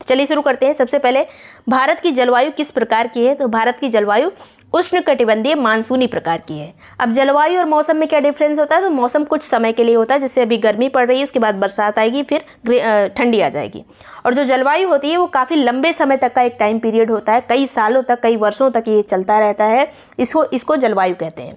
तो चलिए शुरू करते हैं। सबसे पहले, भारत की जलवायु किस प्रकार की है? तो भारत की जलवायु उष्ण कटिबंधीय मानसूनी प्रकार की है। अब जलवायु और मौसम में क्या डिफरेंस होता है? तो मौसम कुछ समय के लिए होता है। जैसे अभी गर्मी पड़ रही है, उसके बाद बरसात आएगी, फिर ठंडी आ जाएगी। और जो जलवायु होती है, वो काफ़ी लंबे समय तक का एक टाइम पीरियड होता है। कई सालों तक, कई वर्षों तक ये चलता रहता है। इसको इसको जलवायु कहते हैं।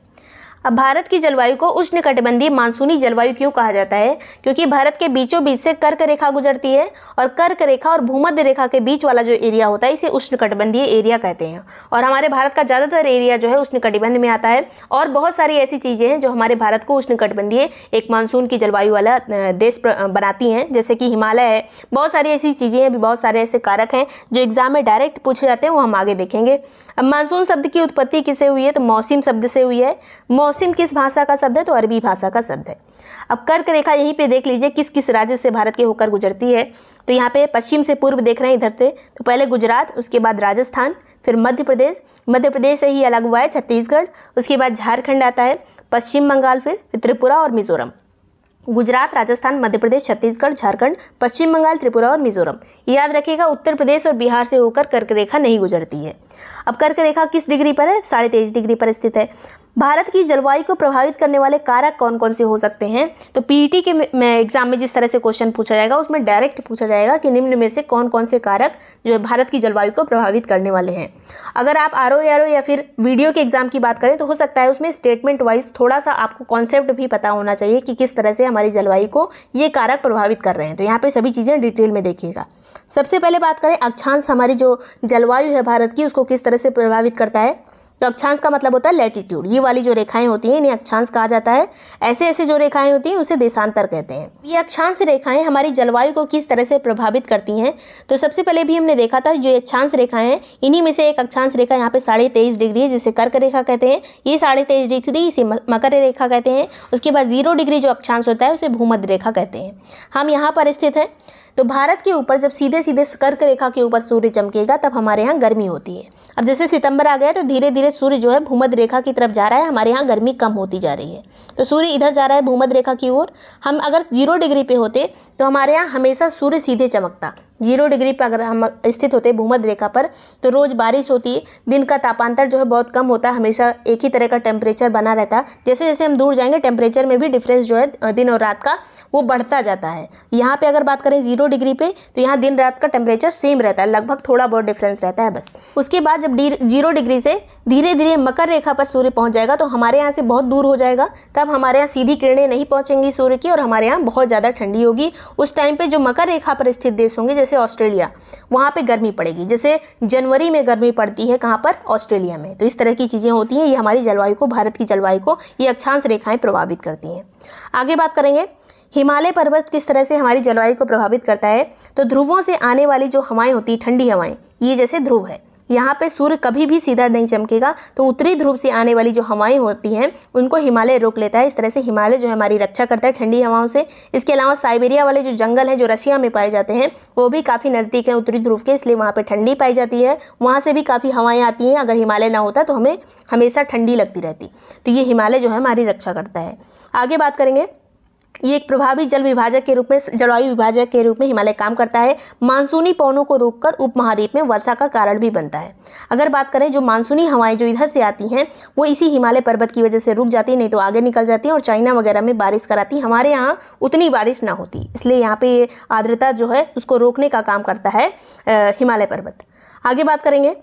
अब भारत की जलवायु को उष्ण कटिबंधीय मानसूनी जलवायु क्यों कहा जाता है? क्योंकि भारत के बीचों बीच से कर्क रेखा गुजरती है और कर्क रेखा और भूमध्य रेखा के बीच वाला जो एरिया होता है, इसे उष्ण कटिबंधीय एरिया कहते हैं। और हमारे भारत का ज़्यादातर एरिया जो है उष्ण कटिबंध में आता है और बहुत सारी ऐसी चीज़ें हैं जो हमारे भारत को उष्ण कटिबंधीय एक मानसून की जलवायु वाला देश बनाती हैं। जैसे कि हिमालय है, बहुत सारी ऐसी चीज़ें हैं बहुत सारे ऐसे कारक हैं जो एग्ज़ाम में डायरेक्ट पूछे जाते हैं, वो हम आगे देखेंगे। अब मानसून शब्द की उत्पत्ति किसे हुई है? तो मौसम शब्द से हुई है। मौसम किस भाषा का शब्द है? तो अरबी भाषा का शब्द है। अब कर्क रेखा यहीं पे देख लीजिए, किस किस राज्य से भारत के होकर गुजरती है। तो यहाँ पे पश्चिम से पूर्व देख रहे हैं इधर से। तो पहले गुजरात, उसके बाद राजस्थान, फिर मध्य प्रदेश। मध्य प्रदेश से ही अलग हुआ है छत्तीसगढ़, उसके बाद झारखंड आता है, पश्चिम बंगाल फिर त्रिपुरा और मिजोरम। गुजरात, राजस्थान, मध्य प्रदेश, छत्तीसगढ़, झारखंड, पश्चिम बंगाल, त्रिपुरा और मिजोरम। याद रखिएगा, उत्तर प्रदेश और बिहार से होकर कर्क रेखा नहीं गुजरती है। अब कर्क रेखा किस डिग्री पर है? साढ़े तेईस डिग्री पर स्थित है। भारत की जलवायु को प्रभावित करने वाले कारक कौन कौन से हो सकते हैं? तो पीईटी के एग्ज़ाम में जिस तरह से क्वेश्चन पूछा जाएगा, उसमें डायरेक्ट पूछा जाएगा कि निम्न में से कौन कौन से कारक जो है भारत की जलवायु को प्रभावित करने वाले हैं। अगर आप आर ओ या फिर वीडियो के एग्ज़ाम की बात करें तो हो सकता है उसमें स्टेटमेंट वाइज थोड़ा सा आपको कॉन्सेप्ट भी पता होना चाहिए कि किस तरह से हमारी जलवायु को ये कारक प्रभावित कर रहे हैं। तो यहाँ पर सभी चीज़ें डिटेल में देखिएगा। सबसे पहले बात करें अक्षांश हमारी जो जलवायु है भारत की, उसको किस तरह से प्रभावित करता है? तो अक्षांश का मतलब होता है लैटिट्यूड ये वाली जो रेखाएँ होती हैं, इन्हें अक्षांश कहा जाता है। ऐसे ऐसे जो रेखाएँ होती हैं, उसे देशांतर कहते हैं। ये अक्षांश रेखाएँ हमारी जलवायु को किस तरह से प्रभावित करती हैं? तो सबसे पहले भी हमने देखा था, जो अक्षांश रेखाएँ हैं, इन्हीं में से एक अक्षांश रेखा यहाँ पे साढ़े तेईस डिग्री है, जिसे कर्क रेखा कहते हैं। ये साढ़े तेईस डिग्री, इसे मकर रेखा कहते हैं। उसके बाद ज़ीरो डिग्री जो अक्षांश होता है, उसे भूमध्य रेखा कहते हैं। हम यहाँ पर स्थित हैं। तो भारत के ऊपर जब सीधे सीधे कर्क रेखा के ऊपर सूर्य चमकेगा, तब हमारे यहाँ गर्मी होती है। अब जैसे सितंबर आ गया तो धीरे धीरे सूर्य जो है भूमध रेखा की तरफ़ जा रहा है, हमारे यहाँ गर्मी कम होती जा रही है। तो सूर्य इधर जा रहा है भूमध रेखा की ओर। हम अगर ज़ीरो डिग्री पे होते तो हमारे यहाँ हमेशा सूर्य सीधे चमकता। ज़ीरो डिग्री पर अगर हम स्थित होते हैं भूमध्य रेखा पर तो रोज़ बारिश होती है दिन का तापांतर जो है बहुत कम होता है हमेशा एक ही तरह का टेम्परेचर बना रहता। है जैसे जैसे हम दूर जाएँगे टेम्परेचर में भी डिफरेंस जो है दिन और रात का वो बढ़ता जाता है। यहाँ पे अगर बात करें ज़ीरो डिग्री पे तो यहाँ दिन रात का टेम्परेचर सेम रहता है, लगभग थोड़ा बहुत डिफरेंस रहता है बस। उसके बाद जब ज़ीरो डिग्री से धीरे धीरे मकर रेखा पर सूर्य पहुँच जाएगा तो हमारे यहाँ से बहुत दूर हो जाएगा। तब हमारे यहाँ सीधी किरणें नहीं पहुँचेंगी सूर्य की, और हमारे यहाँ बहुत ज़्यादा ठंडी होगी। उस टाइम पर जो मकर रेखा पर स्थित देश होंगे जैसे ऑस्ट्रेलिया, वहाँ पे गर्मी पड़ेगी। जैसे जनवरी में गर्मी पड़ती है कहाँ पर? ऑस्ट्रेलिया में। तो इस तरह की चीज़ें होती हैं। ये हमारी जलवायु को, भारत की जलवायु को, ये अक्षांश रेखाएँ प्रभावित करती हैं। आगे बात करेंगे। हिमालय पर्वत किस तरह से हमारी जलवायु को प्रभावित करता है? तो ध्रुवों से आने वाली जो हवाएँ होती हैं, ठंडी हवाएँ, ये जैसे ध्रुव है। यहाँ पे सूर्य कभी भी सीधा नहीं चमकेगा तो उत्तरी ध्रुव से आने वाली जो हवाएँ होती हैं, उनको हिमालय रोक लेता है। इस तरह से हिमालय जो है हमारी रक्षा करता है ठंडी हवाओं से। इसके अलावा साइबेरिया वाले जो जंगल हैं जो रशिया में पाए जाते हैं, वो भी काफ़ी नज़दीक हैं उत्तरी ध्रुव के, इसलिए वहाँ पर ठंडी पाई जाती है। वहाँ से भी काफ़ी हवाएँ आती हैं, अगर हिमालय ना होता तो हमें हमेशा ठंडी लगती रहती। तो ये हिमालय जो है हमारी रक्षा करता है। आगे बात करेंगे ये एक प्रभावी जल विभाजक के रूप में, जलवायु विभाजक के रूप में हिमालय काम करता है। मानसूनी पवनों को रोककर उपमहाद्वीप में वर्षा का कारण भी बनता है। अगर बात करें जो मानसूनी हवाएँ जो इधर से आती हैं, वो इसी हिमालय पर्वत की वजह से रुक जाती है, नहीं तो आगे निकल जाती हैं और चाइना वगैरह में बारिश कराती हमारे यहाँ उतनी बारिश ना होती, इसलिए यहाँ पे आर्द्रता जो है, उसको रोकने का काम करता है हिमालय पर्वत। आगे बात करेंगे,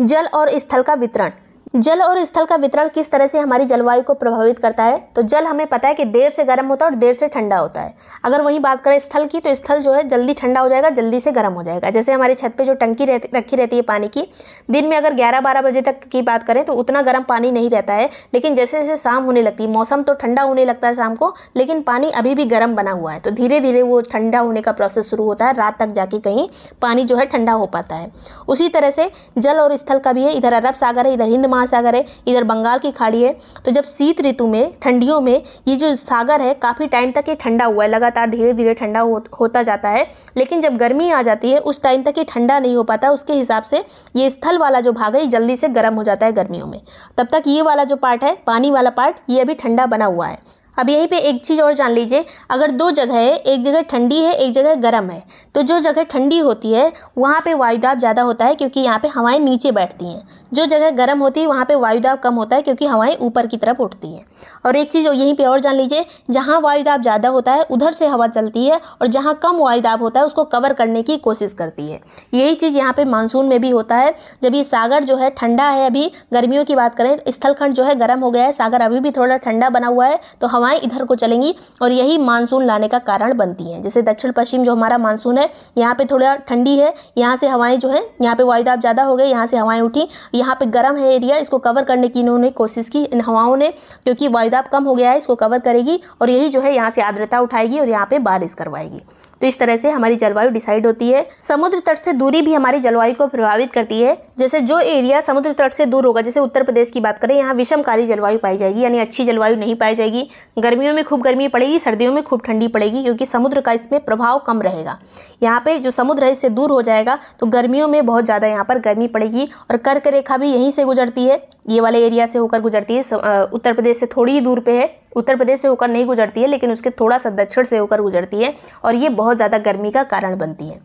जल और स्थल का वितरण। जल और स्थल का वितरण किस तरह से हमारी जलवायु को प्रभावित करता है? तो जल हमें पता है कि देर से गर्म होता है और देर से ठंडा होता है। अगर वहीं बात करें स्थल की तो स्थल जो है जल्दी ठंडा हो जाएगा, जल्दी से गर्म हो जाएगा। जैसे हमारी छत पे जो टंकी रहती, रखी रहती है पानी की, दिन में अगर ग्यारह बारह बजे तक की बात करें तो उतना गर्म पानी नहीं रहता है। लेकिन जैसे जैसे शाम होने लगती है, मौसम तो ठंडा होने लगता है शाम को, लेकिन पानी अभी भी गर्म बना हुआ है। तो धीरे धीरे वो ठंडा होने का प्रोसेस शुरू होता है, रात तक जाके कहीं पानी जो है ठंडा हो पाता है। उसी तरह से जल और स्थल का भी है, इधर अरब सागर है, इधर हिंद महासागर है इधर इधर बंगाल की खाड़ी है। तो जब शीत ऋतु में ठंडियों में ये जो सागर है काफ़ी टाइम तक ये ठंडा हुआ है। लगातार धीरे धीरे ठंडा हो, होता जाता है। लेकिन जब गर्मी आ जाती है उस टाइम तक ये ठंडा नहीं हो पाता। उसके हिसाब से ये स्थल वाला जो भाग है ये जल्दी से गर्म हो जाता है गर्मियों में। तब तक ये वाला जो पार्ट है पानी वाला पार्ट ये अभी ठंडा बना हुआ है। अब यहीं पे एक चीज़ और जान लीजिए, अगर दो जगह है, एक जगह ठंडी है, एक जगह गर्म है तो जो जगह ठंडी होती है, वहाँ पे वायुदाब ज़्यादा होता है क्योंकि यहाँ पे हवाएँ नीचे बैठती हैं। जो जगह गर्म होती है, वहाँ पे वायुदाब कम होता है क्योंकि हवाएँ ऊपर की तरफ़ उठती हैं। और एक चीज़ यहीं पर और जान लीजिए, जहाँ वायुदाब ज़्यादा होता है, उधर से हवा चलती है और जहाँ कम वायुदाब होता है, उसको कवर करने की कोशिश करती है। यही चीज़ यहाँ पर मानसून में भी होता है। जब ये सागर जो है, ठंडा है अभी, गर्मियों की बात करें, स्थलखंड जो है, गर्म हो गया है, सागर अभी भी थोड़ा ठंडा बना हुआ है तो हवाएँ इधर को चलेंगी और यही मानसून लाने का कारण बनती हैं। जैसे दक्षिण पश्चिम जो हमारा मानसून है, यहाँ पे थोड़ा ठंडी है, यहाँ से हवाएँ जो है, यहाँ पे वायुदाब ज़्यादा हो गए यहाँ से हवाएँ उठी, यहाँ पे गर्म है एरिया, इसको कवर करने की इन्होंने कोशिश की इन हवाओं ने, क्योंकि वायुदाब कम हो गया है, इसको कवर करेगी और यही जो है यहाँ से आर्द्रता उठाएगी और यहाँ पे बारिश करवाएगी। तो इस तरह से हमारी जलवायु डिसाइड होती है। समुद्र तट से दूरी भी हमारी जलवायु को प्रभावित करती है। जैसे जो एरिया समुद्र तट से दूर होगा, जैसे उत्तर प्रदेश की बात करें, यहाँ विषमकारी जलवायु पाई जाएगी, यानी अच्छी जलवायु नहीं पाई जाएगी। गर्मियों में खूब गर्मी पड़ेगी, सर्दियों में खूब ठंडी पड़ेगी, क्योंकि समुद्र का इसमें प्रभाव कम रहेगा। यहाँ पे जो समुद्र है, इससे दूर हो जाएगा तो गर्मियों में बहुत ज़्यादा यहाँ पर गर्मी पड़ेगी और कर्क रेखा भी यहीं से गुजरती है। ये वाले एरिया से होकर गुजरती है उत्तर प्रदेश से थोड़ी ही दूर पे है। उत्तर प्रदेश से होकर नहीं गुजरती है, लेकिन उसके थोड़ा सा दक्षिण से होकर गुजरती है और ये बहुत ज़्यादा गर्मी का कारण बनती है।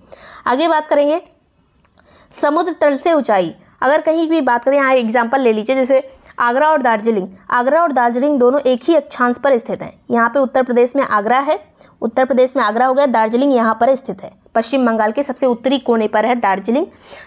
आगे बात करेंगे, समुद्र तल से ऊंचाई। अगर कहीं भी बात करें, यहाँ एग्ज़ाम्पल ले लीजिए, जैसे आगरा और दार्जिलिंग। आगरा और दार्जिलिंग दोनों एक ही अक्षांश पर स्थित हैं। यहाँ पे उत्तर प्रदेश में आगरा है, उत्तर प्रदेश में आगरा हो गया, दार्जिलिंग यहाँ पर स्थित है। पश्चिम बंगाल के सबसे उत्तरी कोने पर है दार्जिलिंग।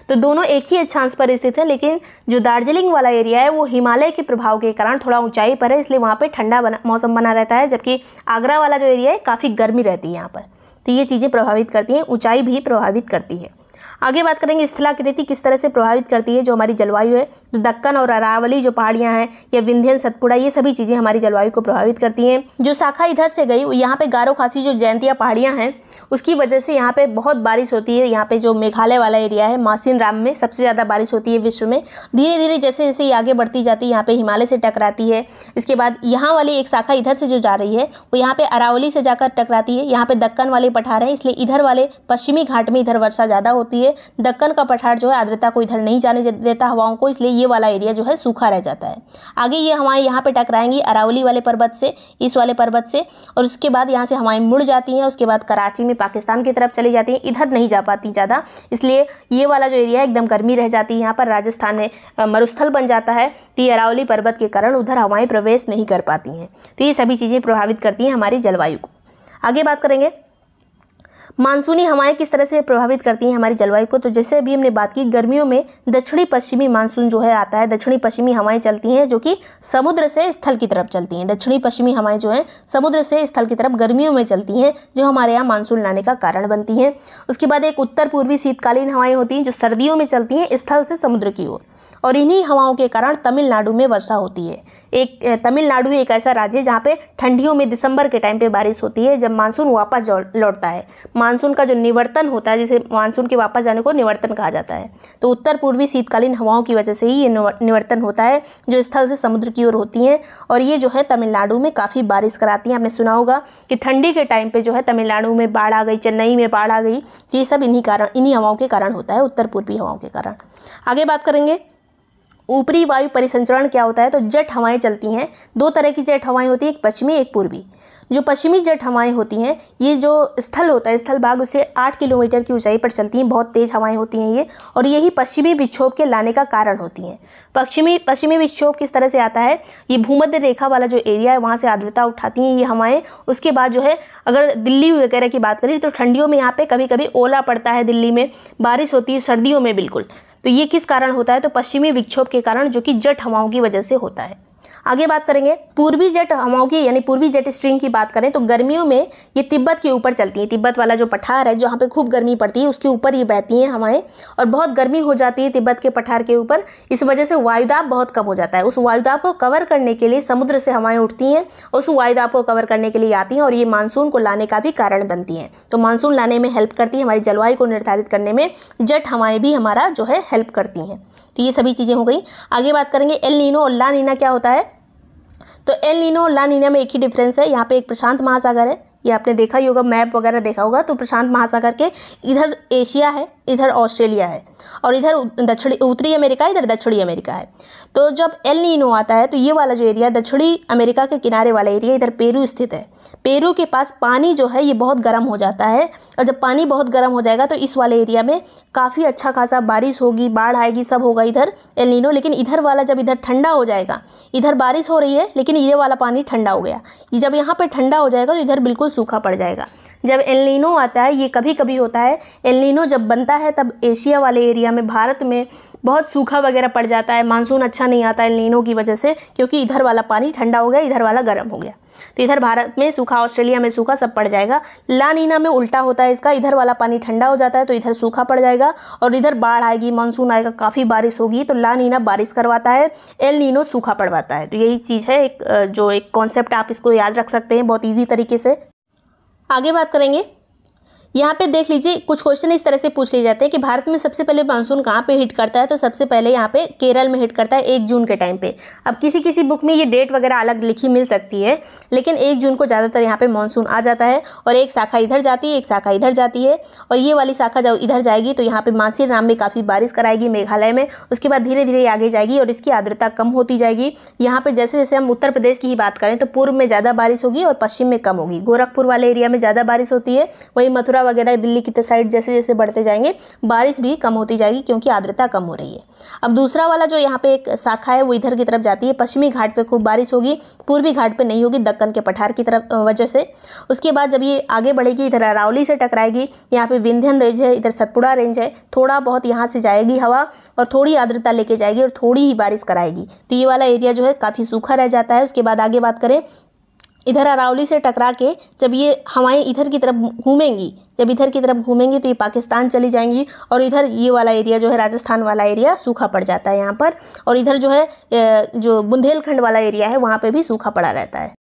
तो दोनों एक ही अच्छांश पर स्थित है, लेकिन जो दार्जिलिंग वाला एरिया है, वो हिमालय के प्रभाव के कारण थोड़ा ऊंचाई पर है, इसलिए वहाँ पर ठंडा बना, मौसम बना रहता है, जबकि आगरा वाला जो एरिया है, काफ़ी गर्मी रहती है यहाँ पर। तो ये चीज़ें प्रभावित करती हैं, ऊँचाई भी प्रभावित करती है। आगे बात करेंगे स्थलाकृति किस तरह से प्रभावित करती है, जो हमारी जलवायु है तो दक्कन और अरावली जो पहाड़ियाँ हैं, या विंध्यन सतपुड़ा, ये सभी चीज़ें हमारी जलवायु को प्रभावित करती हैं। जो शाखा इधर से गई यहाँ पे गारो खासी जो जयंतिया पहाड़ियाँ हैं, उसकी वजह से यहाँ पे बहुत बारिश होती है। यहाँ पे जो मेघालय वाला एरिया है मासिन राम में सबसे ज़्यादा बारिश होती है विश्व में। धीरे धीरे जैसे जैसे ये आगे बढ़ती जाती है, यहाँ पे हिमालय से टकराती है। इसके बाद यहाँ वाली एक शाखा इधर से जो जा रही है, वो यहाँ पे अरावली से जाकर टकराती है। यहाँ पे दक्कन वाले पठार है, इसलिए इधर वाले पश्चिमी घाट में इधर वर्षा ज़्यादा होती है। दक्कन का पठार जो है आर्द्रता को इधर नहीं जाने देता हवाओं को, इसलिए ये वाला एरिया जो है सूखा रह जाता है। आगे ये हवाएँ यहाँ पे टकराएँगी अरावली वाले पर्वत से, इस वाले पर्वत से, और उसके बाद यहाँ से हवाएँ मुड़ जाती हैं, उसके बाद कराची में पाकिस्तान की तरफ़ चली जाती हैं, इधर नहीं जा पाती ज़्यादा, इसलिए ये वाला जो एरिया है एकदम गर्मी रह जाती है। यहाँ पर राजस्थान में मरुस्थल बन जाता है तो ये अरावली पर्वत के कारण उधर हवाएँ प्रवेश नहीं कर पाती हैं। तो ये सभी चीज़ें प्रभावित करती हैं हमारी जलवायु को। आगे बात करेंगे मानसूनी हवाएँ किस तरह से प्रभावित करती हैं हमारी जलवायु को? तो जैसे अभी हमने बात की, गर्मियों में दक्षिणी पश्चिमी मानसून जो है आता है दक्षिणी पश्चिमी हवाएँ चलती हैं जो कि समुद्र से स्थल की तरफ़ चलती हैं। दक्षिणी पश्चिमी हवाएँ जो हैं, समुद्र से स्थल की तरफ़ गर्मियों में चलती हैं, जो हमारे यहाँ मानसून लाने का कारण बनती हैं। उसके बाद एक उत्तर पूर्वी शीतकालीन हवाएँ होती हैं जो सर्दियों में चलती हैं, स्थल से समुद्र की ओर। और इन्हीं हवाओं के कारण तमिलनाडु में वर्षा होती है। एक तमिलनाडु एक ऐसा राज्य है जहाँ पे ठंडियों में दिसंबर के टाइम पे बारिश होती है, जब मानसून वापस लौटता है। मानसून का जो निवर्तन होता है, जिसे मानसून के वापस जाने को निवर्तन कहा जाता है। तो उत्तर पूर्वी शीतकालीन हवाओं की वजह से ही ये निवर्तन होता है, जो स्थल से समुद्र की ओर होती हैं। और ये जो है तमिलनाडु में काफ़ी बारिश कराती हैं। आपने सुना होगा कि ठंडी के टाइम पर जो है तमिलनाडु में बाढ़ आ गई, चेन्नई में बाढ़ आ गई तो ये सब इन्हीं कारण, इन्हीं हवाओं के कारण होता है उत्तर पूर्वी हवाओं के कारण। आगे बात करेंगे ऊपरी वायु परिसंचरण क्या होता है? तो जेट हवाएँ चलती हैं। दो तरह की जेट हवाएँ होती हैं, एक पश्चिमी, एक पूर्वी। जो पश्चिमी जेट हवाएँ होती हैं, ये जो स्थल होता है, स्थल भाग उसे आठ किलोमीटर की ऊंचाई पर चलती हैं। बहुत तेज़ हवाएँ होती हैं ये, और यही पश्चिमी विक्षोभ के लाने का कारण होती हैं। पश्चिमी पश्चिमी विक्षोभ किस तरह से आता है? ये भूमध्य रेखा वाला जो एरिया है, वहाँ से आर्द्रता उठाती हैं ये हवाएँ। उसके बाद जो है, अगर दिल्ली वगैरह की बात करें तो ठंडियों में यहाँ पर कभी कभी ओला पड़ता है दिल्ली में। बारिश होती है सर्दियों में बिल्कुल। तो ये किस कारण होता है? तो पश्चिमी विक्षोभ के कारण, जो कि जट हवाओं की वजह से होता है। आगे बात करेंगे। पूर्वी जेट की यानी पूर्वी जेट स्ट्रीम की बात करें तो गर्मियों में ये तिब्बत के ऊपर चलती हैं। तिब्बत वाला जो पठार है, जहाँ पे खूब गर्मी पड़ती है, उसके ऊपर ये बहती हैं हवाएँ, और बहुत गर्मी हो जाती है तिब्बत के पठार के ऊपर। इस वजह से वायुदाब बहुत कम हो जाता है। उस वायुदाब को कवर करने के लिए समुद्र से हवाएँ उठती हैं उस वायुदाब को कवर करने के लिए आती हैं, और ये मानसून को लाने का भी कारण बनती हैं। तो मानसून लाने में हेल्प करती है, हमारी जलवायु को निर्धारित करने में जट हवाएँ भी हमारा जो है हेल्प करती हैं। तो ये सभी चीज़ें हो गई। आगे बात करेंगे, एल नीनो और ला नीना क्या होता है? तो एल नीनो ला नीना में एक ही डिफरेंस है। यहाँ पे एक प्रशांत महासागर है। ये आपने देखा ही होगा मैप वगैरह देखा होगा। तो प्रशांत महासागर के इधर एशिया है, इधर ऑस्ट्रेलिया है और इधर दक्षिणी, उत्तरी अमेरिका, इधर दक्षिणी अमेरिका है। तो जब एल नीनो आता है तो ये वाला जो एरिया दक्षिणी अमेरिका के किनारे वाला एरिया इधर पेरू स्थित है। पेरू के पास पानी जो है, ये बहुत गर्म हो जाता है। और जब पानी बहुत गर्म हो जाएगा तो इस वाले एरिया में काफ़ी अच्छा खासा बारिश होगी, बाढ़ आएगी, सब होगा इधर एल नीनो लेकिन इधर वाला जब इधर ठंडा हो जाएगा, इधर बारिश हो रही है, लेकिन ये वाला पानी ठंडा हो गया। जब यहाँ पर ठंडा हो जाएगा तो इधर बिल्कुल सूखा पड़ जाएगा। जब एलिनो आता है, ये कभी कभी होता है। एलिनो जब बनता है, तब एशिया वाले एरिया में, भारत में बहुत सूखा वगैरह पड़ जाता है, मानसून अच्छा नहीं आता एलिनो की वजह से, क्योंकि इधर वाला पानी ठंडा हो गया, इधर वाला गर्म हो गया। तो इधर भारत में सूखा, ऑस्ट्रेलिया में सूखा सब पड़ जाएगा। लानीना में उल्टा होता है इसका, इधर वाला पानी ठंडा हो जाता है तो इधर सूखा पड़ जाएगा और इधर बाढ़ आएगी, मानसून आएगा, काफ़ी बारिश होगी तो लानीना बारिश करवाता है, एल नीनो सूखा पड़वाता है। तो यही चीज़ है एक, जो एक कॉन्सेप्ट आप इसको याद रख सकते हैं, बहुत ईजी तरीके से। आगे बात करेंगे। यहाँ पे देख लीजिए, कुछ क्वेश्चन इस तरह से पूछ लिए जाते हैं कि भारत में सबसे पहले मानसून कहाँ पे हिट करता है? तो सबसे पहले यहाँ पे केरल में हिट करता है एक जून के टाइम पे। अब किसी किसी बुक में ये डेट वगैरह अलग लिखी मिल सकती है, लेकिन एक जून को ज़्यादातर यहाँ पे मानसून आ जाता है और एक शाखा इधर जाती है, एक शाखा इधर जाती है और ये वाली शाखा जब इधर जाएगी तो यहाँ पर मानसी राम में काफ़ी बारिश कराएगी मेघालय में, उसके बाद धीरे धीरे आगे जाएगी और इसकी आर्द्रता कम होती जाएगी। यहाँ पर जैसे जैसे हम उत्तर प्रदेश की ही बात करें तो पूर्व में ज़्यादा बारिश होगी और पश्चिम में कम होगी। गोरखपुर वाले एरिया में ज़्यादा बारिश होती है, वही मथुरा वगैरह दिल्ली की साइड जैसे जैसे बढ़ते जाएँगे, बारिश भी कम होती जाएगी क्योंकि आर्द्रता कम हो रही है। अब दूसरा वाला जो यहाँ पे एक शाखा है, वो इधर की तरफ़ जाती है। पश्चिमी घाट पे खूब बारिश होगी, पूर्वी घाट पे नहीं होगी, दक्कन के पठार की तरफ़ वजह से। उसके बाद जब ये आगे बढ़ेगी, इधर अरावली से टकराएगी, यहाँ पे विंध्यन रेंज है, इधर सतपुड़ा रेंज है, थोड़ा बहुत यहाँ से जाएगी हवा और थोड़ी आर्द्रता लेके जाएगी और थोड़ी ही बारिश कराएगी। तो ये वाला एरिया जो है, काफ़ी सूखा रह जाता है। उसके बाद आगे बात करें इधर अरावली से टकरा के जब ये हवाएँ इधर की तरफ़ घूमेंगी, जब इधर की तरफ़ घूमेंगी तो ये पाकिस्तान चली जाएँगी और इधर ये वाला एरिया जो है, राजस्थान वाला एरिया सूखा पड़ जाता है यहाँ पर और इधर जो है जो बुंदेलखंड वाला एरिया है वहाँ पर भी सूखा पड़ा रहता है।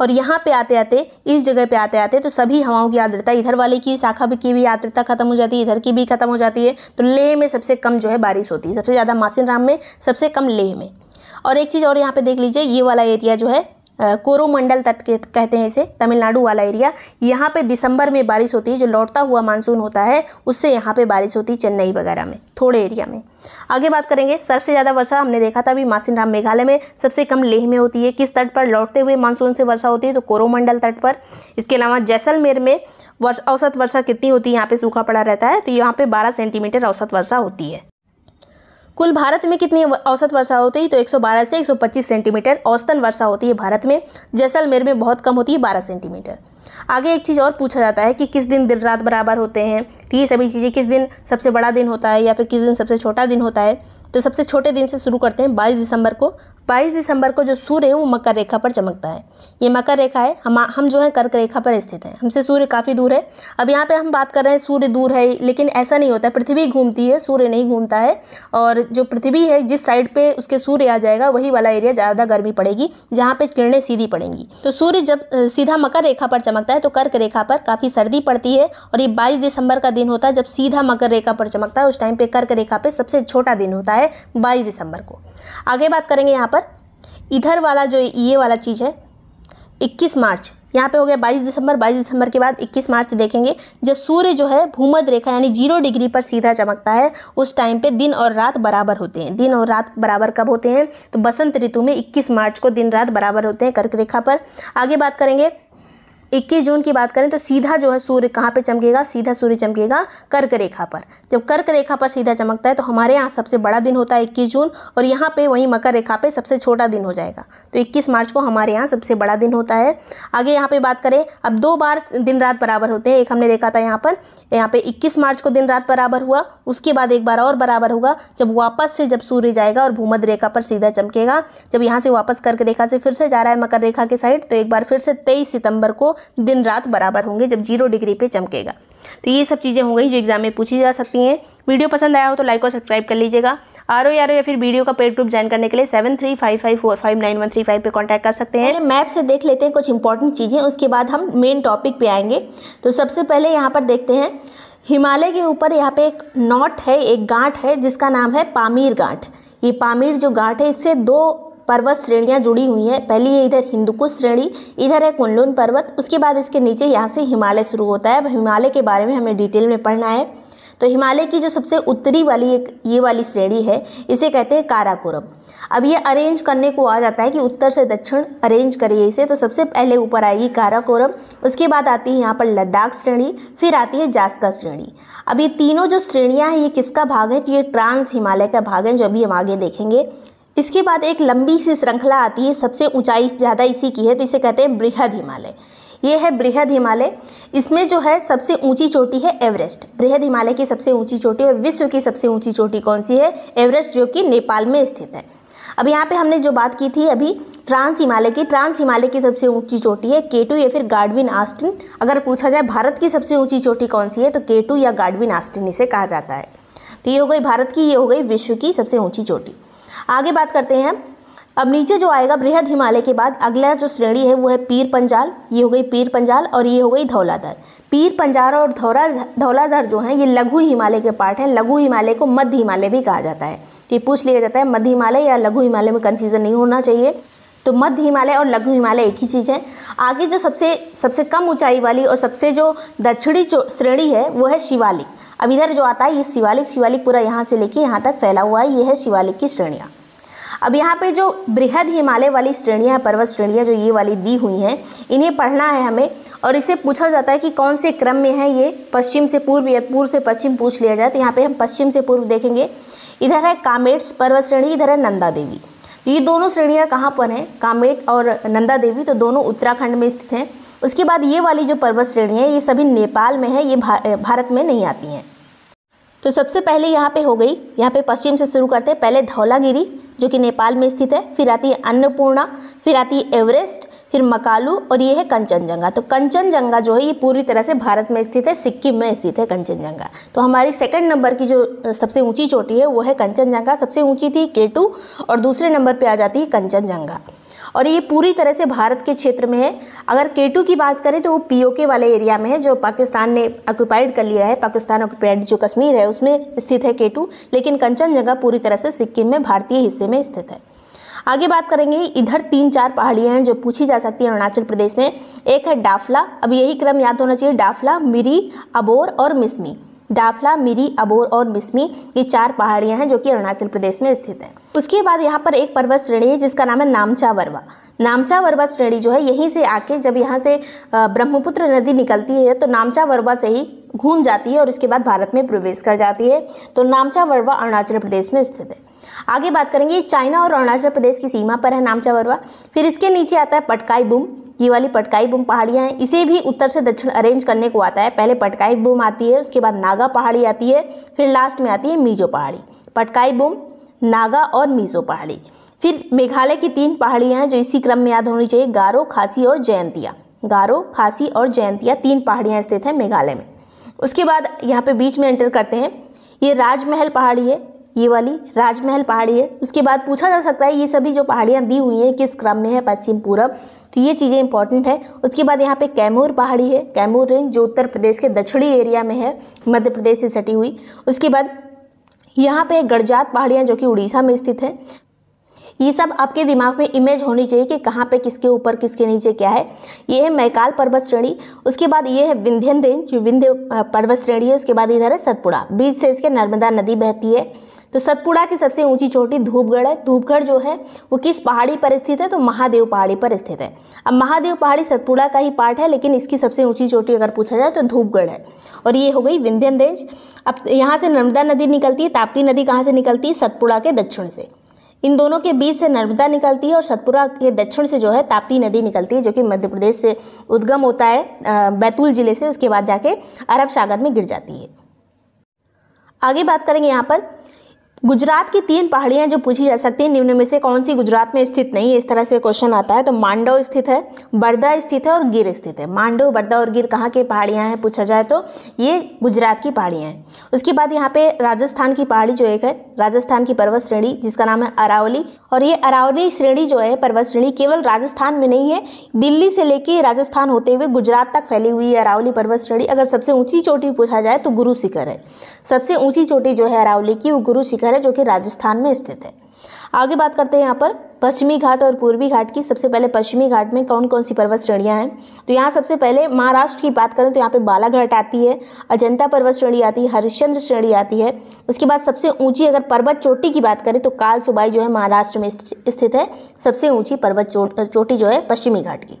और यहाँ पे आते आते इस जगह पे आते आते तो सभी हवाओं की आर्द्रता इधर वाले की, शाखा की भी आर्द्रता खत्म हो जाती है, इधर की भी खत्म हो जाती है तो लेह में सबसे कम जो है बारिश होती है, सबसे ज़्यादा मासिन राम में, सबसे कम लेह में। और एक चीज़ और यहाँ पे देख लीजिए, ये वाला एरिया जो है कोरोमंडल तट के कहते हैं इसे, तमिलनाडु वाला एरिया। यहाँ पे दिसंबर में बारिश होती है, जो लौटता हुआ मानसून होता है, उससे यहाँ पे बारिश होती है चेन्नई वगैरह में, थोड़े एरिया में। आगे बात करेंगे, सबसे ज़्यादा वर्षा हमने देखा था अभी मासिन राम मेघालय में, सबसे कम लेह में होती है। किस तट पर लौटते हुए मानसून से वर्षा होती है? तो कोरोमंडल तट पर। इसके अलावा जैसलमेर में वर्ष, औसत वर्षा कितनी होती है? यहाँ पे सूखा पड़ा रहता है तो यहाँ पे बारह सेंटीमीटर औसत वर्षा होती है। कुल भारत में कितनी औसत वर्षा होती है? तो 112 से 125 सेंटीमीटर औसतन वर्षा होती है भारत में। जैसलमेर में बहुत कम होती है 12 सेंटीमीटर। आगे एक चीज़ और पूछा जाता है कि किस दिन दिन रात बराबर होते हैं? तो ये सभी चीज़ें किस दिन सबसे बड़ा दिन होता है या फिर किस दिन सबसे छोटा दिन होता है? तो सबसे छोटे दिन से शुरू करते हैं बाईस दिसंबर को। बाईस दिसंबर को जो सूर्य है, वो मकर रेखा पर चमकता है। ये मकर रेखा है, हम हम जो है कर्क रेखा पर स्थित हैं। हमसे सूर्य काफ़ी दूर है। अब यहाँ पे हम बात कर रहे हैं, सूर्य दूर है, लेकिन ऐसा नहीं होता। पृथ्वी घूमती है, सूर्य नहीं घूमता है। और जो पृथ्वी है, जिस साइड पे उसके सूर्य आ जाएगा, वही वाला एरिया ज़्यादा गर्मी पड़ेगी, जहाँ पर किरणें सीधी पड़ेंगी। तो सूर्य जब सीधा मकर रेखा पर चमकता है तो कर्क रेखा पर काफ़ी सर्दी पड़ती है। और ये बाईस दिसंबर का दिन होता है, जब सीधा मकर रेखा पर चमकता है, उस टाइम पर कर्क रेखा पर सबसे छोटा दिन होता है, बाईस दिसंबर को। आगे बात करेंगे यहाँ पर। इधर वाला जो ये वाला चीज़ है 21 मार्च, यहाँ पे हो गया 22 दिसंबर 22 दिसंबर के बाद 21 मार्च देखेंगे, जब सूर्य जो है भूमध रेखा यानी ज़ीरो डिग्री पर सीधा चमकता है, उस टाइम पे दिन और रात बराबर होते हैं। दिन और रात बराबर कब होते हैं? तो बसंत ऋतु में 21 मार्च को दिन रात बराबर होते हैं कर्क रेखा पर। आगे बात करेंगे इक्कीस जून की बात करें तो सीधा जो है सूर्य कहाँ पे चमकेगा? सीधा सूर्य चमकेगा कर्क रेखा पर। जब कर्क रेखा पर सीधा चमकता है तो हमारे यहाँ सबसे बड़ा दिन होता है इक्कीस जून और यहाँ पे वहीं मकर रेखा पे सबसे छोटा दिन हो जाएगा। तो इक्कीस मार्च को हमारे यहाँ सबसे बड़ा दिन होता है। आगे यहाँ पे बात करें, अब दो बार दिन रात बराबर होते हैं। एक हमने देखा था यहाँ पर, यहाँ पे इक्कीस मार्च को दिन रात बराबर हुआ, उसके बाद एक बार और बराबर होगा। जब वापस से जब सूर्य जाएगा और भूमध्य रेखा पर सीधा चमकेगा, जब यहाँ से वापस कर्क रेखा से फिर से जा रहा है मकर रेखा के साइड तो एक बार फिर से तेईस सितंबर को दिन रात बराबर होंगे जब ज़ीरो डिग्री पे चमकेगा। तो ये सब चीज़ें हो गई जो एग्ज़ाम में पूछी जा सकती हैं। वीडियो पसंद आया हो तो लाइक और सब्सक्राइब कर लीजिएगा। आर ओ यार या फिर वीडियो का पेड ग्रुप ज्वाइन करने के लिए seven three five five four five nine one three five पर कॉन्टैक्ट कर सकते हैं। मैप से देख लेते हैं कुछ इंपॉर्टेंट चीज़ें, उसके बाद हम मेन टॉपिक पे आएँगे। तो सबसे पहले यहाँ पर देखते हैं, हिमालय के ऊपर यहाँ पे एक नॉट है, एक गांठ है, जिसका नाम है पामीर गांठ। ये पामीर जो गांठ है, इससे दो पर्वत श्रेणियाँ जुड़ी हुई हैं। पहली है इधर हिंदुकुश श्रेणी, इधर है कुंडलून पर्वत। उसके बाद इसके नीचे यहाँ से हिमालय शुरू होता है। अब हिमालय के बारे में हमें डिटेल में पढ़ना है। तो हिमालय की जो सबसे उत्तरी वाली एक, ये वाली श्रेणी है, इसे कहते हैं काराकोरम। अब ये अरेंज करने को आ जाता है कि उत्तर से दक्षिण अरेंज करिए इसे। तो सबसे पहले ऊपर आएगी काराकोरम, उसके बाद आती है यहाँ पर लद्दाख श्रेणी, फिर आती है जास्का श्रेणी। अब ये तीनों जो श्रेणियाँ हैं, ये किसका भाग है? तो ये ट्रांस हिमालय का भाग है, जो अभी हम आगे देखेंगे। इसके बाद एक लंबी सी श्रृंखला आती है, सबसे ऊंचाई ज़्यादा इसी की है तो इसे कहते हैं बृहद हिमालय। ये है बृहद हिमालय। इसमें जो है, सबसे ऊँची चोटी है एवरेस्ट। बृहद हिमालय की सबसे ऊँची चोटी और विश्व की सबसे ऊँची चोटी कौन सी है? एवरेस्ट, जो कि नेपाल में स्थित है। अब यहाँ पे हमने जो बात की थी, अभी ट्रांस हिमालय की। ट्रांस हिमालय की सबसे ऊँची चोटी है केटू या फिर गार्डविन आस्टिन। अगर पूछा जाए, भारत की सबसे ऊँची चोटी कौन सी है तो केटू या गार्डविन आस्टिन इसे कहा जाता है। तो ये हो गई भारत की, ये हो गई विश्व की सबसे ऊँची चोटी। आगे बात करते हैं अब नीचे जो आएगा बृहद हिमालय के बाद, अगला जो श्रेणी है वो है पीर पंजाल, ये हो गई पीर पंजाल और ये हो गई धौलाधर। पीर पंजाल और धौला धौलाधर जो हैं, ये लघु हिमालय के पार्ट हैं। लघु हिमालय को मध्य हिमालय भी कहा जाता है। तो ये पूछ लिया जाता है, मध्य हिमालय या लघु हिमालय में कन्फ्यूज़न नहीं होना चाहिए। तो मध्य हिमालय और लघु हिमालय एक ही चीज़ है। आगे जो सबसे सबसे कम ऊंचाई वाली और सबसे जो दक्षिणी श्रेणी है, वो है शिवालिक। अब इधर जो आता है, ये शिवालिक शिवालिक पूरा यहाँ से लेके यहाँ तक फैला हुआ है, ये है शिवालिक की श्रेणियाँ। अब यहाँ पे जो बृहद हिमालय वाली श्रेणियाँ, पर्वत श्रेणियाँ जो ये वाली दी हुई हैं, इन्हें पढ़ना है हमें और इसे पूछा जाता है कि कौन से क्रम में है ये, पश्चिम से पूर्व या पूर्व से पश्चिम पूछ लिया जाए तो यहाँ पे हम पश्चिम से पूर्व देखेंगे। इधर है कामेट्स पर्वत श्रेणी, इधर है नंदा देवी। तो ये दोनों श्रेणियाँ कहाँ पर हैं? कामेट और नंदा देवी तो दोनों उत्तराखंड में स्थित हैं। उसके बाद ये वाली जो पर्वत श्रेणी है ये सभी नेपाल में है ये भा, भारत में नहीं आती हैं। तो सबसे पहले यहाँ पे हो गई यहाँ पे पश्चिम से शुरू करते हैं पहले धौलागिरी जो कि नेपाल में स्थित है फिर आती है अन्नपूर्णा फिर आती है एवरेस्ट फिर मकालू और ये है कंचनजंगा। तो कंचनजंगा जो है ये पूरी तरह से भारत में स्थित है सिक्किम में स्थित है कंचनजंगा। तो हमारी सेकंड नंबर की जो सबसे ऊँची चोटी है वो है कंचनजंगा। सबसे ऊँची थी केटू और दूसरे नंबर पर आ जाती है कंचनजंगा। और ये पूरी तरह से भारत के क्षेत्र में है। अगर केटू की बात करें तो वो पीओके वाले एरिया में है, जो पाकिस्तान ने ऑक्यूपाइड कर लिया है। पाकिस्तान ऑक्यूपाइड जो कश्मीर है, उसमें स्थित है केटू लेकिन कंचनजंगा पूरी तरह से सिक्किम में, भारतीय हिस्से में स्थित है। आगे बात करेंगे, इधर तीन चार पहाड़ियाँ हैं जो पूछी जा सकती हैं अरुणाचल प्रदेश में। एक है डाफला, अब यही क्रम याद होना चाहिए, डाफला, मिरी, अबोर और मिसमी। डाफला, मिरी, अबोर और मिसमी ये चार पहाड़ियाँ हैं जो कि अरुणाचल प्रदेश में स्थित है। उसके बाद यहाँ पर एक पर्वत श्रेणी है जिसका नाम है नामचा वर्वा नामचा वर्वा श्रेणी जो है, यहीं से आके जब यहाँ से ब्रह्मपुत्र नदी निकलती है तो नामचा वर्वा से ही घूम जाती है और उसके बाद भारत में प्रवेश कर जाती है। तो नामचा वर्वा अरुणाचल प्रदेश में स्थित है। आगे बात करेंगे चाइना और अरुणाचल प्रदेश की सीमा पर है नामचा वर्वा फिर इसके नीचे आता है पटकाई बुम ये वाली पटकाई बुम पहाड़ियाँ हैं। इसे भी उत्तर से दक्षिण अरेंज करने को आता है। पहले पटकाई बुम आती है, उसके बाद नागा पहाड़ी आती है, फिर लास्ट में आती है मीजो पहाड़ी। पटकाई बुम, नागा और मीजो पहाड़ी। फिर मेघालय की तीन पहाड़ियाँ हैं जो इसी क्रम में याद होनी चाहिए, गारो, खासी और जयंतिया। गारो, खासी और जयंतिया तीन पहाड़ियाँ स्थित हैं मेघालय में। उसके बाद यहाँ पे बीच में एंटर करते हैं। ये राजमहल पहाड़ी है ये वाली राजमहल पहाड़ी है। उसके बाद पूछा जा सकता है, ये सभी जो पहाड़ियाँ दी हुई हैं, किस क्रम में है, पश्चिम, पूरब? तो ये चीज़ें इंपॉर्टेंट है। उसके बाद यहाँ पे कैमूर पहाड़ी है। कैमूर रेंज जो उत्तर प्रदेश के दक्षिणी एरिया में है, मध्य प्रदेश से सटी हुई। उसके बाद यहाँ पे गड़जात पहाड़ियाँ जो कि उड़ीसा में स्थित है। ये सब आपके दिमाग में इमेज होनी चाहिए कि कहाँ पे किसके ऊपर, किसके नीचे क्या है। ये है मैकाल पर्वत श्रेणी। उसके बाद ये है विंध्यन रेंज, विंध्य पर्वत श्रेणी है। उसके बाद इधर है सतपुड़ा। बीच से इसके नर्मदा नदी बहती है। तो सतपुड़ा की सबसे ऊँची चोटी धूपगढ़ है। धूपगढ़ जो है, वो किस पहाड़ी पर स्थित है? तो महादेव पहाड़ी पर स्थित है। अब महादेव पहाड़ी सतपुड़ा का ही पार्ट है, लेकिन इसकी सबसे ऊँची चोटी अगर पूछा जाए तो धूपगढ़ है। और ये हो गई विंध्यन रेंज। अब यहाँ से नर्मदा नदी निकलती है, ताप्ती नदी कहाँ से निकलती है? सतपुड़ा के दक्षिण से। इन दोनों के बीच से नर्मदा निकलती है और सतपुरा के दक्षिण से जो है, ताप्ती नदी निकलती है, जो कि मध्य प्रदेश से उद्गम होता है बैतूल ज़िले से। उसके बाद जाके अरब सागर में गिर जाती है। आगे बात करेंगे यहाँ पर। गुजरात की तीन पहाड़ियाँ जो पूछी जा सकती हैं, निम्न में से कौन सी गुजरात में स्थित नहीं है? इस तरह से क्वेश्चन आता है तो मांडव स्थित है, बर्दा स्थित है और गिर स्थित है। मांडव, बर्दा और गिर कहाँ की पहाड़ियाँ हैं पूछा जाए तो? ये गुजरात की पहाड़ियाँ हैं। उसके बाद यहाँ पे राजस्थान की पहाड़ी जो एक है, राजस्थान की पर्वत श्रेणी, जिसका नाम है अरावली। और ये अरावली श्रेणी जो है, पर्वत श्रेणी केवल राजस्थान में नहीं है, दिल्ली से लेके राजस्थान होते हुए गुजरात तक फैली हुई है अरावली पर्वत श्रेणी। अगर सबसे ऊँची चोटी पूछा जाए तो गुरु शिखर है। सबसे ऊँची चोटी जो है अरावली की, वो गुरु शिखर है, जो कि राजस्थान में स्थित है। आगे बात करते हैं यहाँ पर। पश्चिमी घाट और पूर्वी घाट की सबसे पहले पश्चिमी घाट में कौन कौन सी पर्वत श्रेणियाँ हैं? तो यहाँ सबसे पहले महाराष्ट्र की बात करें तो यहाँ पे बालाघाट आती है, अजंता पर्वत श्रेणी आती है, हरिश्चंद्र श्रेणी आती है। उसके बाद सबसे ऊँची अगर पर्वत चोटी की बात करें तो काल सुबाई जो है महाराष्ट्र में स्थित है। सबसे ऊँची पर्वत चोटी जो है पश्चिमी घाट की।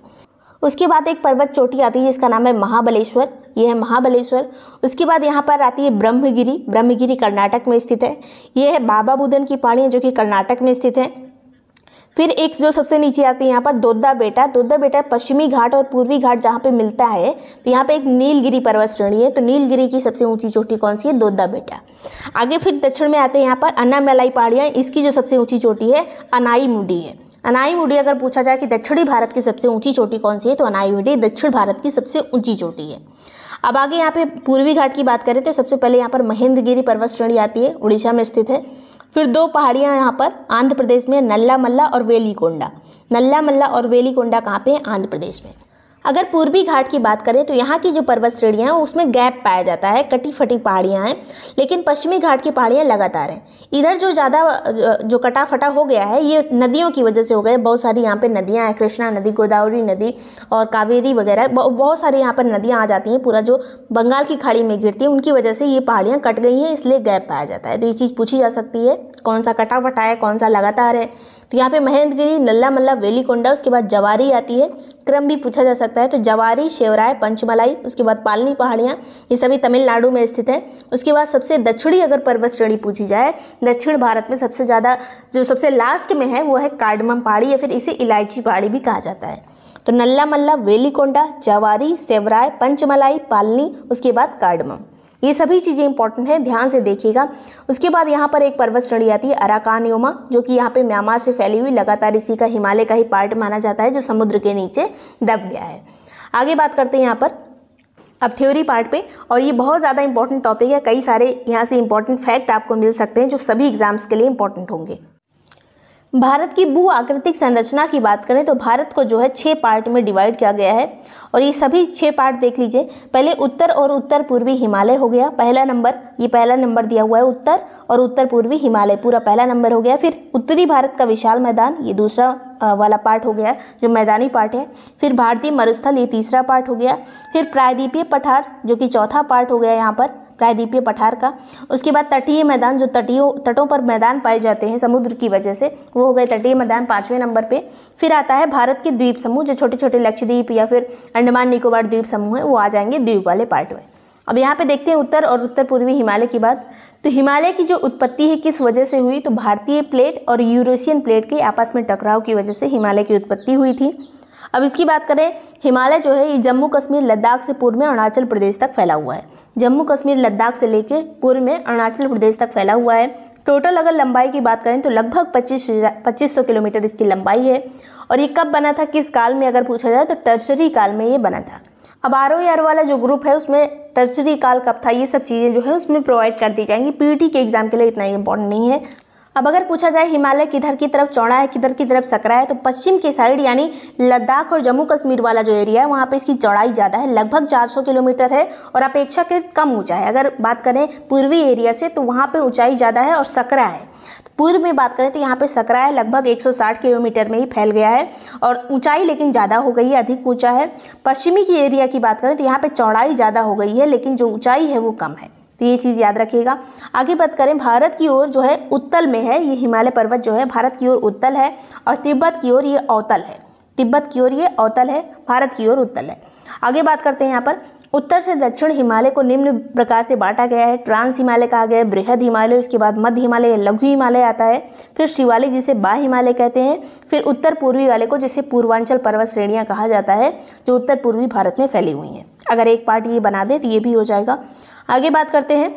उसके बाद एक पर्वत चोटी आती है, जिसका नाम है महाबलेश्वर। यह है महाबलेश्वर। उसके बाद यहाँ पर आती है ब्रह्मगिरी। ब्रह्मगिरी कर्नाटक में स्थित है। यह है बाबा बुदन की पहाड़ियाँ जो कि कर्नाटक में स्थित है। फिर एक जो सबसे नीचे आती है, यहाँ पर दोद्दा बेटा। दोद्दा बेटा पश्चिमी घाट और पूर्वी घाट जहाँ पे मिलता है तो यहाँ पे एक नीलगिरी पर्वत श्रेणी है। तो नीलगिरी की सबसे ऊँची चोटी कौन सी है? दोद्दा बेटा। आगे फिर दक्षिण में आते हैं यहाँ पर अन्नामेलाई पहाड़ियाँ। इसकी जो सबसे ऊँची चोटी है अनाई मुडी है। अनाई मुडी अगर पूछा जाए कि दक्षिणी भारत की सबसे ऊँची चोटी कौन सी है तो अनाईमुडी दक्षिण भारत की सबसे ऊँची चोटी है। अब आगे यहाँ पे पूर्वी घाट की बात करें तो सबसे पहले यहाँ पर महेंद्रगिरी पर्वत श्रेणी आती है, उड़ीसा में स्थित है। फिर दो पहाड़ियाँ यहाँ पर, आंध्र प्रदेश में नल्ला मल्ला और वेलीकोंडा। नल्ला मल्ला और वेलीकोंडा कहाँ पे आंध्र प्रदेश में। अगर पूर्वी घाट की बात करें तो यहाँ की जो पर्वत श्रेणियाँ हैं, उसमें गैप पाया जाता है कटी फटी पहाड़ियाँ हैं, लेकिन पश्चिमी घाट की पहाड़ियाँ लगातार हैं। इधर जो ज़्यादा जो कटा फटा हो गया है, ये नदियों की वजह से हो गया बहुत सारी यहाँ पे नदियाँ हैं, कृष्णा नदी, गोदावरी नदी और कावेरी वगैरह बहुत सारी यहाँ पर नदियाँ आ जाती हैं। पूरा जो बंगाल की खाड़ी में गिरती है, उनकी वजह से ये पहाड़ियाँ कट गई हैं, इसलिए गैप पाया जाता है। तो ये चीज़ पूछी जा सकती है, कौन सा कटा फटा है, कौन सा लगातार है? तो यहाँ पे महेंद्रगिरी नल्ला मल्ला वेलीकोंडा उसके बाद जवारी आती है। क्रम भी पूछा जा सकता है तो जवारी, शेवराय, पंचमलाई, उसके बाद पालनी पहाड़ियाँ, ये सभी तमिलनाडु में स्थित है। उसके बाद सबसे दक्षिणी अगर पर्वत श्रेणी पूछी जाए, दक्षिण भारत में सबसे ज़्यादा, जो सबसे लास्ट में है, वो है कार्डमम पहाड़ी, या फिर इसे इलायची पहाड़ी भी कहा जाता है। तो नल्ला मल्ला वेलीकोंडा जवारी सेवराय पंचमलाई, पालनी, उसके बाद कार्डमम। ये सभी चीज़ें इंपॉर्टेंट हैं, ध्यान से देखिएगा। उसके बाद यहाँ पर एक पर्वत श्रेणी आती है, अराकानियोमा, जो कि यहाँ पे म्यांमार से फैली हुई, लगातार इसी का हिमालय का ही पार्ट माना जाता है, जो समुद्र के नीचे दब गया है। आगे बात करते हैं यहाँ पर, अब थ्योरी पार्ट पे, और ये बहुत ज़्यादा इंपॉर्टेंट टॉपिक है, कई सारे यहाँ से इंपॉर्टेंट फैक्ट आपको मिल सकते हैं, जो सभी एग्ज़ाम्स के लिए इंपॉर्टेंट होंगे। भारत की भू आकृतिक संरचना की बात करें तो भारत को जो है छः पार्ट में डिवाइड किया गया है। और ये सभी छः पार्ट देख लीजिए। पहले उत्तर और उत्तर पूर्वी हिमालय हो गया। पहला नंबर, ये पहला नंबर दिया हुआ है उत्तर और उत्तर पूर्वी हिमालय। पूरा पहला नंबर हो गया। फिर उत्तरी भारत का विशाल मैदान, ये दूसरा वाला पार्ट हो गया, जो मैदानी पार्ट है। फिर भारतीय मरुस्थल, ये तीसरा पार्ट हो गया। फिर प्रायद्वीपीय पठार, जो कि चौथा पार्ट हो गया यहाँ पर। प्रायद्वीपीय पठार का। उसके बाद तटीय मैदान, जो तटीय, तटों पर मैदान पाए जाते हैं समुद्र की वजह से, वो हो गए तटीय मैदान पाँचवें नंबर पे। फिर आता है भारत के द्वीप समूह, जो छोटे छोटे लक्षद्वीप या फिर अंडमान निकोबार द्वीप समूह है, वो आ जाएँगे द्वीप वाले पार्ट में। अब यहाँ पे देखते हैं उत्तर और उत्तर पूर्वी हिमालय की बात। तो हिमालय की जो उत्पत्ति है, किस वजह से हुई? तो भारतीय प्लेट और यूरोसियन प्लेट के आपस में टकराव की वजह से हिमालय की उत्पत्ति हुई थी। अब इसकी बात करें, हिमालय जो है, ये जम्मू कश्मीर, लद्दाख से पूर्व में अरुणाचल प्रदेश तक फैला हुआ है। जम्मू कश्मीर, लद्दाख से लेकर पूर्व में अरुणाचल प्रदेश तक फैला हुआ है। टोटल अगर लंबाई की बात करें तो लगभग पच्चीस पच्चीस सौ किलोमीटर इसकी लंबाई है। और ये कब बना था, किस काल में, अगर पूछा जाए तो टर्सरी काल में ये बना था। अब आर ओ आर वाला जो ग्रुप है, उसमें टर्सरी काल कब था, ये सब चीज़ें जो है, उसमें प्रोवाइड कर दी जाएँगी। पीटी के एग्ज़ाम के लिए इतना इंपॉर्टेंट नहीं है। अब अगर पूछा जाए हिमालय किधर की तरफ़ चौड़ा है, किधर की तरफ़ सकरा है तो पश्चिम के साइड यानी लद्दाख और जम्मू कश्मीर वाला जो एरिया है, वहाँ पे इसकी चौड़ाई ज़्यादा है, लगभग 400 किलोमीटर है और अपेक्षाकृत कम ऊँचा है। अगर बात करें पूर्वी एरिया से तो वहाँ पे ऊंचाई ज़्यादा है और सकरा है। तो पूर्व में बात करें तो यहाँ पे सकरा है, लगभग 160 किलोमीटर में ही फैल गया है और ऊंचाई लेकिन ज़्यादा हो गई है, अधिक ऊँचा है। पश्चिमी की एरिया की बात करें तो यहाँ पे चौड़ाई ज़्यादा हो गई है, लेकिन जो ऊंचाई है वो कम है। तो ये चीज़ याद रखिएगा। आगे बात करें, भारत की ओर जो है उत्तल में है, ये हिमालय पर्वत जो है, भारत की ओर उत्तल है और तिब्बत की ओर ये अवतल है। तिब्बत की ओर ये अवतल है, भारत की ओर उत्तल है। आगे बात करते हैं यहाँ पर। उत्तर से दक्षिण हिमालय को निम्न प्रकार से बांटा गया है। ट्रांस हिमालय कहा गया है, बृहद हिमालय, उसके बाद मध्य हिमालय या लघु हिमालय आता है। फिर शिवालिक जिसे बा हिमालय कहते हैं, फिर उत्तर पूर्वी वाले को जिसे पूर्वांचल पर्वत श्रेणियाँ कहा जाता है, जो उत्तर पूर्वी भारत में फैली हुई हैं। अगर एक पार्ट ये बना दे तो ये भी हो जाएगा। आगे बात करते हैं।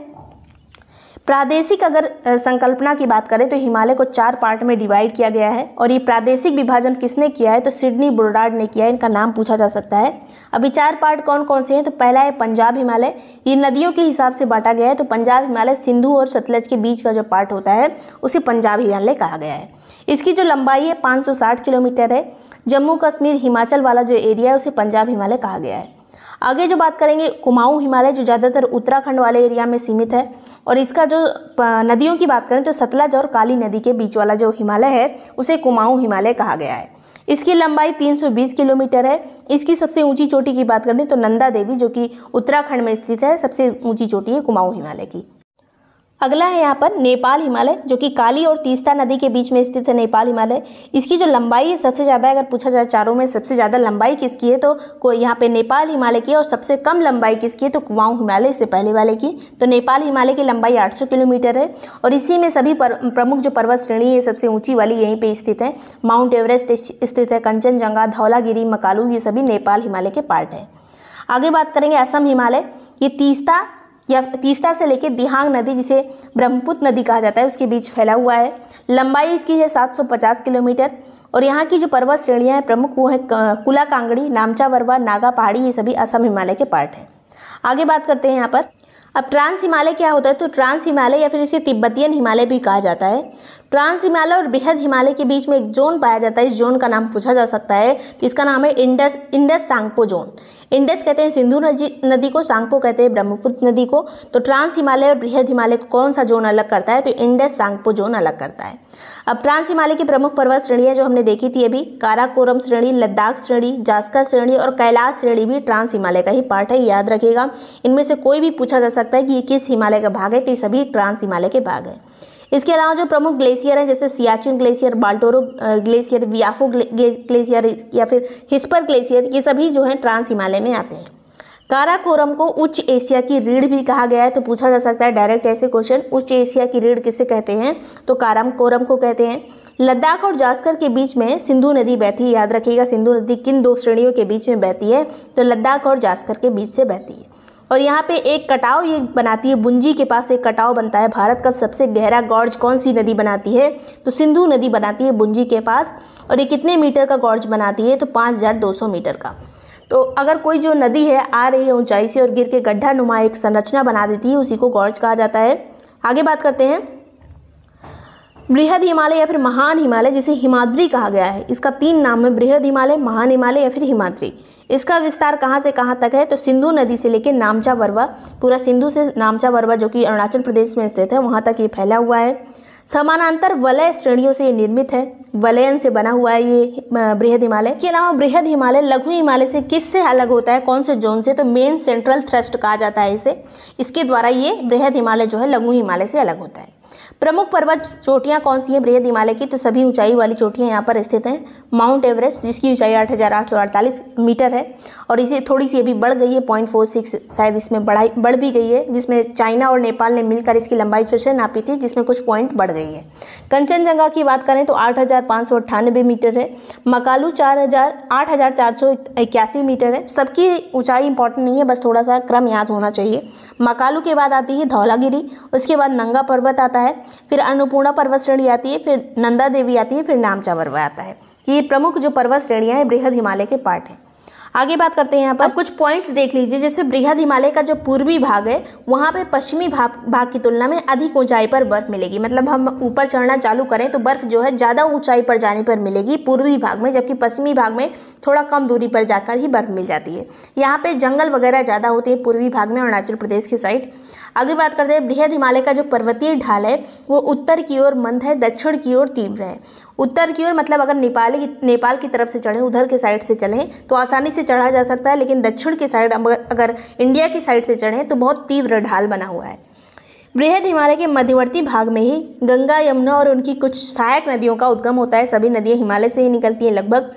प्रादेशिक अगर संकल्पना की बात करें तो हिमालय को चार पार्ट में डिवाइड किया गया है और ये प्रादेशिक विभाजन किसने किया है तो सिडनी बुर्डार्ड ने किया है, इनका नाम पूछा जा सकता है। अभी चार पार्ट कौन कौन से हैं तो पहला है पंजाब हिमालय। ये नदियों के हिसाब से बांटा गया है तो पंजाब हिमालय, सिंधु और सतलज के बीच का जो पार्ट होता है, उसे पंजाब हिमालय कहा गया है। इसकी जो लंबाई है, पाँच सौ साठ किलोमीटर है। जम्मू कश्मीर, हिमाचल वाला जो एरिया है, उसे पंजाब हिमालय कहा गया है। आगे जो बात करेंगे, कुमाऊँ हिमालय, जो ज़्यादातर उत्तराखंड वाले एरिया में सीमित है, और इसका जो नदियों की बात करें तो सतलज और काली नदी के बीच वाला जो हिमालय है, उसे कुमाऊँ हिमालय कहा गया है। इसकी लंबाई 320 किलोमीटर है। इसकी सबसे ऊँची चोटी की बात करें तो नंदा देवी, जो कि उत्तराखंड में स्थित है, सबसे ऊँची चोटी है कुमाऊँ हिमालय की। अगला है यहाँ पर नेपाल हिमालय, जो कि काली और तीस्ता नदी के बीच में स्थित है नेपाल हिमालय। इसकी जो लंबाई है सबसे ज़्यादा अगर पूछा जाए चारों में, सबसे ज़्यादा लंबाई किसकी है तो कोई यहाँ पे नेपाल हिमालय की और सबसे कम लंबाई किसकी है तो कुमाऊँ हिमालय इससे पहले वाले की। तो नेपाल हिमालय की लंबाई आठ सौ किलोमीटर है, और इसी में सभी प्रमुख जो पर्वत श्रेणी है सबसे ऊँची वाली यहीं पर स्थित है। माउंट एवरेस्ट स्थित है, कंचनजंगा, धौलागिरी, मकालू, ये सभी नेपाल हिमालय के पार्ट हैं। आगे बात करेंगे असम हिमालय। ये तीस्ता या तीस्ता से लेकर दिहांग नदी, जिसे ब्रह्मपुत्र नदी कहा जाता है, उसके बीच फैला हुआ है। लंबाई इसकी है 750 किलोमीटर और यहाँ की जो पर्वत श्रेणियाँ हैं, प्रमुख वो है कुला कांगड़ी नामचा वर्वा नागा पहाड़ी ये सभी असम हिमालय के पार्ट हैं। आगे बात करते हैं यहाँ पर। अब ट्रांस हिमालय क्या होता है? तो ट्रांस हिमालय या फिर इसे तिब्बतियन हिमालय भी कहा जाता है। ट्रांस हिमालय और बृहद हिमालय के बीच में एक जोन पाया जाता है। इस जोन का नाम पूछा जा सकता है तो इसका नाम है Indus Indus Tsangpo zone. Indus कहते हैं सिंधु नदी को सांगपो कहते हैं ब्रह्मपुत्र नदी को। तो ट्रांस हिमालय और बृहद हिमालय को कौन सा जोन अलग करता है? तो इंडस सांगपो जोन अलग करता है। अब ट्रांस हिमालय की प्रमुख पर्वत श्रेणियाँ जो हमने देखी थी अभी। काराकोरम श्रेणी, लद्दाख श्रेणी जास्कर श्रेणी और कैलाश श्रेणी भी ट्रांस हिमालय का ही पार्ट है, याद रखिएगा। इनमें से कोई भी पूछा जा सकता है कि ये किस हिमालय का भाग है तो ये सभी ट्रांस हिमालय के भाग हैं। इसके अलावा जो प्रमुख ग्लेशियर हैं, जैसे Siachen glacier, Baltoro glacier, Biafo glacier या फिर हिस्पर ग्लेशियर, ये सभी जो हैं ट्रांस हिमालय में आते हैं। काराकोरम को उच्च एशिया की रीढ़ भी कहा गया है तो पूछा जा सकता है डायरेक्ट ऐसे क्वेश्चन, उच्च एशिया की रीढ़ किसे कहते हैं? तो काराम कोरम को कहते हैं। लद्दाख और जास्कर के बीच में सिंधु नदी बहती है, याद रखिएगा, सिंधु नदी किन दो श्रेणियों के बीच में बहती है? तो लद्दाख और जास्कर के बीच से बहती है। और यहाँ पे एक कटाव ये बनाती है, बुंजी के पास एक कटाव बनता है। भारत का सबसे गहरा गॉर्ज कौन सी नदी बनाती है? तो सिंधु नदी बनाती है बुंजी के पास। और ये कितने मीटर का गॉर्ज बनाती है? तो पाँच हज़ार दो सौ मीटर का। तो अगर कोई जो नदी है, आ रही है ऊंचाई से और गिर के गड्ढा नुमा एक संरचना बना देती है, उसी को गॉर्ज कहा जाता है। आगे बात करते हैं। बृहद हिमालय या फिर महान हिमालय, जिसे हिमाद्री कहा गया है। इसका तीन नाम है, बृहद हिमालय, महान हिमालय या फिर हिमाद्री। इसका विस्तार कहाँ से कहाँ तक है? तो सिंधु नदी से लेकर नामचा वर्वा पूरा सिंधु से नामचा वर्वा जो कि अरुणाचल प्रदेश में स्थित है, वहाँ तक ये फैला हुआ है। समानांतर वलय श्रेणियों से ये निर्मित है। वलयन से बना हुआ है ये बृहद हिमालय। इसके अलावा बृहद हिमालय, लघु हिमालय से किस से अलग होता है? कौन से जोन से? तो मेन सेंट्रल थ्रस्ट कहा जाता है इसे। इसके द्वारा ये बृहद हिमालय जो है, लघु हिमालय से अलग होता है। प्रमुख पर्वत चोटियाँ कौन सी हैं? बृहद हिमालय की तो सभी ऊंचाई वाली चोटियाँ यहाँ पर स्थित हैं। माउंट एवरेस्ट, जिसकी ऊंचाई आठ हज़ार आठ सौ अड़तालीस मीटर है, और इसे थोड़ी सी अभी बढ़ गई है, पॉइंट फोर सिक्स, शायद इसमें बढ़ाई, बढ़ भी गई है, जिसमें चाइना और नेपाल ने मिलकर इसकी लंबाई फिर से नापी थी, जिसमें कुछ पॉइंट बढ़ गई है। कंचनजंगा की बात करें तो आठ हज़ार पाँच सौ अट्ठानबे मीटर है। मकालू चार हज़ार मीटर है। सबकी ऊंचाई इंपॉर्टेंट नहीं है, बस थोड़ा सा क्रम याद होना चाहिए। मकालू के बाद आती है धौलागिरी, उसके बाद नंगा पर्वत आता है। फिर अन्नपूर्णा पर्वत श्रेणी आती है, फिर नंदा देवी आती है, फिर नामचा पर्वत आता है। ये प्रमुख जो पर्वत श्रेणियाँ हैं, बृहद हिमालय के पार्ट हैं। आगे बात करते हैं यहाँ पर। कुछ पॉइंट्स देख लीजिए, जैसे बृहद हिमालय का जो पूर्वी भाग है, वहाँ पे पश्चिमी भाग भाग की तुलना में अधिक ऊंचाई पर बर्फ़ मिलेगी। मतलब हम ऊपर चढ़ना चालू करें तो बर्फ़ जो है ज़्यादा ऊंचाई पर जाने पर मिलेगी पूर्वी भाग में, जबकि पश्चिमी भाग में थोड़ा कम दूरी पर जाकर ही बर्फ़ मिल जाती है। यहाँ पे जंगल वगैरह ज़्यादा होती है पूर्वी भाग में, अरुणाचल प्रदेश की साइड आगे बात करते हैं, बृहद हिमालय का जो पर्वतीय ढाल है, वो उत्तर की ओर मंद है, दक्षिण की ओर तीव्र है। उत्तर की ओर मतलब अगर नेपाली नेपाल की तरफ़ से चढ़ें, उधर के साइड से चलें तो आसानी से चढ़ा जा सकता है, लेकिन दक्षिण की साइड अगर इंडिया की साइड से चढ़ें तो बहुत तीव्र ढाल बना हुआ है। बृहद हिमालय के मध्यवर्ती भाग में ही गंगा, यमुना और उनकी कुछ सहायक नदियों का उद्गम होता है, सभी नदियाँ हिमालय से ही निकलती हैं, लगभग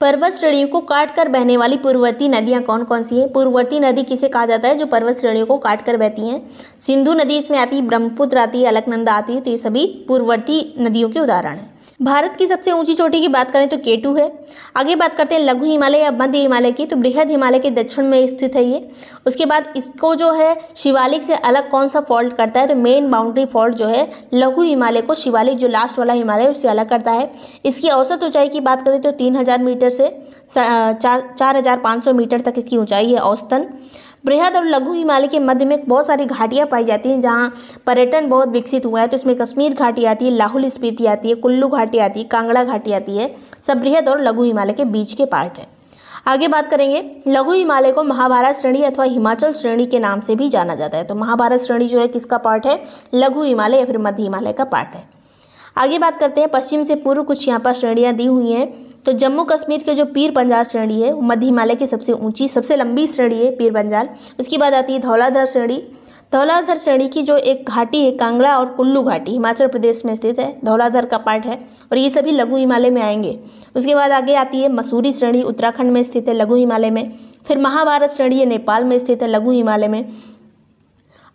पर्वत श्रेणियों को काट कर बहने वाली पूर्ववर्ती नदियाँ कौन कौन सी हैं? पूर्ववर्ती नदी किसे कहा जाता है जो पर्वत श्रेणियों को काट कर बहती हैं? सिंधु नदी इसमें आती है ब्रह्मपुत्र आती है अलकनंदा आती है तो ये सभी पूर्ववर्ती नदियों के उदाहरण हैं। भारत की सबसे ऊँची चोटी की बात करें तो केटू है। आगे बात करते हैं लघु हिमालय या मध्य हिमालय की तो बृहद हिमालय के दक्षिण में स्थित है ये। उसके बाद इसको जो है शिवालिक से अलग कौन सा फॉल्ट करता है? तो मेन बाउंड्री फॉल्ट जो है, लघु हिमालय को शिवालिक, जो लास्ट वाला हिमालय उससे अलग करता है। इसकी औसत ऊंचाई की बात करें तो तीन हज़ार मीटर से चार चार हज़ार पाँच सौ मीटर तक इसकी ऊंचाई है औसतन। बृहद और लघु हिमालय के मध्य में बहुत सारी घाटियाँ पाई जाती हैं, जहाँ पर्यटन बहुत विकसित हुआ है। तो इसमें कश्मीर घाटी आती है, लाहौल स्पीति आती है, कुल्लू घाटी आती है, कांगड़ा घाटी आती है। सब बृहद और लघु हिमालय के बीच के पार्ट है। आगे बात करेंगे, लघु हिमालय को महाभारत श्रेणी अथवा हिमाचल श्रेणी के नाम से भी जाना जाता है। तो महाभारत श्रेणी जो है, किसका पार्ट है? लघु हिमालय या फिर मध्य हिमालय का पार्ट है। आगे बात करते हैं, पश्चिम से पूर्व कुछ यहाँ पर श्रेणियाँ दी हुई हैं। तो जम्मू कश्मीर के जो पीर पंजाल श्रेणी है मध्य हिमालय की सबसे ऊँची, सबसे लंबी श्रेणी है पीर पंजाल उसके बाद आती है धौलाधर श्रेणी। धौलाधर श्रेणी की जो एक घाटी है, कांगड़ा और कुल्लू घाटी, हिमाचल प्रदेश में स्थित है, धौलाधर का पार्ट है, और ये सभी लघु हिमालय में आएँगे। उसके बाद आगे आती है मसूरी श्रेणी, उत्तराखंड में स्थित है लघु हिमालय में। फिर महाभारत श्रेणी है, नेपाल में स्थित है लघु हिमालय में।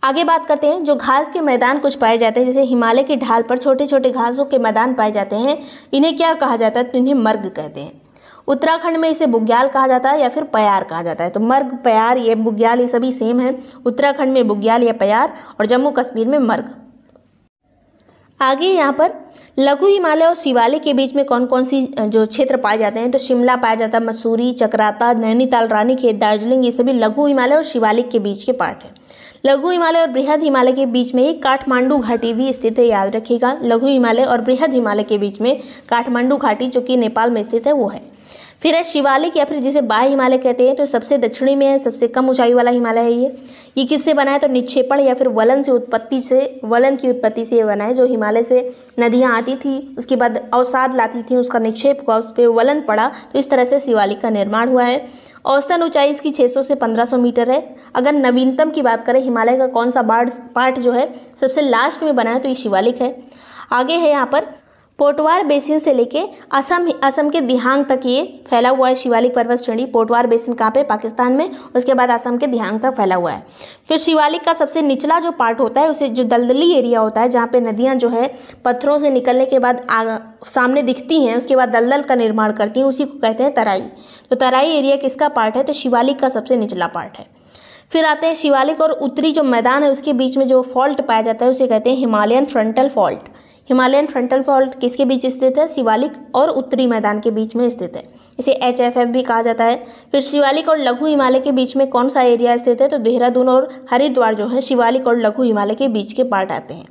आगे बात करते हैं, जो घास के मैदान कुछ पाए जाते हैं, जैसे हिमालय की ढाल पर छोटे छोटे घासों के मैदान पाए जाते हैं। इन्हें क्या कहा जाता है? तो इन्हें मर्ग कहते हैं। उत्तराखंड में इसे बुग्याल कहा जाता है या फिर प्यार कहा जाता है। तो मर्ग, प्यार ये बुग्याल, ये सभी सेम है। उत्तराखंड में बुग्याल या प्यार और जम्मू कश्मीर में मर्ग। आगे यहाँ पर, लघु हिमालय और शिवालिक के बीच में कौन कौन सी जो क्षेत्र पाए जाते हैं? तो शिमला पाया जाता है, मसूरी, चक्राता, नैनीताल, रानीखेत, दार्जिलिंग, ये सभी लघु हिमालय और शिवालिक के बीच के पार्ट हैं। लघु हिमालय और बृहद हिमालय के बीच में ही काठमांडू घाटी भी स्थित है, याद रखिएगा। लघु हिमालय और बृहद हिमालय के बीच में काठमांडू घाटी, जो कि नेपाल में स्थित है, वो है। फिर है शिवालिक या फिर जिसे बाह्य हिमालय कहते हैं तो सबसे दक्षिणी में है, सबसे कम ऊंचाई वाला हिमालय है ये। ये किससे बना है? तो निक्षेपण या फिर वलन से उत्पत्ति से, वलन की उत्पत्ति से ये बना है, जो हिमालय से नदियाँ आती थी, उसके बाद अवसाद लाती थी, उसका निक्षेप हुआ, उस पर वलन पड़ा तो इस तरह से शिवालिक का निर्माण हुआ है। औसतन ऊंचाई इसकी 600 से 1500 मीटर है। अगर नवीनतम की बात करें, हिमालय का कौन सा बार्ड पार्ट जो है, सबसे लास्ट में बना है तो ये शिवालिक है। आगे है यहाँ पर पोटवार बेसिन से लेके असम असम के दिहांग तक ये फैला हुआ है। शिवालिक पर्वत श्रेणी पोटवार बेसिन कहाँ पे? पाकिस्तान में। उसके बाद असम के दिहांग तक फैला हुआ है। फिर शिवालिक का सबसे निचला जो पार्ट होता है उसे जो दलदली एरिया होता है जहाँ पे नदियाँ जो है पत्थरों से निकलने के बाद आ, सामने दिखती हैं उसके बाद दलदल का निर्माण करती हैं उसी को कहते हैं तराई। तो तराई एरिया किसका पार्ट है? तो शिवालिक का सबसे निचला पार्ट है। फिर आते हैं शिवालिक और उत्तरी जो मैदान है उसके बीच में जो फॉल्ट पाया जाता है उसे कहते हैं Himalayan frontal fault. Himalayan frontal fault किसके बीच स्थित है? शिवालिक और उत्तरी मैदान के बीच में स्थित है। इसे एच एफ़ एफ़ भी कहा जाता है। फिर शिवालिक और लघु हिमालय के बीच में कौन सा एरिया स्थित है? तो देहरादून और हरिद्वार जो है, शिवालिक और लघु हिमालय के बीच के पार्ट आते हैं।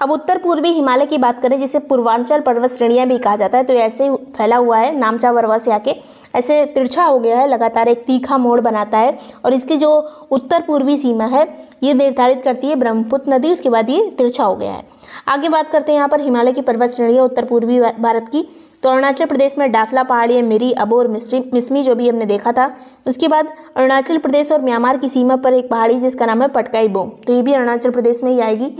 अब उत्तर पूर्वी हिमालय की बात करें, जिसे पूर्वांचल पर्वत श्रेणियाँ भी कहा जाता है तो ऐसे फैला हुआ है नामचा वर्वा से आके ऐसे तिरछा हो गया है, लगातार एक तीखा मोड़ बनाता है और इसकी जो उत्तर पूर्वी सीमा है, ये निर्धारित करती है ब्रह्मपुत्र नदी, उसके बाद ये तिरछा हो गया है। आगे बात करते हैं यहाँ पर हिमालय की पर्वत श्रेणियाँ उत्तर पूर्वी भारत की। तो अरुणाचल प्रदेश में डाफला पहाड़ी है मेरी, अबोर, मिस्री, मिसमी जो भी हमने देखा था। उसके बाद अरुणाचल प्रदेश और म्यांमार की सीमा पर एक पहाड़ी, जिसका नाम है पटकाई बोम तो ये भी अरुणाचल प्रदेश में ही आएगी।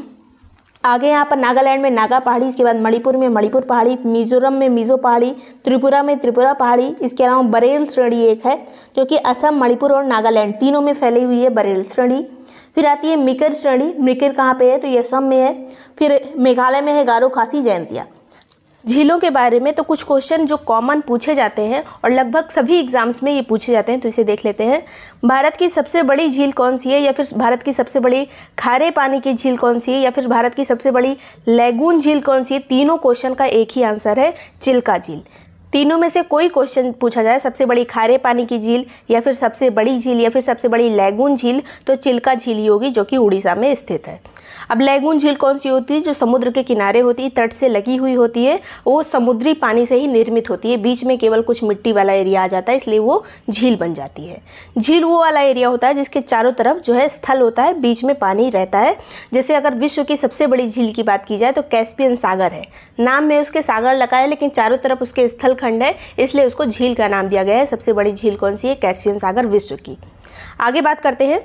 आगे यहाँ पर नागालैंड में नागा पहाड़ी, इसके बाद मणिपुर में मणिपुर पहाड़ी, मिजोरम में मिजो पहाड़ी, त्रिपुरा में त्रिपुरा पहाड़ी, इसके अलावा बरेल श्रेणी एक है, जो कि असम, मणिपुर और नागालैंड तीनों में फैली हुई है बरेल श्रेणी। फिर आती है मिकर श्रेणी, मिकर कहाँ पे है? तो ये असम में है। फिर मेघालय में है गारो खासी जयंतिया। झीलों के बारे में तो कुछ क्वेश्चन जो कॉमन पूछे जाते हैं और लगभग सभी एग्ज़ाम्स में ये पूछे जाते हैं तो इसे देख लेते हैं। भारत की सबसे बड़ी झील कौन सी है या फिर भारत की सबसे बड़ी खारे पानी की झील कौन सी है या फिर भारत की सबसे बड़ी लेगून झील कौन सी है? तीनों क्वेश्चन का एक ही आंसर है, चिल्का झील। तीनों में से कोई क्वेश्चन पूछा जाए, सबसे बड़ी खारे पानी की झील या फिर सबसे बड़ी झील या फिर सबसे बड़ी लैगून झील तो चिल्का झील ही होगी, जो कि उड़ीसा में स्थित है। अब लैगून झील कौन सी होती है? जो समुद्र के किनारे होती है, तट से लगी हुई होती है, वो समुद्री पानी से ही निर्मित होती है। बीच में केवल कुछ मिट्टी वाला एरिया आ जाता है, इसलिए वो झील बन जाती है। झील वो वाला एरिया होता है, जिसके चारों तरफ़ जो है स्थल होता है, बीच में पानी रहता है। जैसे अगर विश्व की सबसे बड़ी झील की बात की जाए तो कैस्पियन सागर है। नाम में उसके सागर लगा है, लेकिन चारों तरफ़ उसके स्थल खंड है, इसलिए उसको झील का नाम दिया गया है। सबसे बड़ी झील कौन सी है? कैस्पियन सागर विश्व की। आगे बात करते हैं।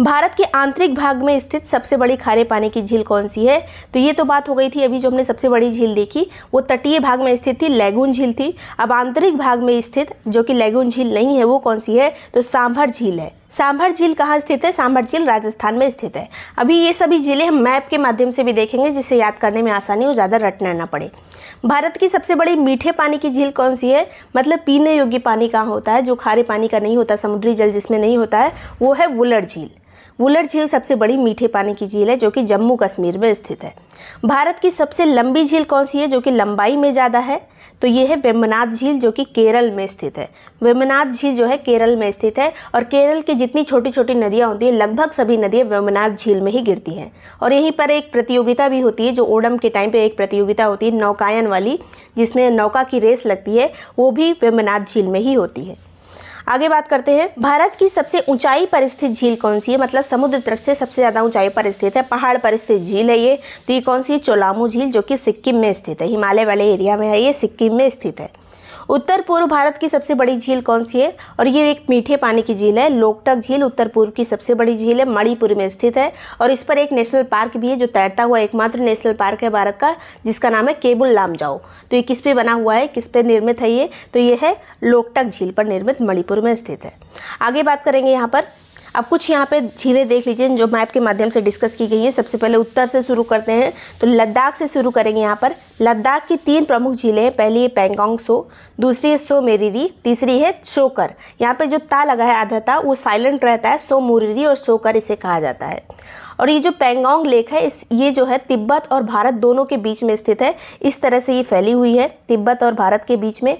भारत के आंतरिक भाग में स्थित सबसे बड़ी खारे पानी की झील कौन सी है? तो ये तो बात हो गई थी, अभी जो हमने सबसे बड़ी झील देखी, वो तटीय भाग में स्थित थी, लेगून झील थी। अब आंतरिक भाग में स्थित, जो कि लेगून झील नहीं है, वो कौन सी है? तो सांभर झील है। सांभर झील कहाँ स्थित है? सांभर झील राजस्थान में स्थित है। अभी ये सभी झीलें हम मैप के माध्यम से भी देखेंगे, जिससे याद करने में आसानी हो, ज़्यादा रटना ना पड़े। भारत की सबसे बड़ी मीठे पानी की झील कौन सी है? मतलब पीने योग्य पानी कहाँ होता है? जो खारे पानी का नहीं होता, समुद्री जल जिसमें नहीं होता है, वो है वुलर झील। वुलर झील सबसे बड़ी मीठे पानी की झील है, जो कि जम्मू कश्मीर में स्थित है। भारत की सबसे लंबी झील कौन सी है? जो कि लंबाई में ज़्यादा है तो ये है वेम्बनाथ झील जो कि केरल में स्थित है। वेम्बनाथ झील जो है केरल में स्थित है और केरल की जितनी छोटी छोटी नदियाँ होती हैं, लगभग सभी नदियाँ वेम्बनाथ झील में ही गिरती हैं। और यहीं पर एक प्रतियोगिता भी होती है, जो ओडम के टाइम पर एक प्रतियोगिता होती है, नौकायन वाली, जिसमें नौका की रेस लगती है, वो भी वेम्बनाथ झील में ही होती है। आगे बात करते हैं। भारत की सबसे ऊंचाई पर स्थित झील कौन सी है? मतलब समुद्र तट से सबसे ज़्यादा ऊंचाई पर स्थित है। पहाड़ पर स्थित झील है ये। तो ये कौन सी चोलामू झील, जो कि सिक्किम में स्थित है। हिमालय वाले एरिया में है ये, सिक्किम में स्थित है। उत्तर पूर्व भारत की सबसे बड़ी झील कौन सी है? और ये एक मीठे पानी की झील है, लोकटक झील, उत्तर पूर्व की सबसे बड़ी झील है, मणिपुर में स्थित है। और इस पर एक नेशनल पार्क भी है जो तैरता हुआ एकमात्र नेशनल पार्क है भारत का, जिसका नाम है केबुल लाम जाओ तो ये किस पे बना हुआ है, किस पे निर्मित है ये? तो ये है लोकटक झील पर निर्मित मणिपुर में स्थित है। आगे बात करेंगे यहाँ पर। अब कुछ यहाँ पे झीलें देख लीजिए, जो मैप के माध्यम से डिस्कस की गई हैं। सबसे पहले उत्तर से शुरू करते हैं तो लद्दाख से शुरू करेंगे यहाँ पर। लद्दाख की तीन प्रमुख झीलें हैं, पहली है पेंगोंग सो, दूसरी है सो मेरीरी, तीसरी है शोकर यहाँ पे जो ता लगा है आधा ता, वो साइलेंट रहता है, सो मुरीरी और शोकर इसे कहा जाता है। और ये जो पेंगोंग लेक है, इस, ये जो है तिब्बत और भारत दोनों के बीच में स्थित है। इस तरह से ये फैली हुई है, तिब्बत और भारत के बीच में।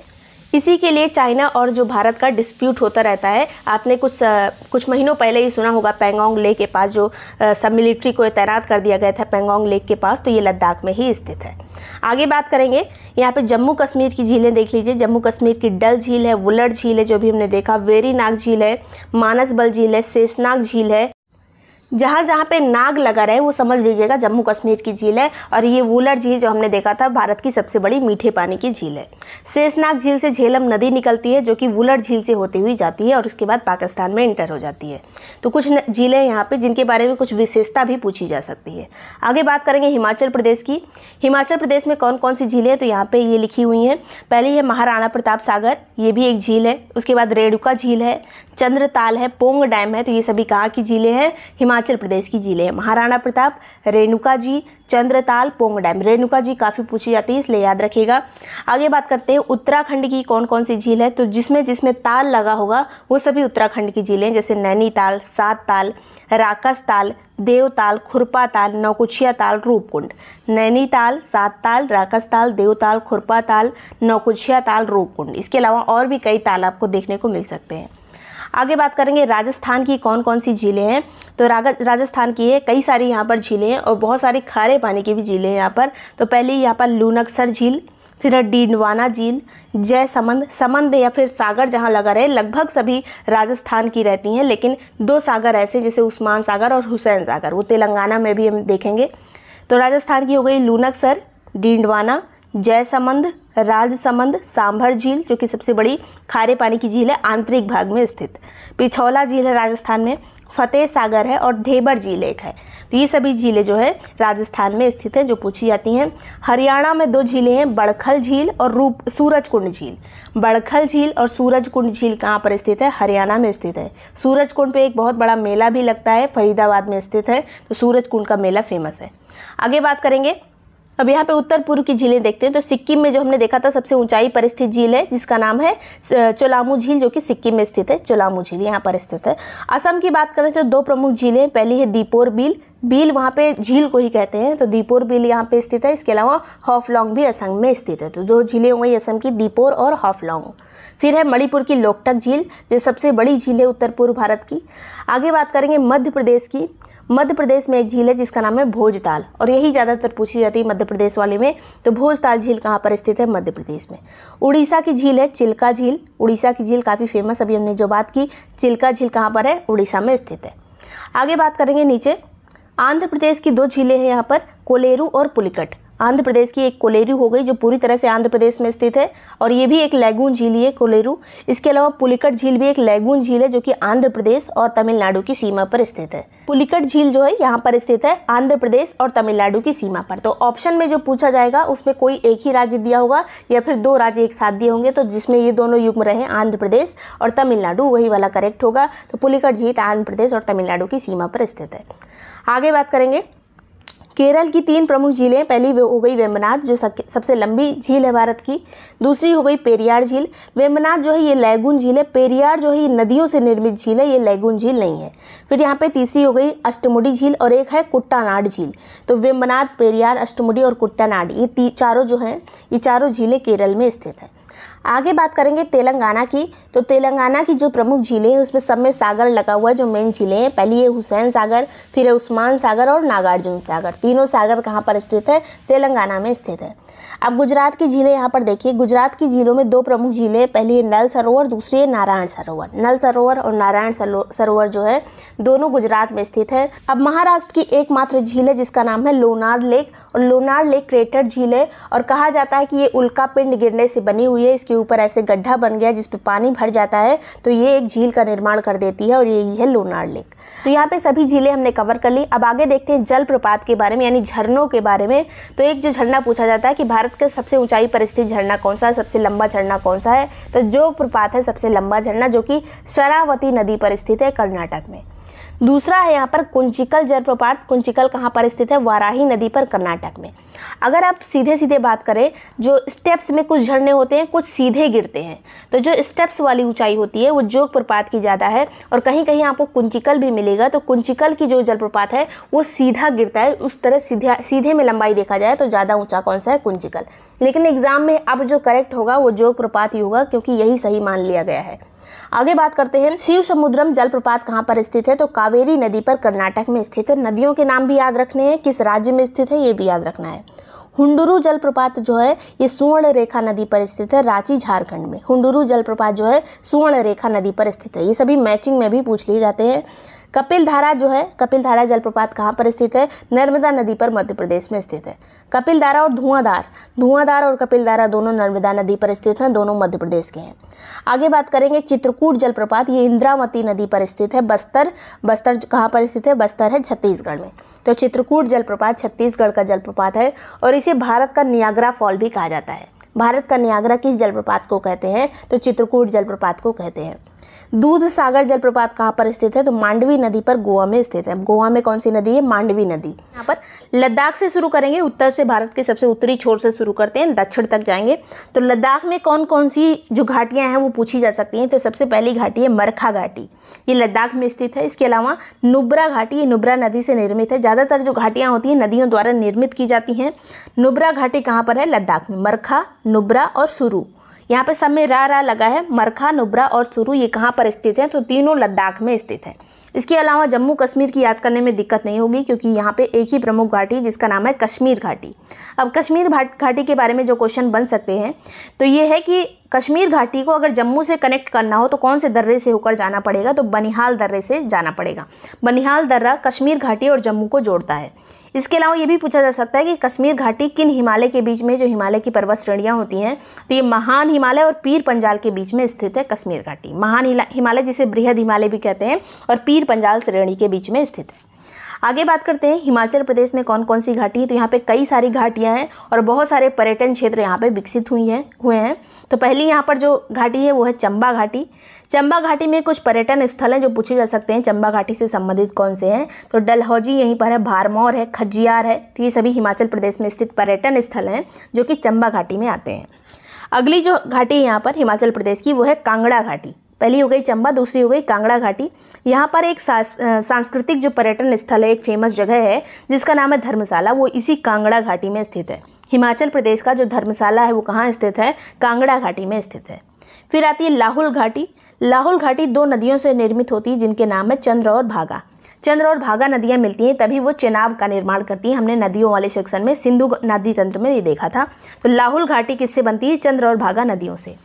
इसी के लिए चाइना और जो भारत का डिस्प्यूट होता रहता है, आपने कुछ कुछ महीनों पहले ही सुना होगा पेंगोंग लेक के पास जो सब मिलिट्री को तैनात कर दिया गया था पेंगोंग लेक के पास तो ये लद्दाख में ही स्थित है। आगे बात करेंगे, यहाँ पे जम्मू कश्मीर की झीलें देख लीजिए। जम्मू कश्मीर की डल झील है वुलट झील है, जो भी हमने देखा वेरी नाग झील है मानस बल झील है, शेषनाग झील है। जहाँ जहाँ पे नाग लगा रहे वो समझ लीजिएगा, जम्मू कश्मीर की झील है और ये वूलर झील जो हमने देखा था, भारत की सबसे बड़ी मीठे पानी की झील है। शेषनाग झील से झेलम नदी निकलती है, जो कि वुलर झील से होती हुई जाती है और उसके बाद पाकिस्तान में इंटर हो जाती है। तो कुछ झीलें यहाँ पर जिनके बारे में कुछ विशेषता भी पूछी जा सकती है। आगे बात करेंगे हिमाचल प्रदेश की। हिमाचल प्रदेश में कौन कौन सी झीलें हैं? तो यहाँ पर ये लिखी हुई हैं। पहली है महाराणा प्रताप सागर, ये भी एक झील है। उसके बाद रेणुका झील है। चंद्रताल है, पोंग डैम है तो ये सभी कहाँ की झीलें हैं, हिमाचल प्रदेश की झीलें हैं। महाराणा प्रताप, रेणुका जी, चंद्रताल, पोंग डैम। रेणुका जी काफ़ी पूछी जाती है, इसलिए याद रखिएगा। आगे बात करते हैं, उत्तराखंड की कौन कौन सी झील है? तो जिसमें जिसमें ताल लगा होगा, वो सभी उत्तराखंड की झीलें जैसे नैनीताल सात ताल राकस ताल देवताल खुरपा ताल नौकुचिया ताल रूपकुंड। नैनीताल सात ताल राकस ताल देवताल खुरपा ताल नौकुछिया ताल रूपकुंड। इसके अलावा और भी कई ताल आपको देखने को मिल सकते हैं। आगे बात करेंगे राजस्थान की कौन कौन सी झीलें हैं। तो राजस्थान की है, कई सारी यहाँ पर झीलें हैं और बहुत सारी खारे पानी की भी झीलें हैं यहाँ पर। तो पहले यहाँ पर लूनकसर झील, फिर डीडवाना झील, जय समंद समंद या फिर सागर जहाँ लगा रहे, लगभग सभी राजस्थान की रहती हैं, लेकिन दो सागर ऐसे जैसे उस्मान सागर और हुसैन सागर, वो तेलंगाना में भी हम देखेंगे। तो राजस्थान की हो गई लूनकसर, डीडवाना जयसमंद राजसमंद सांभर झील, जो कि सबसे बड़ी खारे पानी की झील है, आंतरिक भाग में स्थित। पिछौला झील है राजस्थान में, फतेह सागर है और धेबर झील एक है। तो ये सभी झीलें जो है, राजस्थान में स्थित हैं, जो पूछी जाती हैं। हरियाणा में दो झीलें हैं, बड़खल झील और रूप, सूरजकुंड झील। बड़खल झील और सूरजकुंड झील कहाँ पर स्थित है? हरियाणा में स्थित है। सूरजकुंड पे एक बहुत बड़ा मेला भी लगता है, फरीदाबाद में स्थित है तो सूरजकुंड का मेला फ़ेमस है। आगे बात करेंगे अब यहाँ पे उत्तर पूर्व की झीलें देखते हैं। तो सिक्किम में जो हमने देखा था, सबसे ऊंचाई पर स्थित झील है, जिसका नाम है चोलामू झील, जो कि सिक्किम में स्थित है। चोलामू झील यहाँ पर स्थित है। असम की बात करें तो दो प्रमुख झीलें पहली है दीपोर बिल। बिल वहाँ पे झील को ही कहते हैं। तो दीपोर बिल यहाँ पे स्थित है। इसके अलावा हॉफलोंग भी असम में स्थित है। तो दो झीलें हो गई असम की दीपोर और हॉफलोंग। फिर है मणिपुर की लोकटक झील, जो सबसे बड़ी झील है उत्तर पूर्व भारत की। आगे बात करेंगे मध्य प्रदेश की। मध्य प्रदेश में एक झील है जिसका नाम है भोजताल। और यही ज़्यादातर पूछी जाती है मध्य प्रदेश वाले में। तो भोजताल झील कहाँ पर स्थित है? मध्य प्रदेश में। उड़ीसा की झील है चिल्का झील। उड़ीसा की झील काफ़ी फ़ेमस अभी हमने जो बात की, चिल्का झील कहाँ पर है? उड़ीसा में स्थित है। आगे बात करेंगे नीचे। आंध्र प्रदेश की दो झीलें हैं यहाँ पर, कोलेरू और पुलिकट। आंध्र प्रदेश की एक कोलेरू हो गई, जो पूरी तरह से आंध्र प्रदेश में स्थित है, और ये भी एक लैगून झील ही है, कोलेरू। इसके अलावा पुलिकट झील भी एक लैगून झील है, जो कि आंध्र प्रदेश और तमिलनाडु की सीमा पर स्थित है। पुलिकट झील जो है, यहाँ पर स्थित है, आंध्र प्रदेश और तमिलनाडु की सीमा पर। तो ऑप्शन में जो पूछा जाएगा, उसमें कोई एक ही राज्य दिया होगा, या फिर दो राज्य एक साथ दिए होंगे तो जिसमें ये दोनों युग्म रहे, आंध्र प्रदेश और तमिलनाडु, वही वाला करेक्ट होगा। तो पुलिकट झील आंध्र प्रदेश और तमिलनाडु की सीमा पर स्थित है। आगे बात करेंगे केरल की तीन प्रमुख झीलें, पहली हो गई वेम्बनाथ, जो सबसे लंबी झील है भारत की। दूसरी हो गई पेरियार झील। वेम्बनाथ जो है ये लैगुन झील है। पेरियार जो है ये नदियों से निर्मित झील है, ये लैगुन झील नहीं है। फिर यहाँ पे तीसरी हो गई अष्टमुडी झील और एक है कुट्टानाड झील। तो वेम्बनाथ, पेरियार, अष्टमुडी और कुट्टानाड, ये चारों जो हैं, ये चारों झीलें केरल में स्थित हैं। आगे बात करेंगे तेलंगाना की। तो तेलंगाना की जो प्रमुख झीलें हैं, उसमें सब में सागर लगा हुआ है, जो मेन झीलें हैं। पहली है हुसैन सागर, फिर है उस्मान सागर और नागार्जुन सागर। तीनों सागर कहाँ पर स्थित है? तेलंगाना में स्थित है। अब गुजरात की झीलें यहाँ पर देखिए। गुजरात की झीलों में दो प्रमुख झीलें, पहली है नल सरोवर, दूसरी है नारायण सरोवर। नल सरोवर और नारायण सरोवर जो है, दोनों गुजरात में स्थित है। अब महाराष्ट्र की एकमात्र झील है, जिसका नाम है लोनार लेक। और लोनार लेक क्रेटर झील है और कहा जाता है कि ये उल्का पिंड गिरने से बनी हुई है। इसके ऊपर ऐसे गड्ढा बन गया जिसपे पानी भर जाता है तो ये एक झील का निर्माण कर देती है और यही है लोनार लेक। तो यहाँ पे सभी झीलें हमने कवर कर ली। अब आगे देखते हैं जलप्रपात के बारे में, यानी झरनों के बारे में। तो एक जो झरना पूछा जाता है कि भारत का सबसे ऊंचाई पर स्थित झरना कौन सा है? सबसे लंबा झरना कौन सा है? तो जो है, सबसे लंबा झरना जो कि शरावती नदी पर स्थित है कर्नाटक में। दूसरा है यहाँ पर कुंचिकल जलप्रपात। कुंचिकल कहाँ पर स्थित है? वाराही नदी पर कर्नाटक में। अगर आप सीधे सीधे बात करें, जो स्टेप्स में कुछ झरने होते हैं, कुछ सीधे गिरते हैं। तो जो स्टेप्स वाली ऊंचाई होती है, वो जोग प्रपात की ज़्यादा है और कहीं कहीं आपको कुंचिकल भी मिलेगा। तो कुंचिकल की जो जलप्रपात है, वो सीधा गिरता है। उस तरह सीधा, सीधे में लंबाई देखा जाए तो ज़्यादा ऊँचा कौन सा है? कुंचिकल। लेकिन एग्ज़ाम में अब जो करेक्ट होगा, वो जोग ही होगा, क्योंकि यही सही मान लिया गया है। आगे बात करते हैं, शिव समुद्रम जलप्रपात कहाँ पर स्थित है? तो कावेरी नदी पर कर्नाटक में स्थित है। नदियों के नाम भी याद रखने हैं, किस राज्य में स्थित है, ये भी याद रखना है। हुंडुरु जलप्रपात जो है, ये सुवर्ण रेखा नदी पर स्थित है, रांची, झारखंड में। हुंडुरु जलप्रपात जो है सुवर्ण रेखा नदी पर स्थित है। ये सभी मैचिंग में भी पूछ लिए जाते हैं। कपिल धारा जो है कपिल धारा जलप्रपात कहाँ पर स्थित है? नर्मदा नदी पर मध्य प्रदेश में स्थित है। कपिल धारा और धुआंधार धुआंधार और कपिल धारा दोनों नर्मदा नदी पर स्थित हैं, दोनों मध्य प्रदेश के हैं। आगे बात करेंगे, चित्रकूट जलप्रपात, ये इंद्रावती नदी पर स्थित है, बस्तर बस्तर कहाँ पर स्थित है? बस्तर है छत्तीसगढ़ में। तो चित्रकूट जलप्रपात छत्तीसगढ़ का जलप्रपात है और इसे भारत का नियाग्रा फॉल भी कहा जाता है। भारत का नियाग्रा किस जलप्रपात को कहते हैं? तो चित्रकूट जलप्रपात को कहते हैं। दूध सागर जलप्रपात कहाँ पर स्थित है? तो मांडवी नदी पर गोवा में स्थित है। गोवा में कौन सी नदी है? मांडवी नदी। यहाँ पर लद्दाख से शुरू करेंगे। उत्तर से भारत के सबसे उत्तरी छोर से शुरू करते हैं। दक्षिण तक जाएँगे। तो लद्दाख में कौन कौन सी जो घाटियाँ हैं, वो पूछी जा सकती हैं। तो सबसे पहली घाटी है मरखा घाटी। ये लद्दाख में स्थित है। इसके अलावा नुब्रा घाटी, ये नुब्रा नदी से निर्मित है। ज़्यादातर जो घाटियाँ होती हैं, नदियों द्वारा निर्मित की जाती हैं। नुब्रा घाटी कहाँ पर है? लद्दाख में। मरखा, नुब्रा और सुरू। यहाँ पे सब में रा रा लगा है, मरखा, नुब्रा और सुरू, ये कहाँ पर स्थित है? तो तीनों लद्दाख में स्थित है। इसके अलावा जम्मू कश्मीर की याद करने में दिक्कत नहीं होगी, क्योंकि यहाँ पे एक ही प्रमुख घाटी, जिसका नाम है कश्मीर घाटी। अब कश्मीर घाटी के बारे में जो क्वेश्चन बन सकते हैं तो ये है कि कश्मीर घाटी को अगर जम्मू से कनेक्ट करना हो तो कौन से दर्रे से होकर जाना पड़ेगा? तो बनिहाल दर्रे से जाना पड़ेगा। बनिहाल दर्रा कश्मीर घाटी और जम्मू को जोड़ता है। इसके अलावा ये भी पूछा जा सकता है कि कश्मीर घाटी किन हिमालय के बीच में, जो हिमालय की पर्वत श्रेणियाँ होती हैं तो ये महान हिमालय और पीर पंजाल के बीच में स्थित है कश्मीर घाटी। महान हिमालय जिसे बृहद हिमालय भी कहते हैं, और पीर पंजाल श्रेणी के बीच में स्थित है। आगे बात करते हैं, हिमाचल प्रदेश में कौन कौन सी घाटी है? तो यहाँ पे कई सारी घाटियाँ हैं और बहुत सारे पर्यटन क्षेत्र यहाँ पे विकसित हुई हैं, हुए हैं। तो पहली यहाँ पर जो घाटी है, वो है चंबा घाटी। चंबा घाटी में कुछ पर्यटन स्थल हैं जो पूछे जा सकते हैं, चंबा घाटी से संबंधित कौन से हैं? तो डलहौजी यहीं पर है, भारमौर है, खजियार है तो ये सभी हिमाचल प्रदेश में स्थित पर्यटन स्थल हैं, जो कि चंबा घाटी में आते हैं। अगली जो घाटी है यहाँ पर हिमाचल प्रदेश की, वो है कांगड़ा घाटी। पहली हो गई चंबा, दूसरी हो गई कांगड़ा घाटी। यहाँ पर एक सांस्कृतिक जो पर्यटन स्थल है, एक फ़ेमस जगह है, जिसका नाम है धर्मशाला, वो इसी कांगड़ा घाटी में स्थित है। हिमाचल प्रदेश का जो धर्मशाला है, वो कहाँ स्थित है? कांगड़ा घाटी में स्थित है। फिर आती है लाहुल घाटी। लाहौल घाटी दो नदियों से निर्मित होती है, जिनके नाम है चंद्र और भागा। चंद्र और भागा नदियाँ मिलती हैं, तभी वो चेनाब का निर्माण करती हैं। हमने नदियों वाले सेक्शन में सिंधु नदी तंत्र में ये देखा था। तो लाहौल घाटी किससे बनती है? चंद्र और भागा नदियों से।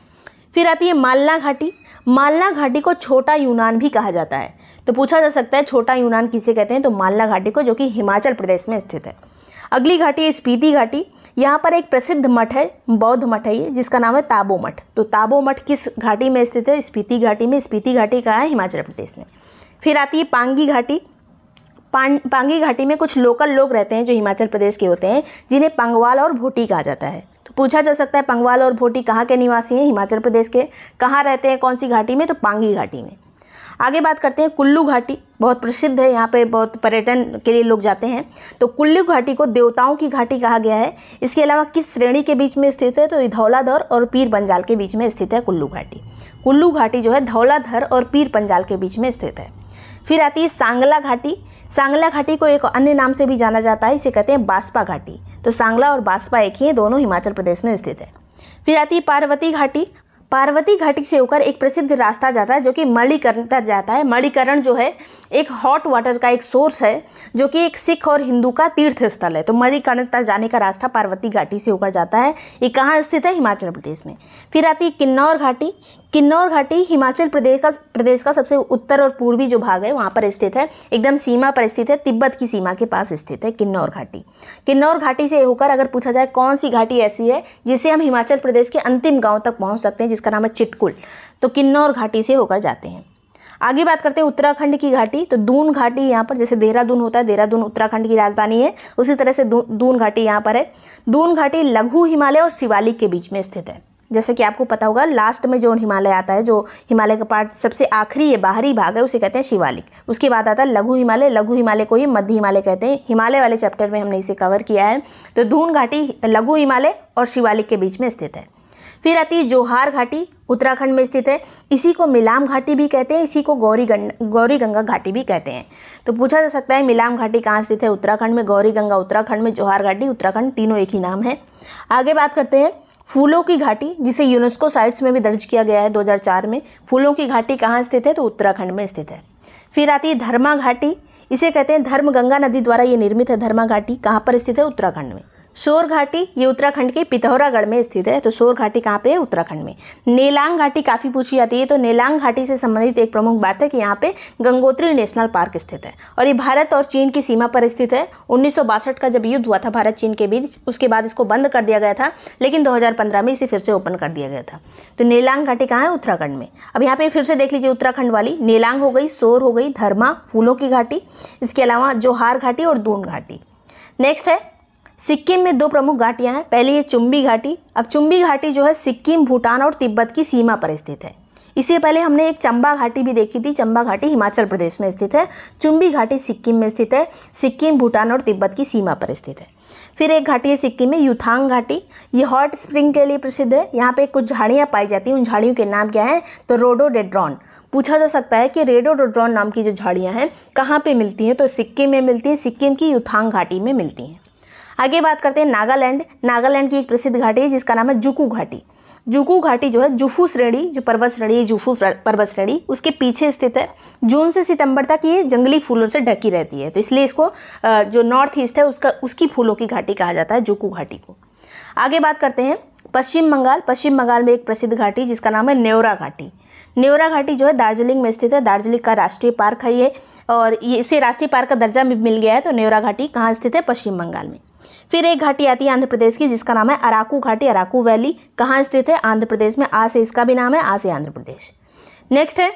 फिर आती है मालना घाटी। मालना घाटी को छोटा यूनान भी कहा जाता है। तो पूछा जा सकता है छोटा यूनान किसे कहते हैं? तो मालना घाटी को, जो कि हिमाचल प्रदेश में स्थित है। अगली घाटी है स्पीति घाटी। यहाँ पर एक प्रसिद्ध मठ है, बौद्ध मठ है ये, जिसका नाम है ताबो मठ। तो ताबो मठ किस घाटी में स्थित है? स्पीति घाटी में। स्पीति घाटी कहाँ है? हिमाचल प्रदेश में। फिर आती है पांगी घाटी। पांगी घाटी में कुछ लोकल लोग रहते हैं जो हिमाचल प्रदेश के होते हैं, जिन्हें पंगवाल और भोटी कहा जाता है। पूछा जा सकता है पंगवाल और भोटी कहाँ के निवासी हैं? हिमाचल प्रदेश के कहाँ रहते हैं? कौन सी घाटी में? तो पांगी घाटी में। आगे बात करते हैं कुल्लू घाटी। बहुत प्रसिद्ध है यहाँ पे, बहुत पर्यटन के लिए लोग जाते हैं। तो कुल्लू घाटी को देवताओं की घाटी कहा गया है। इसके अलावा किस श्रेणी के बीच में स्थित है? तो धौलाधर और पीर पंजाल के बीच में स्थित है कुल्लू घाटी। कुल्लू घाटी जो है धौलाधर और पीर पंजाल के बीच में स्थित है। फिर आती है सांगला घाटी। सांगला घाटी को एक अन्य नाम से भी जाना जाता है। इसे कहते हैं बासपा घाटी। तो सांगला और बासपा एक ही दोनों हिमाचल प्रदेश में स्थित है। फिर आती है पार्वती घाटी। पार्वती घाटी से होकर एक प्रसिद्ध रास्ता जाता है, जो कि मणिकरण तक जाता है। मणिकरण जो है एक हॉट वाटर का एक सोर्स है, जो कि एक सिख और हिंदू का तीर्थ स्थल है। तो मणिकरण तक जाने का रास्ता पार्वती घाटी से होकर जाता है। ये कहाँ स्थित है? हिमाचल प्रदेश में। फिर आती है किन्नौर घाटी। किन्नौर घाटी हिमाचल प्रदेश का प्रदेश का सबसे उत्तर और पूर्वी जो भाग है, वहाँ पर स्थित है। एकदम सीमा पर स्थित है, तिब्बत की सीमा के पास स्थित है किन्नौर घाटी। किन्नौर घाटी से होकर अगर पूछा जाए, कौन सी घाटी ऐसी है, जिसे हम हिमाचल प्रदेश के अंतिम गाँव तक पहुँच सकते हैं, जिसका नाम है चिटकुल? तो किन्नौर घाटी से होकर जाते हैं। आगे बात करते हैं उत्तराखंड की घाटी। तो दून घाटी यहाँ पर, जैसे देहरादून होता है, देहरादून उत्तराखंड की राजधानी है। उसी तरह से दून घाटी यहाँ पर है। दून घाटी लघु हिमालय और शिवालिक के बीच में स्थित है। जैसे कि आपको पता होगा लास्ट में जो हिमालय आता है, जो हिमालय का पार्ट सबसे आखिरी है बाहरी भाग है, उसे कहते हैं शिवालिक। उसके बाद आता है लघु हिमालय। लघु हिमालय को ही मध्य हिमालय कहते हैं। हिमालय वाले चैप्टर में हमने इसे कवर किया है। तो धून घाटी लघु हिमालय और शिवालिक के बीच में स्थित है। फिर आती है जोहार घाटी, उत्तराखंड में स्थित है। इसी को मिलाम घाटी भी कहते हैं, इसी को गौरी गौरी गंगा घाटी भी कहते हैं। तो पूछा जा सकता है मिलाम घाटी कहाँ स्थित है? उत्तराखंड में गौरी गंगा, उत्तराखंड में जोहार घाटी, उत्तराखंड तीनों एक ही नाम है। आगे बात करते हैं, फूलों की घाटी, जिसे यूनेस्को साइट्स में भी दर्ज किया गया है 2004 में। फूलों की घाटी कहाँ स्थित है? तो उत्तराखंड में स्थित है। फिर आती है धर्मा घाटी, इसे कहते हैं धर्म गंगा नदी द्वारा ये निर्मित है धर्मा घाटी। कहाँ पर स्थित है? उत्तराखंड में। शोर घाटी ये उत्तराखंड के पिथौरागढ़ में स्थित है। तो शोर घाटी कहाँ पे है? उत्तराखंड में। नेलांग घाटी काफ़ी पूछी जाती है। तो नेलांग घाटी से संबंधित एक प्रमुख बात है कि यहाँ पे गंगोत्री नेशनल पार्क स्थित है। और ये भारत और चीन की सीमा पर स्थित है। उन्नीस सौ बासठ का जब युद्ध हुआ था भारत चीन के बीच, उसके बाद इसको बंद कर दिया गया था, लेकिन दो हज़ार पंद्रह में इसे फिर से ओपन कर दिया गया था। तो नेलांग घाटी कहाँ है? उत्तराखंड में। अब यहाँ पे फिर से देख लीजिए उत्तराखंड वाली। नेलांग हो गई, सोर हो गई, धर्मा, फूलों की घाटी, इसके अलावा जोहार घाटी और दून घाटी। नेक्स्ट है सिक्किम में दो प्रमुख घाटियाँ हैं। पहली है चुम्बी घाटी। अब चुम्बी घाटी जो है सिक्किम, भूटान और तिब्बत की सीमा पर स्थित है। इससे पहले हमने एक चंबा घाटी भी देखी थी। चंबा घाटी हिमाचल प्रदेश में स्थित है। चुम्बी घाटी सिक्किम में स्थित है। सिक्किम, भूटान और तिब्बत की सीमा पर स्थित है। फिर एक घाटी है सिक्किम में, युथांग घाटी। ये हॉट स्प्रिंग के लिए प्रसिद्ध है। यहाँ पे कुछ झाड़ियाँ पाई जाती हैं। उन झाड़ियों के नाम क्या है? तो रोडोडेड्रॉन। पूछा जा सकता है कि रेडोडोड्रॉन नाम की जो झाड़ियाँ हैं, कहाँ पे मिलती हैं? तो सिक्किम में मिलती हैं, सिक्किम की युथांग घाटी में मिलती हैं। आगे बात करते हैं नागालैंड। नागालैंड की एक प्रसिद्ध घाटी है, जिसका नाम है जुकू घाटी। जुकू घाटी जो है, जुफू श्रेणी, जो पर्वत श्रेणी है जुफू पर्वत श्रेणी, उसके पीछे स्थित है। जून से सितंबर तक ये जंगली फूलों से ढकी रहती है। तो इसलिए इसको जो नॉर्थ ईस्ट है, उसका, उसकी फूलों की घाटी कहा जाता है, जुकू घाटी को। आगे बात करते हैं, पश्चिम बंगाल। पश्चिम बंगाल में एक प्रसिद्ध घाटी, जिसका नाम है नेवरा घाटी। नेवरा घाटी जो है, दार्जिलिंग में स्थित है। दार्जिलिंग का राष्ट्रीय पार्क है ये, और ये, इसे राष्ट्रीय पार्क का दर्जा मिल गया है तो नेवरा घाटी कहाँ स्थित है? पश्चिम बंगाल में। फिर एक घाटी आती है आंध्र प्रदेश की, जिसका नाम है अराकू घाटी, अराकू वैली। कहाँ स्थित है? आंध्र प्रदेश में। आ से इसका भी नाम है, आ से आंध्र प्रदेश। नेक्स्ट है,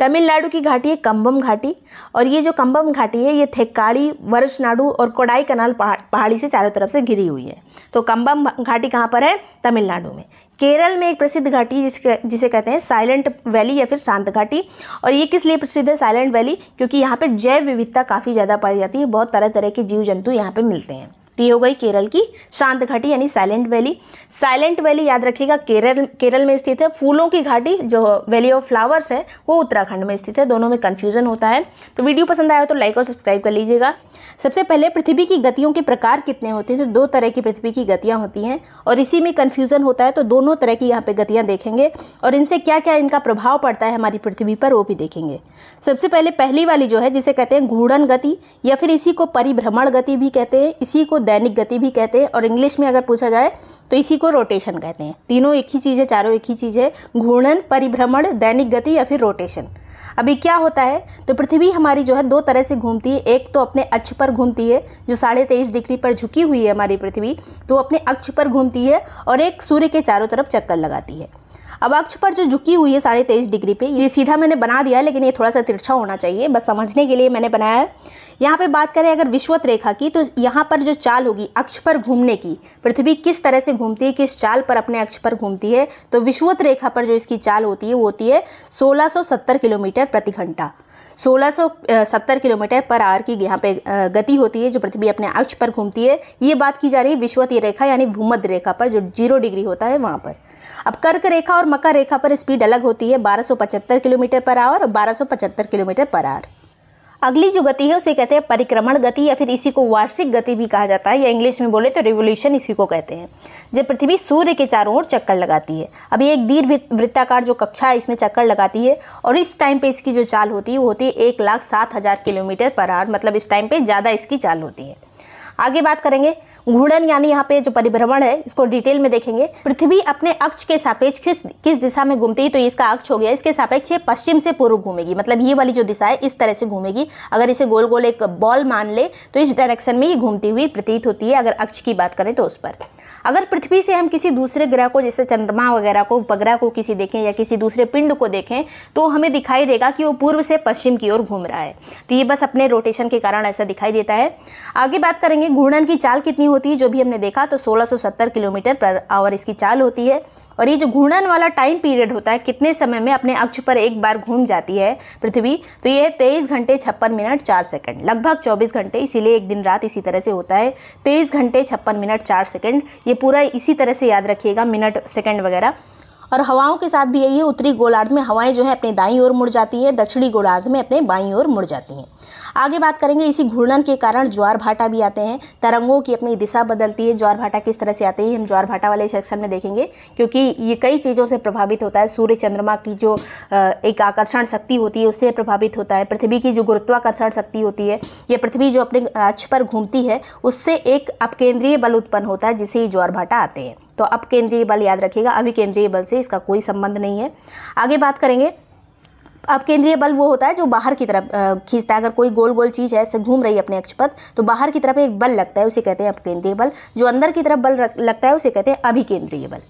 तमिलनाडु की घाटी है कंबम घाटी। और ये जो कंबम घाटी है, ये थेक्काड़ी, वर्षनाडु और कोडाई कनाल पहाड़ी से चारों तरफ़ से घिरी हुई है। तो कंबम घाटी कहाँ पर है? तमिलनाडु में। केरल में एक प्रसिद्ध घाटी, जिसके, जिसे कहते हैं साइलेंट वैली या फिर शांत घाटी। और ये किस लिए प्रसिद्ध है साइलेंट वैली? क्योंकि यहाँ पर जैव विविधता काफ़ी ज़्यादा पाई जाती है। बहुत तरह तरह के जीव जंतु यहाँ पर मिलते हैं। तो ये हो गई केरल की, शांत घाटी यानी साइलेंट वैली। साइलेंट वैली याद रखिएगा, केरल केरल में स्थित है। फूलों की घाटी, जो वैली ऑफ़ फ्लावर्स है, वो उत्तराखंड में स्थित है। दोनों में कन्फ्यूज़न होता है। तो वीडियो पसंद आया तो लाइक और सब्सक्राइब कर लीजिएगा। सबसे पहले, पृथ्वी की गतियों के प्रकार कितने होते हैं? तो दो तरह की पृथ्वी की गतियाँ होती हैं, और इसी में कन्फ्यूज़न होता है तो दोनों तरह की यहाँ पर गतियाँ देखेंगे, और इनसे क्या क्या इनका प्रभाव पड़ता है हमारी पृथ्वी पर, वो भी देखेंगे। सबसे पहले, पहली वाली जो है, जिसे कहते हैं घूर्णन गति, या फिर इसी को परिभ्रमण गति भी कहते हैं। इसी को दैनिक गति भी कहते हैं और इंग्लिश में अगर पूछा जाए तो इसी को रोटेशन कहते हैं। तीनों एक ही चीज़ है, चारों एक ही चीज़ है, घूर्णन, परिभ्रमण, दैनिक गति या फिर रोटेशन। अभी क्या होता है तो पृथ्वी हमारी जो है दो तरह से घूमती है, एक तो अपने अक्ष पर घूमती है, जो साढ़े तेईस डिग्री पर झुकी हुई है हमारी पृथ्वी तो अपने अक्ष पर घूमती है और एक सूर्य के चारों तरफ़ चक्कर लगाती है। अब अक्ष पर जो झुकी हुई है साढ़े तेईस डिग्री पे, ये सीधा मैंने बना दिया है लेकिन ये थोड़ा सा तिरछा होना चाहिए, बस समझने के लिए मैंने बनाया है। यहाँ पे बात करें अगर विश्वत रेखा की तो यहाँ पर जो चाल होगी अक्ष पर घूमने की, पृथ्वी किस तरह से घूमती है, किस चाल पर अपने अक्ष पर घूमती है तो विश्वत रेखा पर जो इसकी चाल होती है, वो होती है 1670 किलोमीटर प्रति घंटा। 1670 किलोमीटर पर आवर की यहाँ पे गति होती है, जो पृथ्वी अपने अक्ष पर घूमती है। ये बात की जा रही है विश्वतीय रेखा, यानी भूमध्य रेखा पर, जो ज़ीरो डिग्री होता है वहाँ पर। अब कर्क रेखा और मकर रेखा पर स्पीड अलग होती है 1275 किलोमीटर पर आवर और 1275 किलोमीटर पर आवर अगली जो गति है, उसे कहते हैं परिक्रमण गति या फिर इसी को वार्षिक गति भी कहा जाता है। या इंग्लिश में बोले तो रिवोल्यूशन इसी को कहते हैं। जब पृथ्वी सूर्य के चारों ओर चक्कर लगाती है। अब ये एक दीर्घ वृत्ताकार जो कक्षा है, इसमें चक्कर लगाती है और इस टाइम पे इसकी जो चाल होती है, वो होती है एक लाख सात हज़ार किलोमीटर पर आवर। मतलब इस टाइम पे ज़्यादा इसकी चाल होती है। आगे बात करेंगे। घूर्णन यानी यहाँ पे जो परिभ्रमण है, इसको डिटेल में देखेंगे। पृथ्वी अपने अक्ष के सापेक्ष किस किस दिशा में घूमती है? तो इसका अक्ष हो गया। इसके सापेक्ष ये पश्चिम से पूर्व घूमेगी। मतलब ये वाली जो दिशा है, इस तरह से घूमेगी। अगर इसे गोल गोल एक बॉल मान ले तो इस डायरेक्शन में ये घूमती हुई प्रतीत होती है, अगर अक्ष की बात करें तो उस पर। अगर पृथ्वी से हम किसी दूसरे ग्रह को, जैसे चंद्रमा वगैरह को, उपग्रह को किसी देखें या किसी दूसरे पिंड को देखें तो हमें दिखाई देगा कि वो पूर्व से पश्चिम की ओर घूम रहा है। तो ये बस अपने रोटेशन के कारण ऐसा दिखाई देता है। आगे बात करेंगे, घूर्णन की चाल कितनी होती है, जो भी हमने देखा तो 1670 किलोमीटर पर आवर इसकी चाल होती है। और ये जो घूर्णन वाला टाइम पीरियड होता है, कितने समय में अपने अक्ष पर एक बार घूम जाती है पृथ्वी तो ये है तेईस घंटे छप्पन मिनट चार सेकंड लगभग चौबीस घंटे, इसीलिए एक दिन रात इसी तरह से होता है। तेईस घंटे छप्पन मिनट चार सेकंड ये पूरा इसी तरह से याद रखिएगा, मिनट सेकंड वगैरह। और हवाओं के साथ भी यही है, उत्तरी गोलार्ध में हवाएँ जो है अपने दाई ओर मुड़ जाती हैं, दक्षिणी गोलार्ध में अपने बाई ओर मुड़ जाती हैं। आगे बात करेंगे इसी घूर्णन के कारण ज्वार भाटा भी आते हैं। तरंगों की अपनी दिशा बदलती है, ज्वार भाटा किस तरह से आते हैं, हम ज्वार भाटा वाले सेक्शन में देखेंगे, क्योंकि ये कई चीज़ों से प्रभावित होता है। सूर्य चंद्रमा की जो एक आकर्षण शक्ति होती है, उससे प्रभावित होता है। पृथ्वी की जो गुरुत्वाकर्षण शक्ति होती है, या पृथ्वी जो अपने अक्ष पर घूमती है, उससे एक अपकेंद्रीय बल उत्पन्न होता है, जिसे ज्वार भाटा आते हैं। तो अब केंद्रीय बल याद रखिएगा, अभी केंद्रीय बल से इसका कोई संबंध नहीं है। आगे बात करेंगे, अब केंद्रीय बल वो होता है जो बाहर की तरफ़ खींचता है। अगर कोई गोल गोल चीज़ है, ऐसे घूम रही है अपने अक्ष पर तो बाहर की तरफ़ एक बल लगता है, उसे कहते हैं अब केंद्रीय बल। जो अंदर की तरफ़ बल लगता है, उसे कहते हैं अभिकेंद्रीय बल।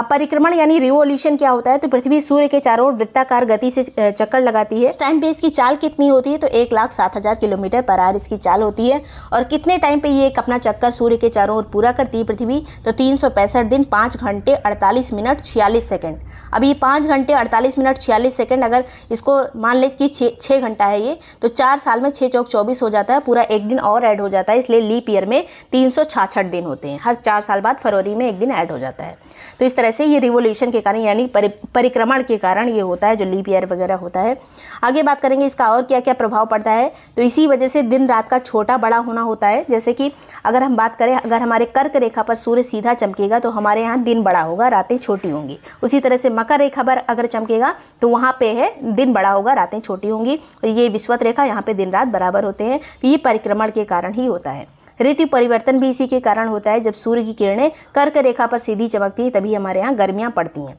अब परिक्रमण यानी रिवोल्यूशन क्या होता है? तो पृथ्वी सूर्य के चारों ओर वृत्ताकार गति से चक्कर लगाती है। टाइम पे इसकी चाल कितनी होती है? तो एक लाख सात हज़ार किलोमीटर पर आर इसकी चाल होती है। और कितने टाइम पे ये एक अपना चक्कर सूर्य के चारों ओर पूरा करती है पृथ्वी? तो तीन सौ पैंसठ दिन, पाँच घंटे, अड़तालीस मिनट, छियालीस सेकेंड। अब ये पाँच घंटे, अड़तालीस मिनट, छियालीस सेकेंड अगर इसको मान ले कि छः घंटा है ये तो चार साल में छः चौक चौबीस हो जाता है, पूरा एक दिन और ऐड हो जाता है। इसलिए लीप ईयर में तीन दिन होते हैं। हर चार साल बाद फरवरी में एक दिन ऐड हो जाता है। तो इस तरह से ये रिवोल्यूशन के कारण, यानी परिक्रमण के कारण ये होता है, जो लीप ईयर वगैरह होता है। आगे बात करेंगे इसका और क्या क्या प्रभाव पड़ता है। तो इसी वजह से दिन रात का छोटा बड़ा होना होता है। जैसे कि अगर हम बात करें, अगर हमारे कर्क रेखा पर सूर्य सीधा चमकेगा तो हमारे यहाँ दिन बड़ा होगा, रातें छोटी होंगी। उसी तरह से मकर रेखा पर अगर चमकेगा तो वहाँ पे है, दिन बड़ा होगा, रातें छोटी होंगी। ये विश्वत रेखा यहाँ पे दिन रात बराबर होते हैं। तो ये परिक्रमण के कारण ही होता है। ऋतु परिवर्तन भी इसी के कारण होता है जब सूर्य की किरणें कर्क रेखा पर सीधी चमकती है, तभी हमारे यहाँ गर्मियाँ पड़ती हैं।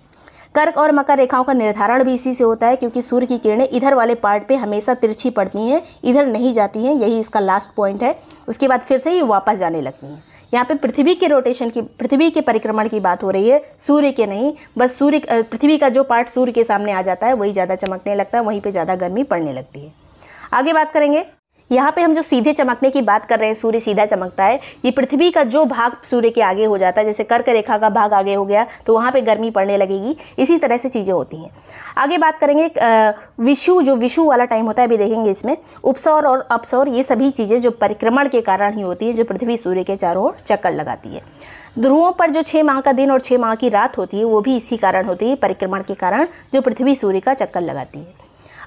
कर्क और मकर रेखाओं का निर्धारण भी इसी से होता है क्योंकि सूर्य की किरणें इधर वाले पार्ट पे हमेशा तिरछी पड़ती हैं, इधर नहीं जाती हैं, यही इसका लास्ट पॉइंट है। उसके बाद फिर से ये वापस जाने लगती हैं। यहाँ पे पृथ्वी के रोटेशन की, पृथ्वी के परिक्रमण की बात हो रही है, सूर्य के नहीं, बस सूर्य पृथ्वी का जो पार्ट सूर्य के सामने आ जाता है, वही ज़्यादा चमकने लगता है, वहीं पर ज़्यादा गर्मी पड़ने लगती है। आगे बात करेंगे। यहाँ पे हम जो सीधे चमकने की बात कर रहे हैं, सूर्य सीधा चमकता है, ये पृथ्वी का जो भाग सूर्य के आगे हो जाता है, जैसे कर्क रेखा का भाग आगे हो गया तो वहाँ पे गर्मी पड़ने लगेगी। इसी तरह से चीज़ें होती हैं। आगे बात करेंगे विषु जो विषु वाला टाइम होता है, अभी देखेंगे इसमें। उपसौर और अपसौर, ये सभी चीज़ें जो परिक्रमण के कारण ही होती है, जो पृथ्वी सूर्य के चारों ओर चक्कर लगाती है। ध्रुवों पर जो छः माह का दिन और छः माह की रात होती है, वो भी इसी कारण होती है, परिक्रमण के कारण, जो पृथ्वी सूर्य का चक्कर लगाती है।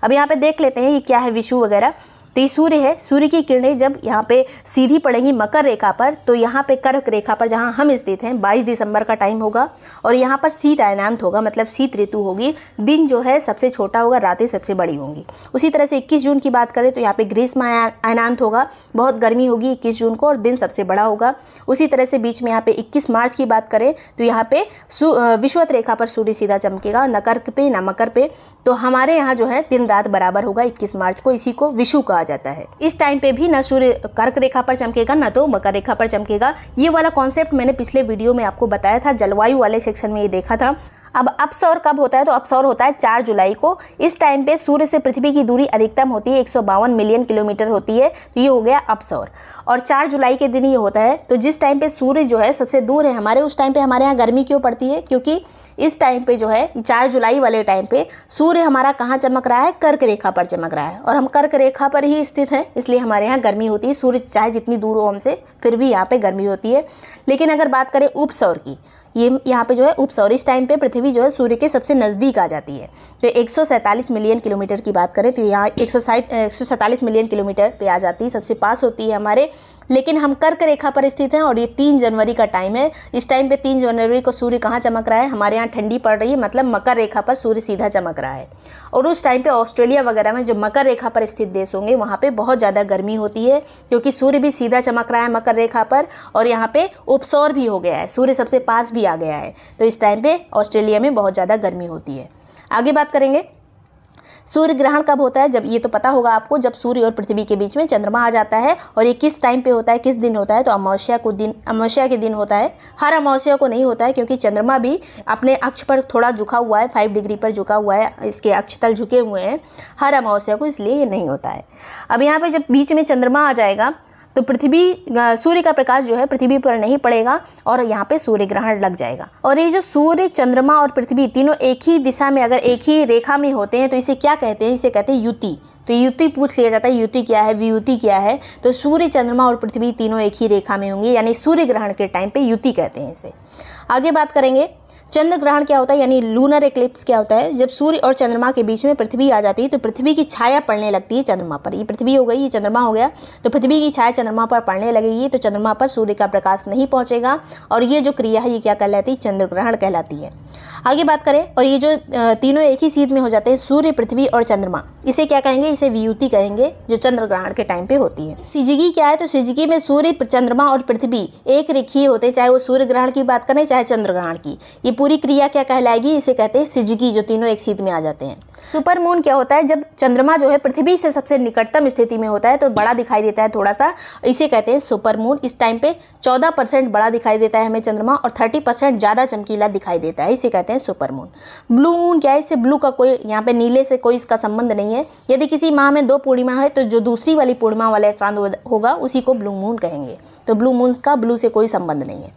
अब यहाँ पे देख लेते हैं, ये क्या है विषु वगैरह। तो ये सूर्य है। सूर्य की किरणें जब यहाँ पे सीधी पड़ेंगी मकर रेखा पर तो यहाँ पे कर्क रेखा पर जहाँ हम स्थित हैं 22 दिसंबर का टाइम होगा और यहाँ पर शीत अयनांत होगा मतलब शीत ऋतु होगी। दिन जो है सबसे छोटा होगा, रातें सबसे बड़ी होंगी। उसी तरह से इक्कीस जून की बात करें तो यहाँ पर ग्रीष्म अयनांत होगा, बहुत गर्मी होगी इक्कीस जून को और दिन सबसे बड़ा होगा। उसी तरह से बीच में यहाँ पे इक्कीस मार्च की बात करें तो यहाँ पे विश्वत रेखा पर सूर्य सीधा चमकेगा, न कर्क पे, न मकर पे। तो हमारे यहाँ जो है दिन रात बराबर होगा इक्कीस मार्च को, इसी को विशु का जाता है। इस टाइम पे भी ना सूर्य कर्क रेखा पर चमकेगा, न तो मकर रेखा पर चमकेगा। ये वाला कॉन्सेप्ट मैंने पिछले वीडियो में आपको बताया था, जलवायु वाले सेक्शन में ये देखा था। अब अपसौर कब होता है? तो अपसौर होता है चार जुलाई को। इस टाइम पे सूर्य से पृथ्वी की दूरी अधिकतम होती है, एक सौ बावन मिलियन किलोमीटर होती है तो ये हो गया अपसौर। और चार जुलाई के दिन ये होता है तो जिस टाइम पे सूर्य जो है सबसे दूर है हमारे, उस टाइम पे हमारे यहाँ गर्मी क्यों पड़ती है? क्योंकि इस टाइम पे जो है, चार जुलाई वाले टाइम पे सूर्य हमारा कहाँ चमक रहा है? कर्क रेखा पर चमक रहा है। और हम कर्क रेखा पर ही स्थित हैं, इसलिए हमारे यहाँ गर्मी होती है। सूर्य चाहे जितनी दूर हो हमसे, फिर भी यहाँ पे गर्मी होती है। लेकिन अगर बात करें उपसौर की ये यहाँ पे जो है उपसौर इस टाइम पे पृथ्वी जो है, सूर्य के सबसे नज़दीक आ जाती है। तो एक सौ सैंतालीस मिलियन किलोमीटर की बात करें तो यहाँ एक सौ मिलियन किलोमीटर पर आ जाती है। सबसे पास होती है हमारे लेकिन हम कर्क रेखा पर स्थित हैं और ये तीन जनवरी का टाइम है। इस टाइम पे तीन जनवरी को सूर्य कहाँ चमक रहा है? हमारे यहाँ ठंडी पड़ रही है मतलब मकर रेखा पर सूर्य सीधा चमक रहा है। और उस टाइम पे ऑस्ट्रेलिया वगैरह में जो मकर रेखा पर स्थित देश होंगे, वहाँ पे बहुत ज़्यादा गर्मी होती है, क्योंकि सूर्य भी सीधा चमक रहा है मकर रेखा पर और यहाँ पर उपसौर भी हो गया है। सूर्य सबसे पास भी आ गया है। तो इस टाइम पर ऑस्ट्रेलिया में बहुत ज़्यादा गर्मी होती है। आगे बात करेंगे। सूर्य ग्रहण कब होता है जब ये तो पता होगा आपको, जब सूर्य और पृथ्वी के बीच में चंद्रमा आ जाता है और ये किस टाइम पे होता है, किस दिन होता है तो अमावस्या को दिन, अमावस्या के दिन होता है। हर अमावस्या को नहीं होता है क्योंकि चंद्रमा भी अपने अक्ष पर थोड़ा झुका हुआ है फाइव डिग्री पर झुका हुआ है, इसके अक्ष तल झुके हुए हैं। हर अमावस्या को इसलिए ये नहीं होता है। अब यहाँ पर जब बीच में चंद्रमा आ जाएगा तो पृथ्वी सूर्य का प्रकाश जो है पृथ्वी पर नहीं पड़ेगा और यहाँ पे सूर्य ग्रहण लग जाएगा। और ये जो सूर्य, चंद्रमा और पृथ्वी तीनों एक ही दिशा में अगर एक ही रेखा में होते हैं तो इसे क्या कहते हैं? इसे कहते हैं युति। तो युति पूछ लिया जाता है, युति क्या है वियुति क्या है? तो सूर्य, चंद्रमा और पृथ्वी तीनों एक ही रेखा में होंगे, यानी सूर्य ग्रहण के टाइम पे युति कहते हैं इसे। आगे बात करेंगे। चंद्र ग्रहण क्या होता है, यानी लूनर एक्लिप्स क्या होता है, जब सूर्य और चंद्रमा के बीच में पृथ्वी आ जाती है तो पृथ्वी की छाया पड़ने लगती है चंद्रमा पर। ये पृथ्वी हो गई, ये चंद्रमा हो गया तो पृथ्वी की छाया चंद्रमा पर पड़ने लगेगी तो चंद्रमा पर सूर्य का प्रकाश नहीं पहुंचेगा, और ये जो क्रिया है, ये क्या कहलाती है चंद्र ग्रहण कहलाती है। आगे बात करें, और ये जो तीनों एक ही सीध में हो जाते हैं, सूर्य, पृथ्वी और चंद्रमा, इसे क्या कहेंगे, इसे वियुति कहेंगे, जो चंद्र ग्रहण के टाइम पे होती है। सिजगी क्या है तो सिजगी में सूर्य, चंद्रमा और पृथ्वी एक रेखीय होते हैं, चाहे वो सूर्य ग्रहण की बात करें, चाहे चंद्र ग्रहण की। ये पूरी क्रिया क्या कहलाएगी? इसे कहते हैं सिजगी, जो तीनों एक सीध में आ जाते हैं। सुपर मून क्या होता है? जब चंद्रमा जो है पृथ्वी से सबसे निकटतम स्थिति में होता है तो बड़ा दिखाई देता है थोड़ा सा इसे कहते हैं सुपर मून। इस टाइम पे 14 परसेंट बड़ा दिखाई देता है हमें चंद्रमा और 30 परसेंट ज़्यादा चमकीला दिखाई देता है। इसे कहते हैं सुपर मून। ब्लू मून क्या है? इससे ब्लू का कोई, यहाँ पे नीले से कोई इसका संबंध नहीं है। यदि किसी माह में दो पूर्णिमा है तो जो दूसरी वाली पूर्णिमा वाले चाँद होगा, उसी को ब्लू मून कहेंगे। तो ब्लू मून का ब्लू से कोई संबंध नहीं है।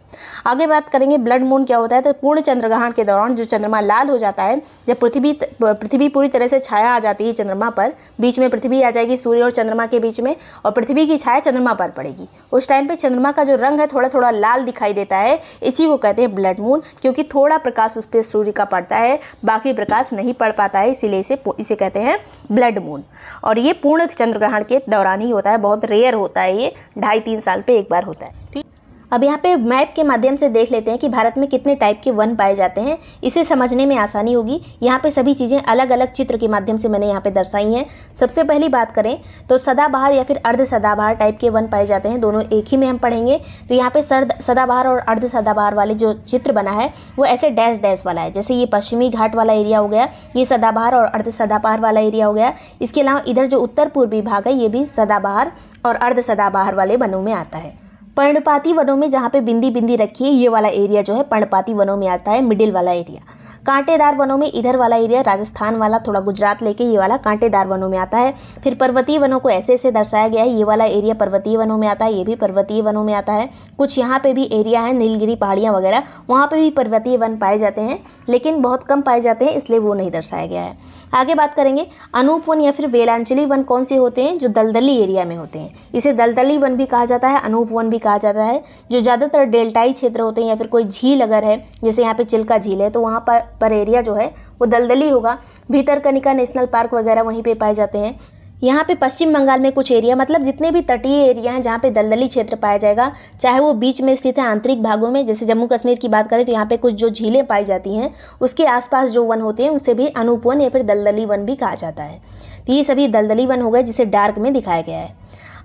आगे बात करेंगे, ब्लड मून क्या होता है? तो पूर्ण चंद्रग्रहण के दौरान जो चंद्रमा लाल हो जाता है, जब पृथ्वी पृथ्वी पूरी तरह से छाया आ जाती है चंद्रमा पर। बीच में पृथ्वी आ जाएगी सूर्य और चंद्रमा के बीच में और पृथ्वी की छाया चंद्रमा पर पड़ेगी। उस टाइम पे चंद्रमा का जो रंग है थोड़ा थोड़ा लाल दिखाई देता है। इसी को कहते हैं ब्लड मून क्योंकि थोड़ा प्रकाश उस पर सूर्य का पड़ता है, बाकी प्रकाश नहीं पड़ पाता है, इसीलिए इसे इसे कहते हैं ब्लड मून और ये पूर्ण चंद्र ग्रहण के दौरान ही होता है, बहुत रेयर होता है ये ढाई तीन साल पर एक बार होता है। ठीक अब यहाँ पे मैप के माध्यम से देख लेते हैं कि भारत में कितने टाइप के वन पाए जाते हैं। इसे समझने में आसानी होगी। यहाँ पे सभी चीज़ें अलग अलग चित्र के माध्यम से मैंने यहाँ पे दर्शाई हैं। सबसे पहली बात करें तो सदाबहार या फिर अर्ध सदाबहार टाइप के वन पाए जाते हैं। दोनों एक ही में हम पढ़ेंगे। तो यहाँ पे सर्द, सदाबहार और अर्ध सदाबहार वाले जो चित्र बना है, वो ऐसे डैश डैश वाला है। जैसे ये पश्चिमी घाट वाला एरिया हो गया, ये सदाबहार और अर्ध सदाबहार वाला एरिया हो गया। इसके अलावा इधर जो उत्तर पूर्वी भाग है, ये भी सदाबहार और अर्ध सदाबहार वाले वनों में आता है। पर्णपाती वनों में जहाँ पे बिंदी बिंदी रखी है, ये वाला एरिया जो है पर्णपाती वनों में आता है, मिडिल वाला एरिया। कांटेदार वनों में इधर वाला एरिया, राजस्थान वाला, थोड़ा गुजरात लेके ये वाला कांटेदार वनों में आता है। फिर पर्वतीय वनों को ऐसे ऐसे दर्शाया गया है, ये वाला एरिया पर्वतीय वनों में आता है, ये भी पर्वतीय वनों में आता है। कुछ यहाँ पे भी एरिया है, नीलगिरी, पहाड़ियाँ वगैरह, वहाँ पे भी पर्वतीय वन पाए जाते हैं, लेकिन बहुत कम पाए जाते हैं, इसलिए वो नहीं दर्शाया गया है। आगे बात करेंगे, अनूप वन या फिर वेलांचली वन कौन से होते हैं, जो दलदली एरिया में होते हैं? इसे दलदली वन भी कहा जाता है, अनूप वन भी कहा जाता है, जो ज़्यादातर डेल्टाई क्षेत्र होते हैं या फिर कोई झील अगर है, जैसे यहाँ पे चिल्का झील है तो वहाँ पर पर एरिया जो है, वो दलदली होगा। भीतरकनिका नेशनल पार्क वगैरह वहीं पे पाए जाते हैं। यहाँ पे पश्चिम बंगाल में कुछ एरिया मतलब जितने भी तटीय एरिया हैं जहाँ पे दलदली क्षेत्र पाया जाएगा, चाहे वो बीच में स्थित है आंतरिक भागों में, जैसे जम्मू कश्मीर की बात करें तो यहाँ पे कुछ जो झीलें पाई जाती हैं, उसके आसपास जो वन होते हैं, उसे भी अनूप वन या फिर दलदली वन भी कहा जाता है। तो ये सभी दलदली वन हो गए, जिसे डार्क में दिखाया गया है।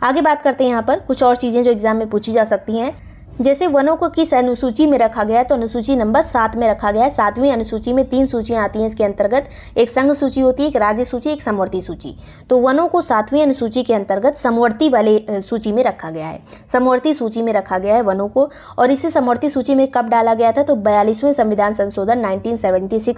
आगे बात करते हैं यहाँ पर, कुछ और चीज़ें जो एग्ज़ाम में पूछी जा सकती हैं। जैसे वनों को किस अनुसूची में रखा गया है तो अनुसूची नंबर सात में रखा गया है। सातवीं अनुसूची में तीन सूचियाँ आती हैं। इसके अंतर्गत एक संघ सूची होती है, एक राज्य सूची, एक समवर्ती सूची। तो वनों को सातवीं अनुसूची के अंतर्गत समवर्ती वाले सूची में रखा गया है। समवर्ती सूची में रखा गया है वनों को, और इसे समवर्ती सूची में कब डाला गया था तो बयालीसवें संविधान संशोधन नाइनटीन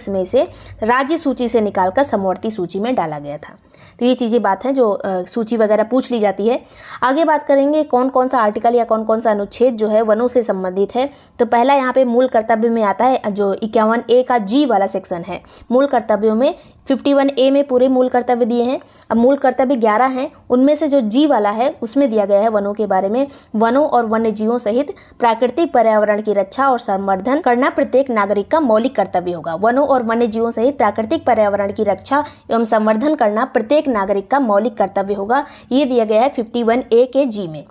में इसे राज्य सूची से निकालकर समवर्ती सूची में डाला गया था। तो ये चीज़ें बात है जो सूची वगैरह पूछ ली जाती है। आगे बात करेंगे कौन कौन सा आर्टिकल या कौन कौन सा अनुच्छेद जो है वनों से संबंधित है। तो पहला यहाँ पे मूल कर्तव्य में आता है, जो इक्यावन ए का जी वाला सेक्शन है। मूल कर्तव्यों में 51 ए में पूरे मूल कर्तव्य दिए हैं। अब मूल कर्तव्य 11 हैं। उनमें से जो जी वाला है, उसमें दिया गया है वनों के बारे में। वनों और वन्य जीवों सहित प्राकृतिक पर्यावरण की रक्षा और संवर्धन करना प्रत्येक नागरिक का मौलिक कर्तव्य होगा। वनों और वन्य जीवों सहित प्राकृतिक पर्यावरण की रक्षा एवं संवर्धन करना प्रत्येक नागरिक का मौलिक कर्तव्य होगा। ये दिया गया है फिफ्टी ए के जी में।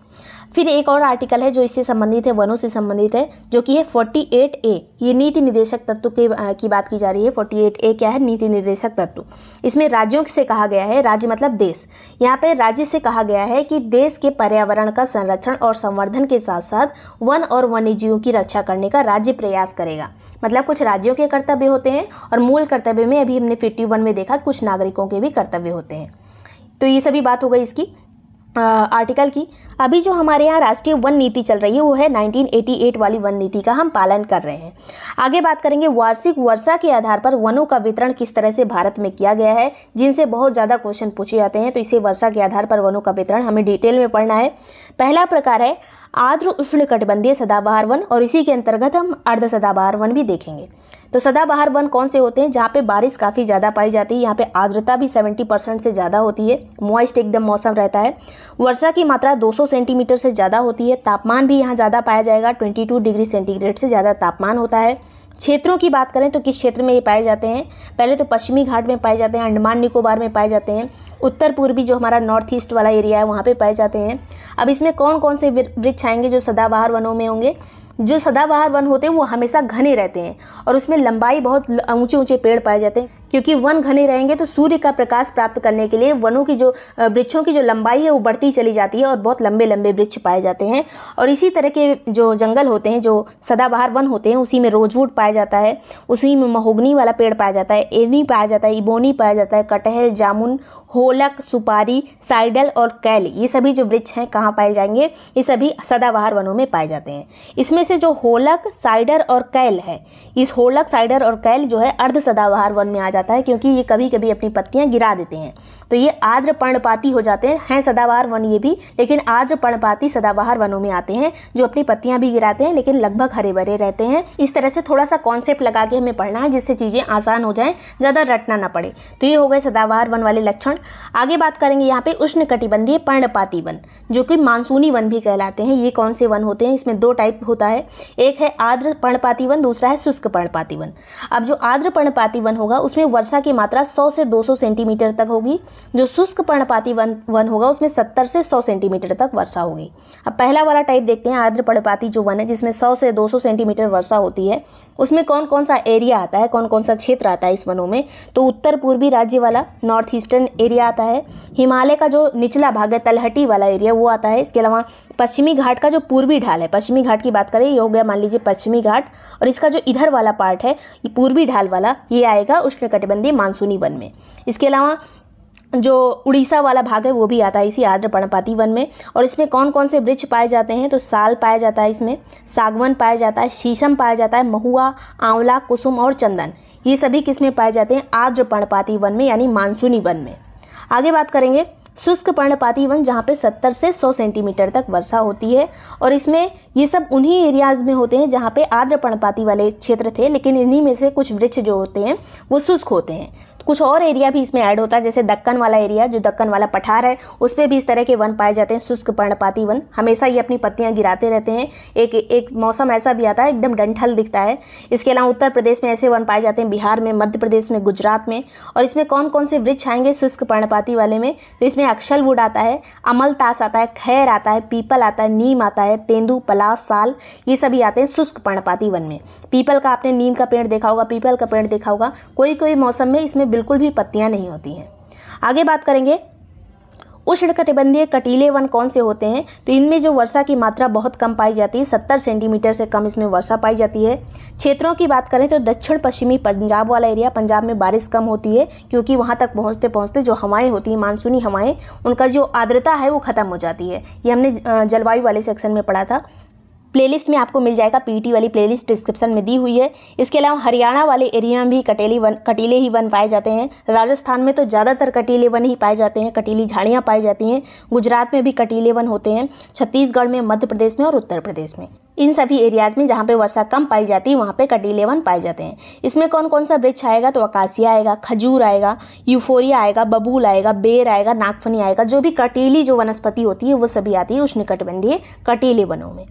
फिर एक और आर्टिकल है जो इससे संबंधित है, वनों से संबंधित है, जो कि है 48 ए ये नीति निदेशक तत्व के की बात की जा रही है। 48 ए क्या है? नीति निदेशक तत्व। इसमें राज्यों से कहा गया है, राज्य मतलब देश। यहाँ पे राज्य से कहा गया है कि देश के पर्यावरण का संरक्षण और संवर्धन के साथ साथ वन और वन्यजीवों की रक्षा करने का राज्य प्रयास करेगा। मतलब कुछ राज्यों के कर्तव्य होते हैं और मूल कर्तव्य में अभी हमने फिफ्टी वन में देखा, कुछ नागरिकों के भी कर्तव्य होते हैं। तो ये सभी बात हो गई इसकी। आर्टिकल की, अभी जो हमारे यहाँ राष्ट्रीय वन नीति चल रही है, वो है 1988 वाली वन नीति का हम पालन कर रहे हैं। आगे बात करेंगे, वार्षिक वर्षा के आधार पर वनों का वितरण किस तरह से भारत में किया गया है, जिनसे बहुत ज़्यादा क्वेश्चन पूछे जाते हैं तो इसे वर्षा के आधार पर वनों का वितरण हमें डिटेल में पढ़ना है। पहला प्रकार है आर्द्र उष्ण कटिबंधीय सदाबहार वन और इसी के अंतर्गत हम अर्ध सदाबहार वन भी देखेंगे। तो सदाबहार वन कौन से होते हैं? जहाँ पे बारिश काफ़ी ज़्यादा पाई जाती है, यहाँ पे आर्द्रता भी 70 परसेंट से ज़्यादा होती है। मॉइस्ट एकदम मौसम रहता है। वर्षा की मात्रा 200 सेंटीमीटर से ज़्यादा होती है। तापमान भी यहाँ ज़्यादा पाया जाएगा 22 डिग्री सेंटीग्रेड से ज़्यादा तापमान होता है। क्षेत्रों की बात करें तो किस क्षेत्र में ये पाए जाते हैं? पहले तो पश्चिमी घाट में पाए जाते हैं, अंडमान निकोबार में पाए जाते हैं, उत्तर पूर्वी जो हमारा नॉर्थ ईस्ट वाला एरिया है, वहाँ पे पाए जाते हैं। अब इसमें कौन कौन से वृक्ष आएँगे जो सदाबहार वनों में होंगे? जो सदाबहार वन होते हैं, वो हमेशा घने रहते हैं और उसमें लंबाई बहुत ऊँचे ऊँचे पेड़ पाए जाते हैं। क्योंकि वन घने रहेंगे तो सूर्य का प्रकाश प्राप्त करने के लिए वनों की जो वृक्षों की जो लंबाई है, वो बढ़ती चली जाती है और बहुत लंबे लंबे वृक्ष पाए जाते हैं। और इसी तरह के जो जंगल होते हैं, जो सदाबहार वन होते हैं, उसी में रोजवुड पाया जाता है, उसी में महोगनी वाला पेड़ पाया जाता है एनी पाया जाता है, इबोनी पाया जाता है, कटहल, जामुन, होलक, सुपारी, साइडल और कैल, ये सभी जो वृक्ष हैं, कहाँ पाए जाएँगे? ये सभी सदाबहार वनों में पाए जाते हैं। इसमें से जो होलक, साइडर और कैल है, इस होलक, साइडर और कैल जो है अर्ध सदाबहार वन में आ जाता है, क्योंकि ये कभी कभी अपनी पत्तियाँ गिरा देते हैं। तो ये आर्द्र पर्णपाती हो जाते हैं हैं सदाबहार वन ये भी। लेकिन आर्द्र पर्णपाती सदाबहार वनों में आते हैं, जो अपनी पत्तियाँ भी गिराते हैं, लेकिन लगभग हरे भरे रहते हैं। इस तरह से थोड़ा सा कॉन्सेप्ट लगा के हमें पढ़ना है, जिससे चीज़ें आसान हो जाएँ, ज़्यादा रटना ना पड़े। तो ये हो गए सदाबहार वन वाले लक्षण। आगे बात करेंगे यहाँ पे उष्ण कटिबंधीय पर्णपाती वन, जो कि मानसूनी वन भी कहलाते हैं। ये कौन से वन होते हैं? इसमें दो टाइप होता है। एक है आर्द्र पर्णपाती वन, दूसरा है शुष्क पर्णपाती वन। अब जो आर्द्र पर्णपाती वन होगा, उसमें वर्षा की मात्रा 100 से 200 सेंटीमीटर तक होगी। जो शुष्क पर्णपाती वन वन होगा, उसमें 70 से 100 सेंटीमीटर तक वर्षा होगी। अब पहला वाला टाइप देखते हैं, आर्द्र पर्णपाती जो वन है, जिसमें 100 से 200 सेंटीमीटर वर्षा होती है, उसमें कौन कौन सा एरिया आता है कौन कौन सा क्षेत्र आता है इस वनों में? तो उत्तर पूर्वी राज्य वाला नॉर्थ ईस्टर्न एरिया आता है, हिमालय का जो निचला भाग है, तलहटी वाला एरिया वो आता है। इसके अलावा पश्चिमी घाट का जो पूर्वी ढाल है, पश्चिमी घाट की बात करें ये हो गया मान लीजिए पश्चिमी घाट, और इसका जो इधर वाला पार्ट है, ये पूर्वी ढाल वाला, ये आएगा उष्णकटिबंधीय मानसूनी वन में। इसके अलावा जो उड़ीसा वाला भाग है, वो भी आता है इसी आर्द्र पर्णपाती वन में। और इसमें कौन कौन से वृक्ष पाए जाते हैं? तो साल पाया जाता है इसमें, सागवन पाया जाता है, शीशम पाया जाता है, महुआ, आंवला, कुसुम और चंदन। ये सभी किसमें पाए जाते हैं? आर्द्र पर्णपाती वन में, यानी मानसूनी वन में। आगे बात करेंगे, शुष्क पर्णपाती वन, जहाँ पे 70 से 100 सेंटीमीटर तक वर्षा होती है। और इसमें ये सब उन्हीं एरियाज़ में होते हैं, जहाँ पे आर्द्र पर्णपाती वाले क्षेत्र थे, लेकिन इन्हीं में से कुछ वृक्ष जो होते हैं, वो शुष्क होते हैं। कुछ और एरिया भी इसमें ऐड होता है, जैसे दक्कन वाला एरिया जो दक्कन वाला पठार है, उस पर भी इस तरह के वन पाए जाते हैं, शुष्क पर्णपाती वन। हमेशा ये अपनी पत्तियाँ गिराते रहते हैं। एक एक मौसम ऐसा भी आता है, एकदम डंठल दिखता है। इसके अलावा उत्तर प्रदेश में ऐसे वन पाए जाते हैं, बिहार में, मध्य प्रदेश में, गुजरात में। और इसमें कौन कौन से वृक्ष आएँगे शुष्क पर्णपाती वाले में? तो इसमें अक्षल वुड आता है अमल तास आता है, खैर आता है, पीपल आता है, नीम आता है, तेंदू पलास साल, ये सभी आते हैं शुष्क पर्णपाती वन में। पीपल का आपने नीम का पेड़ देखा होगा, पीपल का पेड़ देखा होगा। कोई कोई मौसम में इसमें बिल्कुल भी पत्तियाँ नहीं होती हैं। आगे बात करेंगे उष्णकटिबंधीय कटीले वन कौन से होते हैं? तो इनमें जो वर्षा की मात्रा बहुत कम पाई जाती है, सत्तर सेंटीमीटर से कम इसमें वर्षा पाई जाती है। क्षेत्रों की बात करें तो दक्षिण पश्चिमी पंजाब वाला एरिया, पंजाब में बारिश कम होती है, क्योंकि वहाँ तक पहुँचते पहुँचते जो हवाएँ होती हैं, मानसूनी हवाएँ, उनका जो आर्द्रता है वो ख़त्म हो जाती है। ये हमने जलवायु वाले सेक्शन में पढ़ा था। प्लेलिस्ट में आपको मिल जाएगा पीटी वाली प्लेलिस्ट डिस्क्रिप्शन में दी हुई है। इसके अलावा हरियाणा वाले एरिया में भी कटेली वन, कटीले ही वन पाए जाते हैं। राजस्थान में तो ज़्यादातर कटीले वन ही पाए जाते हैं, कटीली झाड़ियाँ पाई जाती हैं। गुजरात में भी कटीले वन होते हैं, छत्तीसगढ़ में, मध्य प्रदेश में और उत्तर प्रदेश में। इन सभी एरियाज़ में जहाँ पे वर्षा कम पाई जाती है, वहाँ पे कटीले वन पाए जाते हैं। इसमें कौन कौन सा वृक्ष आएगा? तो अकाशिया आएगा, खजूर आएगा, यूफोरिया आएगा, बबूल आएगा, बेर आएगा, नागफनी आएगा, जो भी कटीली जो वनस्पति होती है, वो सभी आती है उष्णकटिबंधीय कटीले वनों में।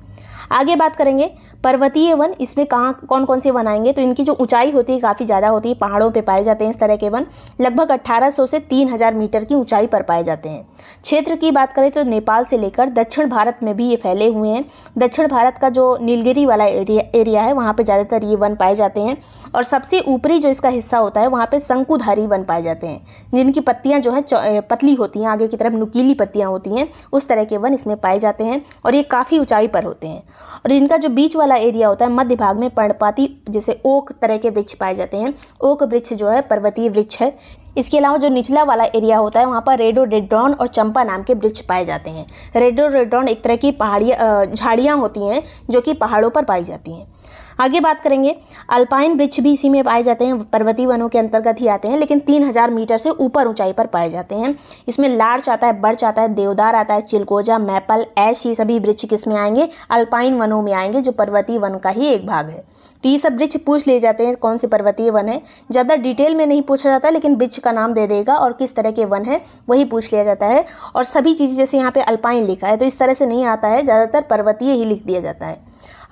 आगे बात करेंगे, पर्वतीय वन, इसमें कहाँ कौन कौन से वन आएँगे? तो इनकी जो ऊंचाई होती है, काफ़ी ज़्यादा होती है, पहाड़ों पे पाए जाते हैं इस तरह के वन। लगभग 1800 से 3000 मीटर की ऊंचाई पर पाए जाते हैं। क्षेत्र की बात करें तो नेपाल से लेकर दक्षिण भारत में भी ये फैले हुए हैं। दक्षिण भारत का जो नीलगिरी वाला एरिया एरिया है, वहाँ पर ज़्यादातर ये वन पाए जाते हैं। और सबसे ऊपरी जो इसका हिस्सा होता है, वहाँ पर शंकुधारी वन पाए जाते हैं, जिनकी पत्तियाँ जो हैं पतली होती हैं, आगे की तरफ़ नुकीली पत्तियाँ होती हैं, उस तरह के वन इसमें पाए जाते हैं। और ये काफ़ी ऊंचाई पर होते हैं। और इनका जो बीच वाला एरिया होता है, मध्य भाग में पर्णपाती जैसे ओक तरह के वृक्ष पाए जाते हैं। ओक वृक्ष जो है, पर्वतीय वृक्ष है। इसके अलावा जो निचला वाला एरिया होता है, वहाँ पर रेडो रेड्रॉन और चंपा नाम के वृक्ष पाए जाते हैं। रेडो रेड्रॉन एक तरह की पहाड़ियाँ झाड़ियाँ होती हैं, जो कि पहाड़ों पर पाई जाती हैं। आगे बात करेंगे, अल्पाइन वृक्ष भी इसी में पाए जाते हैं, पर्वतीय वनों के अंतर्गत ही आते हैं, लेकिन तीन हज़ार मीटर से ऊपर ऊंचाई पर पाए जाते हैं। इसमें लार्च आता है, बर्च आता है, देवदार आता है, चिलकोजा, मैपल, ऐश, ये सभी वृक्ष किसमें आएँगे? अल्पाइन वनों में आएँगे, जो पर्वतीय वन का ही एक भाग है। तो ये सब वृक्ष पूछ लिए जाते हैं, कौन से पर्वतीय वन है? ज़्यादा डिटेल में नहीं पूछा जाता, लेकिन वृक्ष का नाम दे देगा और किस तरह के वन है, वही पूछ लिया जाता है। और सभी चीज़ जैसे यहाँ पे अल्पाइन लिखा है तो इस तरह से नहीं आता है, ज़्यादातर पर्वतीय ही लिख दिया जाता है।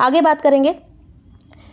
आगे बात करेंगे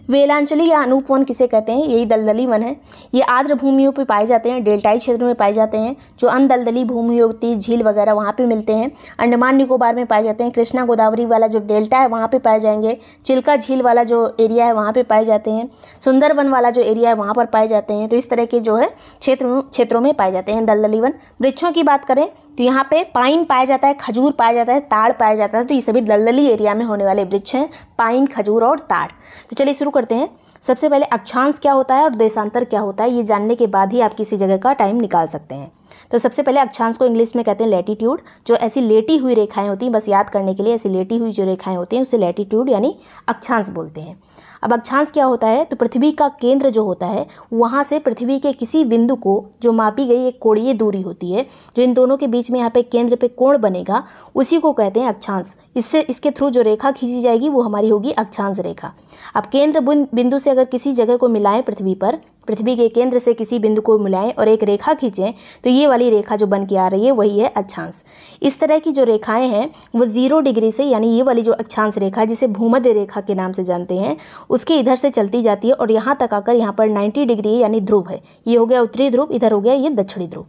वेलांचली या अनूप वन किसे कहते हैं? यही दलदली वन है। ये आर्द्र भूमियों पर पाए जाते हैं, डेल्टाई क्षेत्र में पाए जाते हैं, जो अनदलदली भूमि होती झील वगैरह वहाँ पे मिलते हैं। अंडमान निकोबार में पाए जाते हैं, कृष्णा गोदावरी वाला जो डेल्टा है वहाँ पे पाए जाएँगे। चिल्का झील वाला जो एरिया है वहाँ पर पाए जाते हैं। सुंदरवन वाला जो एरिया है वहाँ पर पाए जाते हैं। तो इस तरह के जो है क्षेत्र, क्षेत्रों में पाए जाते हैं दलदली वन। वृक्षों की बात करें तो यहाँ पे पाइन पाया जाता है, खजूर पाया जाता है, ताड़ पाया जाता है तो ये सभी दलदली एरिया में होने वाले वृक्ष हैं पाइन खजूर और ताड़। तो चलिए शुरू करते हैं। सबसे पहले अक्षांश क्या होता है और देशांतर क्या होता है, ये जानने के बाद ही आप किसी जगह का टाइम निकाल सकते हैं। तो सबसे पहले अक्षांश को इंग्लिश में कहते हैं लेटीट्यूड जो ऐसी लेटी हुई रेखाएँ होती हैं, बस याद करने के लिए ऐसी लेटी हुई जो रेखाएँ होती हैं, उसे लेटीट्यूड यानी अक्षांश बोलते हैं। अब अक्षांश क्या होता है? तो पृथ्वी का केंद्र जो होता है, वहाँ से पृथ्वी के किसी बिंदु को, जो मापी गई एक कोणीय दूरी होती है, जो इन दोनों के बीच में यहाँ पे केंद्र पे कोण बनेगा, उसी को कहते हैं अक्षांश। इससे, इसके थ्रू जो रेखा खींची जाएगी, वो हमारी होगी अक्षांश रेखा। अब केंद्र बिंदु से अगर किसी जगह को मिलाएँ पृथ्वी पर पृथ्वी के केंद्र से किसी बिंदु को मिलाएँ और एक रेखा खींचें तो ये वाली रेखा जो बन के आ रही है, वही है अक्षांश। इस तरह की जो रेखाएँ हैं, वो ज़ीरो डिग्री से, यानी ये वाली जो अक्षांश रेखा जिसे भूमध्य रेखा के नाम से जानते हैं, उसके इधर से चलती जाती है और यहाँ तक आकर यहाँ पर नाइन्टी डिग्री, यानी ध्रुव है। ये हो गया उत्तरी ध्रुव, इधर हो गया ये दक्षिणी ध्रुव।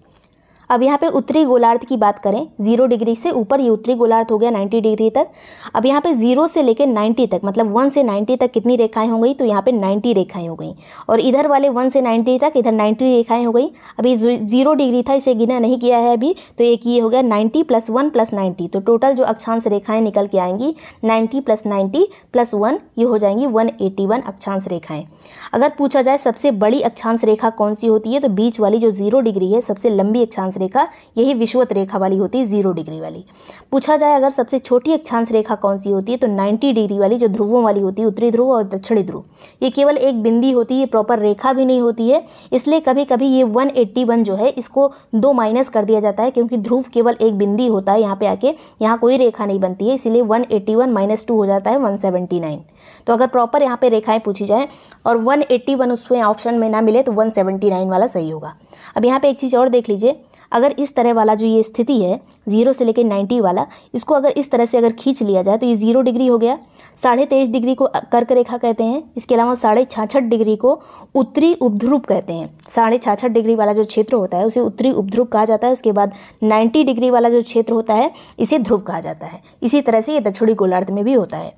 अब यहाँ पे उत्तरी गोलार्ध की बात करें ज़ीरो डिग्री से ऊपर ये उत्तरी गोलार्ध हो गया नाइन्टी डिग्री तक। अब यहाँ पे ज़ीरो से लेकर नाइन्टी तक मतलब वन से नाइन्टी तक कितनी रेखाएँ हो गई? तो यहाँ पे नाइन्टी रेखाएँ हो गई। और इधर वाले वन से नाइन्टी तक, इधर नाइन्टी रेखाएँ हो गई। अभी ज़ीरो डिग्री था, इसे गिना नहीं किया है अभी तो एक ये हो गया ninety plus one plus ninety तो टोटल जो अक्षांश रेखाएँ निकल के आएँगी ninety plus ninety plus one ये हो जाएँगी वन एटी वन अक्षांश रेखाएँ। अगर पूछा जाए सबसे बड़ी अक्षांश रेखा कौन सी होती है तो बीच वाली जो ज़ीरो डिग्री है, सबसे लंबी अक्षांश रेखा यही विश्वत रेखा वाली होती है ज़ीरो डिग्री वाली। पूछा जाए अगर सबसे छोटी अक्षांश रेखा कौन सी होती है तो नाइन्टी डिग्री वाली जो ध्रुवों वाली होती है, उत्तरी ध्रुव और दक्षिणी ध्रुव। ये केवल एक बिंदी होती है प्रॉपर रेखा भी नहीं होती है, इसलिए कभी कभी ये वन एट्टी वन जो है, इसको दो माइनस कर दिया जाता है, क्योंकि ध्रुव केवल एक बिंदी होता है यहाँ पे आके, यहाँ कोई रेखा नहीं बनती है, इसीलिए one eighty one minus two हो जाता है वन नाइन तो अगर प्रॉपर यहाँ पे रेखाएँ पूछी जाए, और वन एट्टी वन उसमें ऑप्शन में ना मिले तो वन सेवेंटी नाइन वाला सही होगा। अब यहाँ पे एक चीज़ और देख लीजिए अगर इस तरह वाला जो ये स्थिति है, ज़ीरो से लेकर नाइन्टी वाला, इसको अगर इस तरह से अगर खींच लिया जाए तो ये ज़ीरो डिग्री हो गया। साढ़े तेईस डिग्री को कर्क रेखा कहते हैं। इसके अलावा साढ़े छाछठ डिग्री को उत्तरी उपध्रुव कहते हैं। साढ़े छाछठ डिग्री वाला जो क्षेत्र होता है, उसे उत्तरी उपध्रुव कहा जाता है। उसके बाद नाइन्टी डिग्री वाला जो क्षेत्र होता है, इसे ध्रुव कहा जाता है। इसी तरह से ये दक्षिणी गोलार्ध में भी होता है।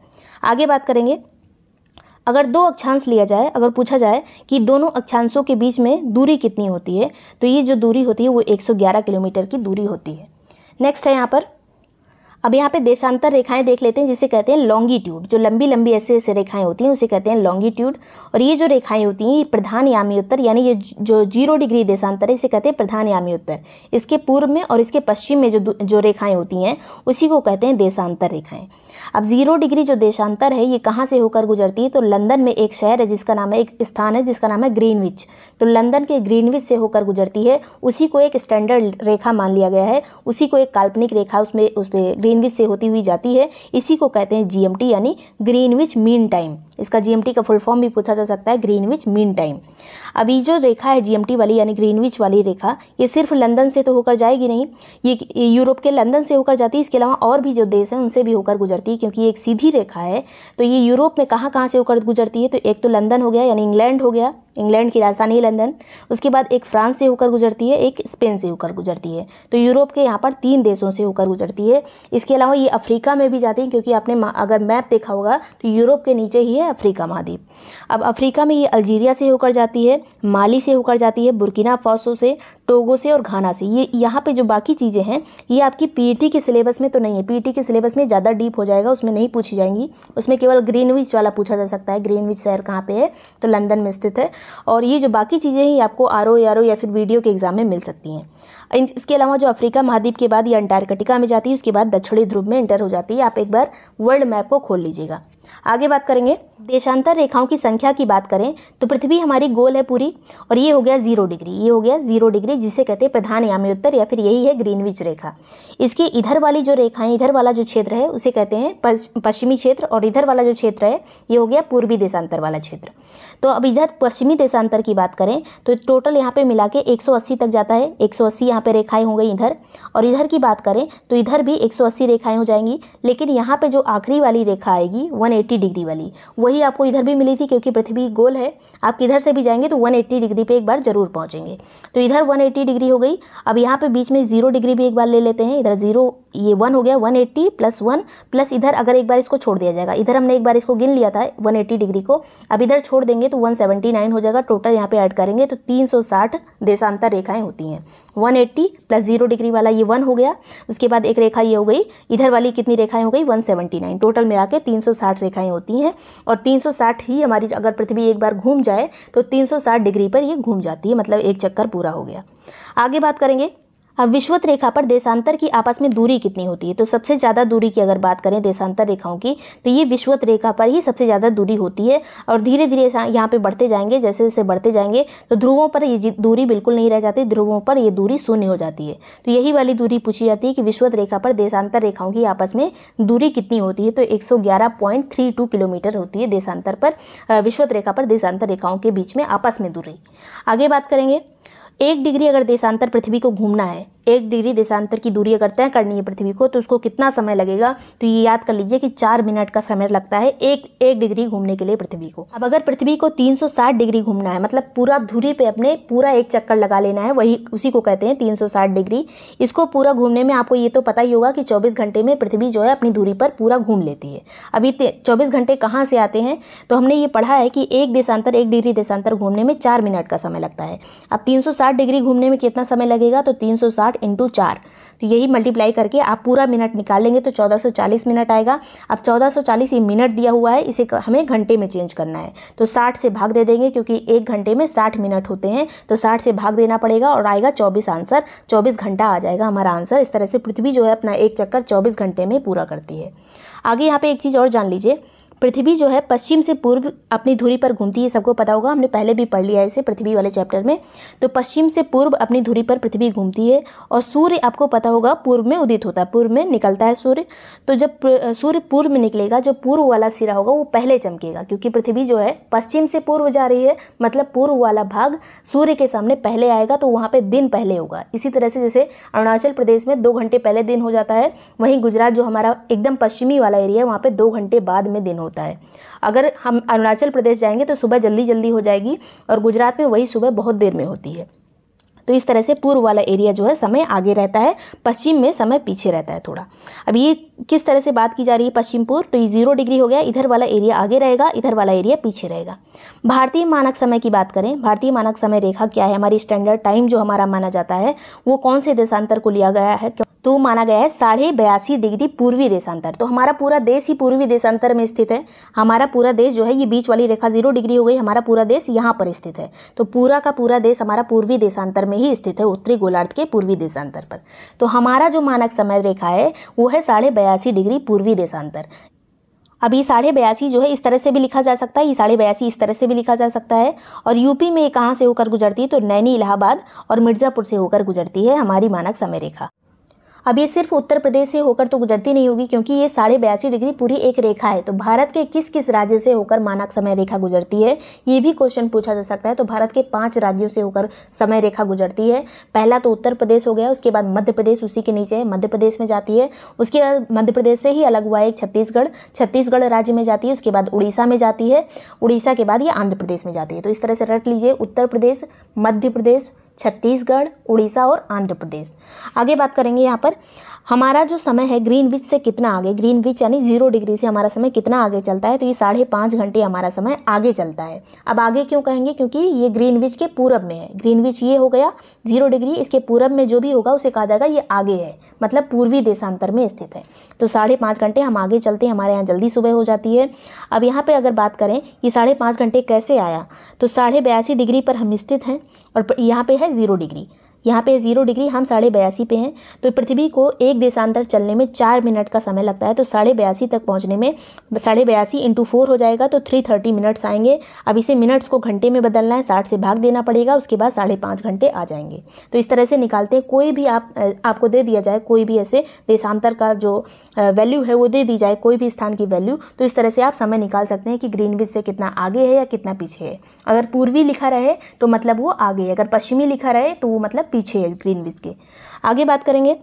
आगे बात करेंगे। अगर दो अक्षांश लिया जाए, अगर पूछा जाए कि दोनों अक्षांशों के बीच में दूरी कितनी होती है तो ये जो दूरी होती है, वो 111 किलोमीटर की दूरी होती है। नेक्स्ट है यहाँ पर। अब यहाँ पे देशांतर रेखाएँ देख लेते हैं, जिसे कहते हैं लॉन्गिट्यूड जो लंबी लंबी ऐसे ऐसे रेखाएँ होती हैं, उसे कहते हैं लॉन्गिट्यूड और ये जो रेखाएँ होती हैं, ये प्रधान यामी उत्तर, यानी ये जो ज़ीरो डिग्री देशांतर है, इसे कहते हैं प्रधान यामी उत्तर। इसके पूर्व में और इसके पश्चिम में जो जो रेखाएँ होती हैं, उसी को कहते हैं देशांतर रेखाएँ। अब ज़ीरो डिग्री जो देशांतर है, ये कहाँ से होकर गुजरती है? तो लंदन में एक शहर है, जिसका नाम है, एक स्थान है, जिसका नाम है ग्रीनविच। तो लंदन के ग्रीनविच से होकर गुजरती है। उसी को एक स्टैंडर्ड रेखा मान लिया गया है। उसी को एक काल्पनिक रेखा उसमें उस पर ग्रीनविच से होती हुई जाती है। इसी को कहते हैं जीएमटी यानी ग्रीनविच मीन टाइम। इसका जीएमटी का फुल फॉर्म भी पूछा जा सकता है, ग्रीनविच मीन टाइम। अभी जो रेखा है जीएमटी वाली, यानी ग्रीनविच वाली रेखा, ये सिर्फ़ लंदन से तो होकर जाएगी नहीं। ये यूरोप के लंदन से होकर जाती है। इसके अलावा और भी जो देश हैं, उनसे भी होकर गुजरती है, क्योंकि एक सीधी रेखा है तो ये यूरोप में कहाँ कहाँ से होकर गुजरती है? तो एक तो लंदन हो गया, यानी इंग्लैंड हो गया इंग्लैंड की राजधानी लंदन। उसके बाद एक फ्रांस से होकर गुजरती है, एक स्पेन से होकर गुजरती है। तो यूरोप के यहाँ पर तीन देशों से होकर गुजरती है। इसके अलावा ये अफ्रीका में भी जाती है, क्योंकि आपने अगर मैप देखा होगा तो यूरोप के नीचे ही है अफ्रीका महाद्वीप। अब अफ्रीका में ये अल्जीरिया से होकर जाती है, माली से होकर जाती है, बुर्किना फासो से, टोगो से और घाना से। ये यहाँ पे जो बाकी चीज़ें हैं, ये आपकी पीटी के सिलेबस में तो नहीं है। पीटी के सिलेबस में ज़्यादा डीप हो जाएगा, उसमें नहीं पूछी जाएँगी। उसमें केवल ग्रीनविच वाला पूछा जा सकता है, ग्रीनविच शहर कहाँ पे है? तो लंदन में स्थित है। और ये जो बाकी चीज़ें हैं आपको आर ओ या फिर वीडियो के एग्ज़ाम में मिल सकती हैं। इसके अलावा जो अफ्रीका महाद्वीप के बाद या अंटार्कटिका में जाती है, उसके बाद दक्षिणी ध्रुव में इंटर हो जाती है। आप एक बार वर्ल्ड मैप को खोल लीजिएगा। आगे बात करेंगे। देशांतर रेखाओं की संख्या की बात करें तो पृथ्वी हमारी गोल है पूरी, और ये हो गया ज़ीरो डिग्री, ये हो गया ज़ीरो डिग्री, जिसे कहते हैं प्रधान यामी उत्तर या फिर यही है ग्रीनविच रेखा। इसके इधर वाली जो रेखाएँ, इधर वाला जो क्षेत्र है, उसे कहते हैं पश्चिमी क्षेत्र, और इधर वाला जो क्षेत्र है, ये हो गया पूर्वी देशांतर वाला क्षेत्र। तो अब इधर पश्चिमी देशांतर की बात करें तो टोटल यहाँ पे मिला के 180 तक जाता है 180 यहाँ पे रेखाएँ हो गई इधर, और इधर की बात करें तो इधर भी 180 रेखाएँ हो जाएँगी, लेकिन यहाँ पे जो आखिरी वाली रेखा आएगी 180 डिग्री वाली, वही आपको इधर भी मिली थी क्योंकि पृथ्वी गोल है। आप किधर से भी जाएँगे तो 180 डिग्री पे एक बार ज़रूर पहुँचेंगे। तो इधर 180 डिग्री हो गई। अब यहाँ पे बीच में ज़ीरो डिग्री भी एक बार ले लेते हैं। इधर ज़ीरो, ये वन हो गया 180 प्लस वन, प्लस इधर अगर एक बार इसको छोड़ दिया जाएगा। इधर हमने एक बार इसको गिन लिया था 180 डिग्री को। अब इधर छोड़ देंगे तो 179 हो जाएगा। टोटल यहाँ पे ऐड करेंगे तो 360 देशांतर रेखाएँ होती हैं। 180 प्लस ज़ीरो डिग्री वाला ये वन हो गया। उसके बाद एक रेखा ये हो गई। इधर वाली कितनी रेखाएँ हो गई? 179 टोटल मिला के तीन रेखाएँ होती हैं। और 360 ही हमारी अगर पृथ्वी एक बार घूम जाए तो 360 डिग्री पर ये घूम जाती है मतलब एक चक्कर पूरा हो गया। आगे बात करेंगे। अब विश्वत रेखा पर देशांतर की आपस में दूरी कितनी होती है? तो सबसे ज़्यादा दूरी की अगर बात करें देशांतर रेखाओं की तो ये विश्वत रेखा पर ही सबसे ज़्यादा दूरी होती है और धीरे धीरे यहाँ पे बढ़ते जाएँगे, जैसे जैसे बढ़ते जाएँगे तो ध्रुवों पर ये दूरी बिल्कुल नहीं रह जाती, ध्रुवों पर ये दूरी शून्य हो जाती है। तो यही वाली दूरी पूछी जाती है कि विश्वत रेखा पर देशांतर रेखाओं की आपस में दूरी कितनी होती है? तो एक किलोमीटर होती है देशांतर पर विश्वत रेखा पर देशांतर रेखाओं के बीच में आपस में दूरी। आगे बात करेंगे एक डिग्री अगर देशांतर पृथ्वी को घूमना है एक डिग्री देशांतर की दूरी अगर तय करनी है पृथ्वी को तो उसको कितना समय लगेगा? तो ये याद कर लीजिए कि चार मिनट का समय लगता है एक एक डिग्री घूमने के लिए पृथ्वी को। अब अगर पृथ्वी को 360 डिग्री घूमना है मतलब पूरा धुरी पे अपने पूरा एक चक्कर लगा लेना है, वही उसी को कहते हैं 360 डिग्री, इसको पूरा घूमने में आपको ये तो पता ही होगा कि चौबीस घंटे में पृथ्वी जो है अपनी धुरी पर पूरा घूम लेती है। अभी चौबीस घंटे कहाँ से आते हैं? तो हमने ये पढ़ा है कि एक देशांतर, एक डिग्री देशांतर घूमने में चार मिनट का समय लगता है। अब तीन सौ साठ डिग्री घूमने में कितना समय लगेगा? तो तीन सौ साठ साठ इंटू चार। तो यही मल्टीप्लाई करके आप पूरा मिनट निकाल लेंगे तो 1440 मिनट आएगा। अब 1440 ये मिनट दिया हुआ है, इसे हमें घंटे में चेंज करना है। तो 60 से भाग दे देंगे क्योंकि एक घंटे में 60 मिनट होते हैं। तो 60 से भाग देना पड़ेगा और आएगा 24 आंसर 24 घंटा आ जाएगा हमारा आंसर इस तरह से पृथ्वी जो है अपना एक चक्कर चौबीस घंटे में पूरा करती है। आगे यहाँ पर एक चीज़ और जान लीजिए। पृथ्वी जो है पश्चिम से पूर्व अपनी धुरी पर घूमती है सबको पता होगा, हमने पहले भी पढ़ लिया है इसे, पृथ्वी वाले चैप्टर में। तो पश्चिम से पूर्व अपनी धुरी पर पृथ्वी घूमती है और सूर्य आपको पता होगा पूर्व में उदित होता है, पूर्व में निकलता है सूर्य। तो जब सूर्य पूर्व में निकलेगा, जो पूर्व वाला सिरा होगा, वो पहले चमकेगा, क्योंकि पृथ्वी जो है पश्चिम से पूर्व जा रही है मतलब पूर्व वाला भाग सूर्य के सामने पहले आएगा तो वहाँ पर दिन पहले होगा। इसी तरह से जैसे अरुणाचल प्रदेश में दो घंटे पहले दिन हो जाता है, वहीं गुजरात जो हमारा एकदम पश्चिमी वाला एरिया है, वहाँ पर दो घंटे बाद में दिन होता होता है। अगर हम अरुणाचल प्रदेश जाएँगे तो सुबह जल्दी जल्दी हो जाएगी और गुजरात में वही सुबह बहुत देर में होती है। तो इस तरह से पूर्व वाला एरिया जो है, समय आगे रहता है, पश्चिम में समय पीछे रहता है थोड़ा। अब ये किस तरह से बात की जा रही है पश्चिम पूर्व? तो ये ज़ीरो डिग्री हो गया, इधर वाला एरिया आगे रहेगा, इधर वाला एरिया पीछे रहेगा। भारतीय मानक समय की बात करें, भारतीय मानक समय रेखा क्या है? हमारी स्टैंडर्ड टाइम जो हमारा माना जाता है, वो कौन से देशांतर को लिया गया है? तो माना गया है साढ़े बयासी डिग्री पूर्वी देशांतर। तो हमारा पूरा देश ही पूर्वी देशांतर में स्थित है। हमारा पूरा देश जो है, ये बीच वाली रेखा ज़ीरो डिग्री हो गई, हमारा पूरा देश यहाँ पर स्थित है। तो पूरा का पूरा देश हमारा पूर्वी देशांतर में ही स्थित है, उत्तरी गोलार्ध के पूर्वी देशांतर पर। तो हमारा जो मानक समय रेखा है, वो है साढ़े बयासी डिग्री पूर्वी देशांतर। अब ये साढ़े बयासी जो है, इस तरह से भी लिखा जा सकता है, ये साढ़े बयासी इस तरह से भी लिखा जा सकता है। और यूपी में कहाँ से होकर गुजरती है? तो नैनी इलाहाबाद और मिर्ज़ापुर से होकर गुजरती है हमारी मानक समय रेखा अब ये सिर्फ़ उत्तर प्रदेश से होकर तो गुजरती नहीं होगी, क्योंकि ये साढ़े बयासी डिग्री पूरी एक रेखा है। तो भारत के किस किस राज्य से होकर मानक समय रेखा गुजरती है, ये भी क्वेश्चन पूछा जा सकता है। तो भारत के पाँच राज्यों से होकर समय रेखा गुजरती है। पहला तो उत्तर प्रदेश हो गया, उसके बाद मध्य प्रदेश उसी के नीचे है, मध्य प्रदेश में जाती है। उसके बाद मध्य प्रदेश से ही अलग हुआ है छत्तीसगढ़ छत्तीसगढ़ राज्य में जाती है, उसके बाद उड़ीसा में जाती है। उड़ीसा के बाद ये आंध्र प्रदेश में जाती है। तो इस तरह से रट लीजिए, उत्तर प्रदेश, मध्य प्रदेश छत्तीसगढ़ उड़ीसा और आंध्र प्रदेश। आगे बात करेंगे यहाँ पर। हमारा जो समय है ग्रीन विच से कितना आगे? ग्रीन विच यानी ज़ीरो डिग्री से हमारा समय कितना आगे चलता है? तो ये साढ़े पाँच घंटे हमारा समय आगे चलता है। अब आगे क्यों कहेंगे? क्योंकि ये ग्रीन विच के पूरब में है। ग्रीन विच ये हो गया ज़ीरो डिग्री इसके पूरब में जो भी होगा उसे कहा जाएगा ये आगे है। मतलब पूर्वी देशांतर में स्थित है। तो साढ़े पाँच घंटे हम आगे चलते हैं, हमारे यहाँ जल्दी सुबह हो जाती है। अब यहाँ पर अगर बात करें, ये साढ़े पाँच घंटे कैसे आया? तो साढ़े बयासी डिग्री पर हम स्थित हैं और यहाँ पर है ज़ीरो डिग्री यहाँ पे ज़ीरो डिग्री हम साढ़े बयासी पे हैं तो पृथ्वी को एक देशांतर चलने में चार मिनट का समय लगता है तो साढ़े बयासी तक पहुँचने में साढ़े बयासी इंटू फोर हो जाएगा तो थ्री थर्टी मिनट्स आएँगे। अब इसे मिनट्स को घंटे में बदलना है, साठ से भाग देना पड़ेगा, उसके बाद साढ़े पाँच घंटे आ जाएँगे। तो इस तरह से निकालते हैं, कोई भी आप, आपको दे दिया जाए कोई भी ऐसे देशांतर का जो वैल्यू है, वो दे दी जाए, कोई भी स्थान की वैल्यू तो इस तरह से आप समय निकाल सकते हैं कि ग्रीनविच से कितना आगे है या कितना पीछे है। अगर पूर्वी लिखा रहे तो मतलब वो आगे है। अगर पश्चिमी लिखा रहे तो वो मतलब पीछे है ग्रीनविच के। आगे बात करेंगे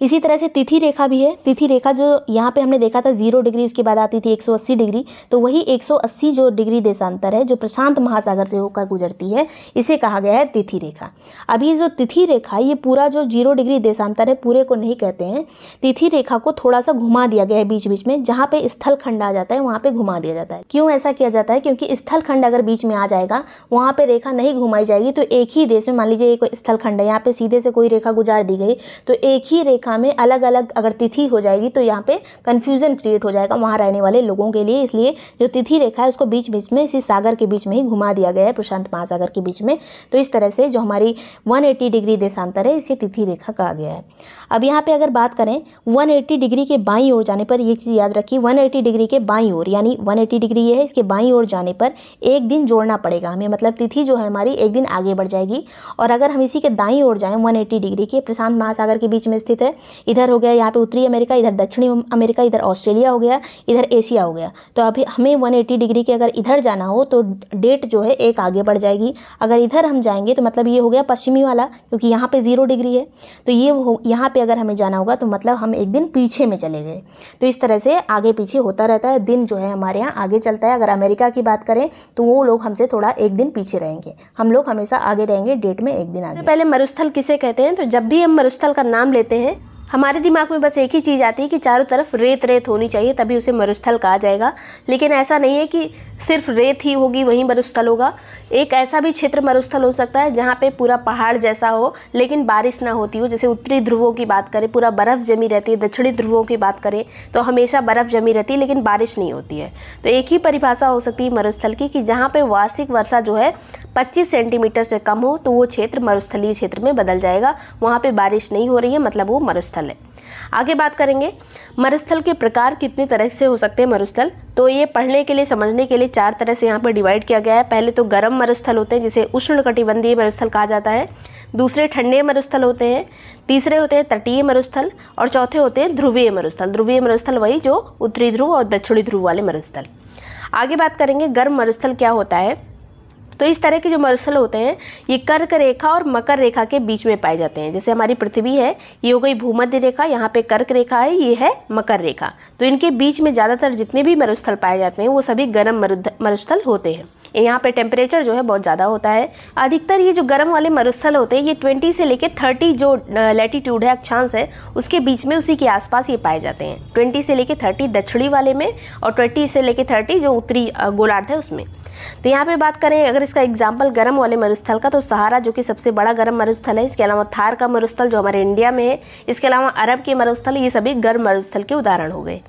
इसी तरह से तिथि रेखा भी है। तिथि रेखा जो यहाँ पे हमने देखा था, ज़ीरो डिग्री, उसके बाद आती थी 180 डिग्री। तो वही 180 जो डिग्री देशांतर है, जो प्रशांत महासागर से होकर गुजरती है, इसे कहा गया है तिथि रेखा। अभी जो तिथि रेखा, ये पूरा जो ज़ीरो डिग्री देशांतर है, पूरे को नहीं कहते हैं। तिथि रेखा को थोड़ा सा घुमा दिया गया है बीच बीच में, जहाँ पे स्थल खंड आ जाता है, वहाँ पे घुमा दिया जाता है। क्यों ऐसा किया जाता है? क्योंकि स्थल खंड अगर बीच में आ जाएगा, वहाँ पे रेखा नहीं घुमाई जाएगी तो एक ही देश में, मान लीजिए एक स्थल खंड है, यहाँ पे सीधे से कोई रेखा गुजार दी गई तो एक ही रेखा रेखा में अलग अलग अगर तिथि हो जाएगी तो यहाँ पे कन्फ्यूज़न क्रिएट हो जाएगा वहाँ रहने वाले लोगों के लिए। इसलिए जो तिथि रेखा है, उसको बीच बीच में, इसी सागर के बीच में ही घुमा दिया गया है, प्रशांत महासागर के बीच में। तो इस तरह से जो हमारी 180 डिग्री देशांतर है, इसे तिथि रेखा कहा गया है। अब यहाँ पे अगर बात करें 180 डिग्री के बाई ओर जाने पर ये चीज़ याद रखिए 180 डिग्री के बाई ओर, यानी 180 डिग्री ये है, इसके बाई ओर जाने पर एक दिन जोड़ना पड़ेगा हमें। मतलब तिथि जो है हमारी एक दिन आगे बढ़ जाएगी। और अगर हम इसी के दाई ओर जाएँ वन डिग्री के, प्रशांत महासागर के बीच में स्थित है इधर हो गया, यहाँ पे उत्तरी अमेरिका, इधर दक्षिणी अमेरिका, इधर ऑस्ट्रेलिया हो गया, इधर एशिया हो गया। तो अभी हमें 180 डिग्री के अगर इधर जाना हो तो डेट जो है एक आगे बढ़ जाएगी। अगर इधर हम जाएँगे तो मतलब ये हो गया पश्चिमी वाला, क्योंकि यहाँ पर ज़ीरो डिग्री है। तो ये यहाँ पे अगर हमें जाना होगा तो मतलब हम एक दिन पीछे में चले गए। तो इस तरह से आगे पीछे होता रहता है, दिन जो है हमारे यहाँ आगे चलता है। अगर अमेरिका की बात करें तो वो लोग हमसे थोड़ा एक दिन पीछे रहेंगे। हम लोग हमेशा आगे रहेंगे, डेट में एक दिन आगे। पहले मरुस्थल किसे कहते हैं? तो जब भी हम मरुस्थल का नाम लेते हैं हमारे दिमाग में बस एक ही चीज़ आती है कि चारों तरफ़ रेत रेत होनी चाहिए, तभी उसे मरुस्थल कहा जाएगा। लेकिन ऐसा नहीं है कि सिर्फ़ रेत ही होगी, वहीं मरुस्थल होगा। एक ऐसा भी क्षेत्र मरुस्थल हो सकता है, जहाँ पे पूरा पहाड़ जैसा हो, लेकिन बारिश ना होती हो। जैसे उत्तरी ध्रुवों की बात करें, पूरा बर्फ़ जमी रहती है, दक्षिणी ध्रुवों की बात करें तो हमेशा बर्फ़ जमी रहती है, लेकिन बारिश नहीं होती है। तो एक ही परिभाषा हो सकती है मरुस्थल की, कि जहाँ पर वार्षिक वर्षा जो है, पच्चीस सेंटीमीटर से कम हो तो वो क्षेत्र मरुस्थलीय क्षेत्र में बदल जाएगा। वहाँ पर बारिश नहीं हो रही है मतलब वो मरुस्थल है। आगे बात करेंगे, मरुस्थल के प्रकार कितने तरह से हो सकते हैं मरुस्थल? तो ये पढ़ने के लिए, समझने के लिए चार तरह से यहाँ पर डिवाइड किया गया है। पहले तो गर्म मरुस्थल होते हैं, जिसे उष्ण कटिबंधीय मरुस्थल कहा जाता है। दूसरे ठंडे मरुस्थल होते हैं, तीसरे होते हैं तटीय मरुस्थल, और चौथे होते हैं ध्रुवीय मरुस्थल। ध्रुवीय मरुस्थल वही जो उत्तरी ध्रुव और दक्षिणी ध्रुव वाले मरुस्थल। आगे बात करेंगे, गर्म मरुस्थल क्या होता है? तो इस तरह के जो मरुस्थल होते हैं, ये कर्क रेखा और मकर रेखा के बीच में पाए जाते हैं। जैसे हमारी पृथ्वी है, ये हो गई भूमध्य रेखा, यहाँ पे कर्क रेखा है, ये है मकर रेखा। तो इनके बीच में ज़्यादातर जितने भी मरुस्थल पाए जाते हैं, वो सभी गर्म मरुस्थल होते हैं। यहाँ पे टेम्परेचर जो है बहुत ज़्यादा होता है। अधिकतर ये जो गर्म वाले मरुस्थल होते हैं, ये ट्वेंटी से लेकर थर्टी जो लेटीट्यूड है, अक्षांश है, उसके बीच में उसी के आसपास ये पाए जाते हैं। ट्वेंटी से लेकर थर्टी दक्षिणी वाले में और ट्वेंटी से लेकर थर्टी जो उत्तरी गोलार्ध है उसमें। तो यहाँ पर बात करें, अगर इसका एग्ज़ाम्पल गर्म वाले मरुस्थल का तो सहारा, जो कि सबसे बड़ा गर्म मरुस्थल है। इसके अलावा थार का मरुस्थल, जो हमारे इंडिया में है। इसके अलावा अरब के मरुस्थल, ये सभी गर्म मरुस्थल के उदाहरण हो गए।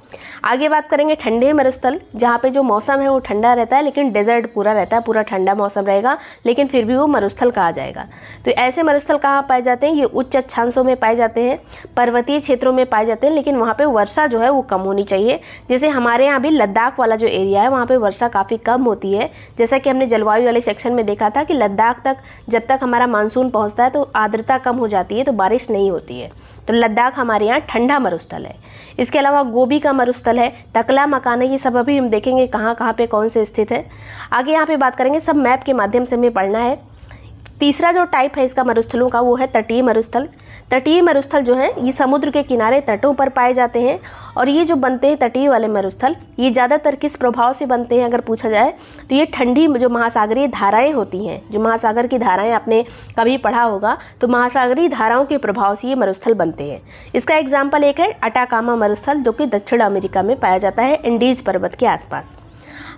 आगे बात करेंगे ठंडे मरुस्थल, जहाँ पे जो मौसम है वो ठंडा रहता है, लेकिन डेजर्ट पूरा रहता है, पूरा ठंडा मौसम रहेगा, लेकिन फिर भी वो मरुस्थल कहा जाएगा। तो ऐसे मरुस्थल कहाँ पाए जाते हैं? ये उच्च अच्छांशों में पाए जाते हैं, पर्वतीय क्षेत्रों में पाए जाते हैं, लेकिन वहाँ पर वर्षा जो है वो कम होनी चाहिए। जैसे हमारे यहाँ भी लद्दाख वाला जो एरिया है, वहाँ पर वर्षा काफ़ी कम होती है। जैसा कि हमने जलवायु वाले सेक्शन में देखा था कि लद्दाख तक जब तक हमारा मानसून पहुँचता है तो आर्द्रता कम हो जाती है तो बारिश नहीं होती है। तो लद्दाख हमारे यहाँ ठंडा मरुस्थल है। इसके अलावा गोभी का मरुस्थल है, तकला मकान ये सब अभी हम देखेंगे कहाँ कहाँ पर कौन से स्थित है। आगे यहाँ पर बात करेंगे, सब मैप के माध्यम से हमें पढ़ना है। तीसरा जो टाइप है इसका मरुस्थलों का, वो है तटीय मरुस्थल। तटीय मरुस्थल जो है, ये समुद्र के किनारे तटों पर पाए जाते हैं और ये जो बनते हैं तटीय वाले मरुस्थल, ये ज़्यादातर किस प्रभाव से बनते हैं अगर पूछा जाए तो ये ठंडी जो महासागरीय धाराएँ होती हैं, जो महासागर की धाराएँ, आपने कभी पढ़ा होगा तो महासागरीय धाराओं के प्रभाव से ये मरुस्थल बनते हैं। इसका एग्ज़ाम्पल एक है अटाकामा मरुस्थल, जो कि दक्षिण अमेरिका में पाया जाता है, इंडीज पर्वत के आसपास।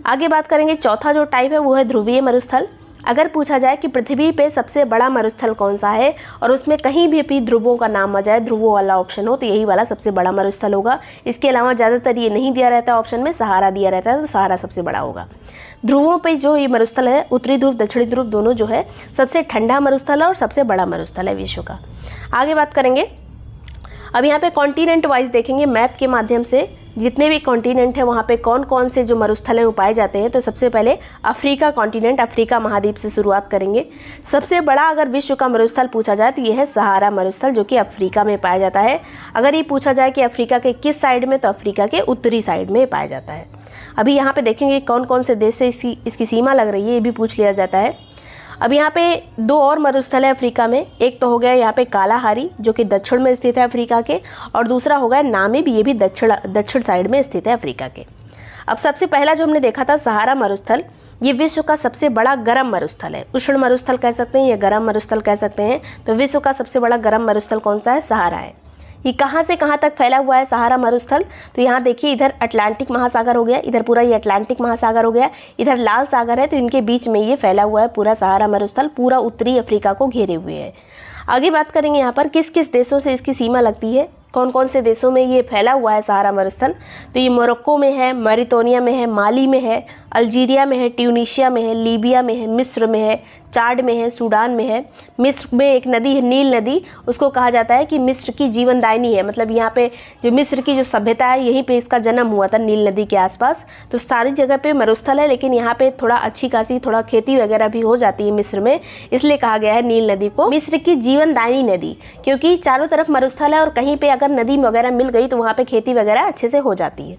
आगे बात करेंगे, चौथा जो टाइप है, वो है ध्रुवीय मरुस्थल। अगर पूछा जाए कि पृथ्वी पे सबसे बड़ा मरुस्थल कौन सा है और उसमें कहीं भी भी ध्रुवों का नाम आ जाए, ध्रुवों वाला ऑप्शन हो तो यही वाला सबसे बड़ा मरुस्थल होगा। इसके अलावा ज़्यादातर ये नहीं दिया रहता ऑप्शन में, सहारा दिया रहता है तो सहारा सबसे बड़ा होगा। ध्रुवों पर जो ये मरुस्थल है, उत्तरी ध्रुव, दक्षिणी ध्रुव, दोनों जो है सबसे ठंडा मरुस्थल है और सबसे बड़ा मरुस्थल है विश्व का। आगे बात करेंगे अब यहाँ पे कॉन्टिनेंट वाइज देखेंगे मैप के माध्यम से जितने भी कॉन्टिनेंट हैं, वहाँ पे कौन कौन से जो मरुस्थल हैं वो पाए जाते हैं। तो सबसे पहले अफ्रीका कॉन्टिनेंट अफ्रीका महाद्वीप से शुरुआत करेंगे। सबसे बड़ा अगर विश्व का मरुस्थल पूछा जाए तो ये है सहारा मरुस्थल, जो कि अफ्रीका में पाया जाता है। अगर ये पूछा जाए कि अफ्रीका के किस साइड में तो अफ्रीका के उत्तरी साइड में पाया जाता है। अभी यहाँ पर देखेंगे कौन कौन से देश से इसकी इसकी सीमा लग रही है, ये भी पूछ लिया जाता है। अब यहाँ पे दो और मरुस्थल है अफ्रीका में। एक तो हो गया यहाँ पे कालाहारी, जो कि दक्षिण में स्थित है अफ्रीका के, और दूसरा हो गया नामिब ये भी दक्षिण दक्षिण साइड में स्थित है अफ्रीका के। अब सबसे पहला जो हमने देखा था, सहारा मरुस्थल, ये विश्व का सबसे बड़ा गर्म मरुस्थल है। उष्ण मरुस्थल कह सकते हैं या गर्म मरुस्थल कह सकते हैं। तो विश्व का सबसे बड़ा गर्म मरुस्थल कौन सा है? सहारा है। ये कहाँ से कहाँ तक फैला हुआ है सहारा मरुस्थल? तो यहाँ देखिए, इधर अटलांटिक महासागर हो गया, इधर पूरा ये अटलांटिक महासागर हो गया, इधर लाल सागर है तो इनके बीच में ये फैला हुआ है पूरा सहारा मरुस्थल, पूरा उत्तरी अफ्रीका को घेरे हुए है। आगे बात करेंगे यहाँ पर किस किस देशों से इसकी सीमा लगती है? कौन कौन से देशों में ये फैला हुआ है सहारा मरुस्थल? तो ये मोरक्को में है, मरितोनिया में है, माली में है, अल्जीरिया में है, ट्यूनिशिया में है, लीबिया में है, मिस्र में है चाड में है, सूडान में है। मिस्र में एक नदी है, नील नदी। उसको कहा जाता है कि मिस्र की जीवनदायनी है। मतलब यहाँ पे जो मिस्र की जो सभ्यता है, यहीं पे इसका जन्म हुआ था, नील नदी के आसपास। तो सारी जगह पे मरुस्थल है, लेकिन यहाँ पे थोड़ा अच्छी खासी, थोड़ा खेती वगैरह भी हो जाती है मिस्र में। इसलिए कहा गया है नील नदी को मिस्र की जीवनदायनी नदी, क्योंकि चारों तरफ़ मरुस्थल है और कहीं पर अगर नदी वगैरह मिल गई तो वहाँ पर खेती वगैरह अच्छे से हो जाती है।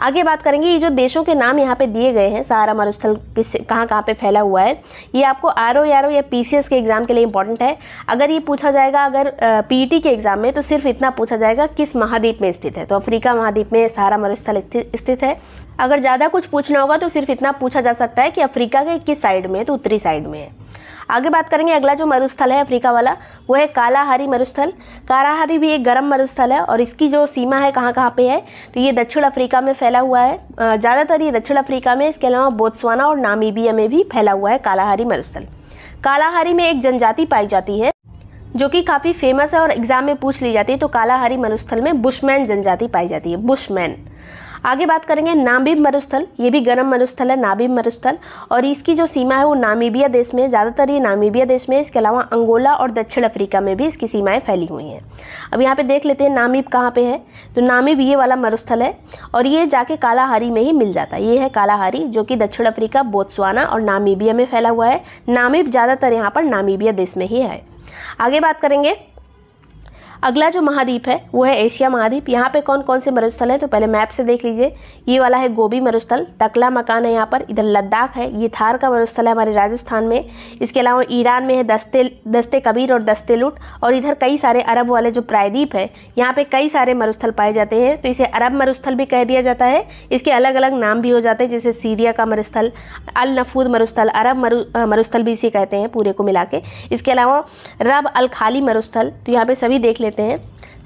आगे बात करेंगे, ये जो देशों के नाम यहाँ पे दिए गए हैं, सहारा मरुस्थल किस कहाँ कहाँ पर फैला हुआ है, ये आपको आर ओ यारो या पी के एग्ज़ाम के लिए इंपॉर्टेंट है। अगर ये पूछा जाएगा, अगर पी e के एग्ज़ाम में तो सिर्फ़ इतना पूछा जाएगा किस महाद्वीप में स्थित है। तो अफ्रीका महाद्वीप में सहारा मरुस्थल स्थित है। अगर ज़्यादा कुछ पूछना होगा तो सिर्फ़ इतना पूछा जा सकता है कि अफ्रीका के किस साइड में तो उत्तरी साइड में है। आगे बात करेंगे, अगला जो मरुस्थल है अफ्रीका वाला, वो है कालाहारी मरुस्थल। कालाहारी भी एक गर्म मरुस्थल है और इसकी जो सीमा है कहाँ कहाँ पे है तो ये दक्षिण अफ्रीका में फैला हुआ है। ज़्यादातर ये दक्षिण अफ्रीका में, इसके अलावा बोत्सवाना और नामीबिया में भी फैला हुआ है कालाहारी मरुस्थल। कालाहारी में एक जनजाति पाई जाती है, जो कि काफ़ी फ़ेमस है और एग्ज़ाम में पूछ ली जाती है तो कालाहारी मनुस्थल में बुशमैन जनजाति पाई जाती है। बुशमैन आगे बात करेंगे नामिब मरुस्थल, ये भी गर्म मरुस्थल है नाबिब मरुस्थल। और इसकी जो सीमा है वो नामीबिया देश में ज़्यादातर ये नामीबिया देश में इसके अलावा अंगोला और दक्षिण अफ्रीका में भी इसकी सीमाएँ फैली हुई हैं। अब यहाँ पर देख लेते हैं नामिब कहाँ पर है। तो नामिब ये वाला मरुस्थल है और ये जाके कालाहारी में ही मिल जाता है। ये है कालाहारी, जो कि दक्षिण अफ्रीका, बोत्सवाना और नामीबिया में फैला हुआ है। नामिब ज़्यादातर यहाँ पर नामीबिया देश में ही है। आगे बात करेंगे अगला जो महाद्वीप है, वो है एशिया महाद्वीप। यहाँ पे कौन कौन से मरुस्थल हैं? तो पहले मैप से देख लीजिए। ये वाला है गोभी मरुस्थल। तकला मकान है यहाँ पर। इधर लद्दाख है। ये थार का मरुस्थल है हमारे राजस्थान में। इसके अलावा ईरान में है दस्ते दस्ते कबीर और दस्ते लुट। और इधर कई सारे अरब वाले जो प्रायद्वीप है, यहाँ पर कई सारे मरुस्थल पाए जाते हैं। तो इसे अरब मरुस्थल भी कह दिया जाता है। इसके अलग अलग नाम भी हो जाते हैं, जैसे सीरिया का मरुस्थल अल नफूद मरुस्थल, अरब मरु मरुस्थल भी इसे कहते हैं पूरे को मिला के। इसके अलावा रब अल खाली मरुस्थल। तो यहाँ पर सभी देख लेते हैं।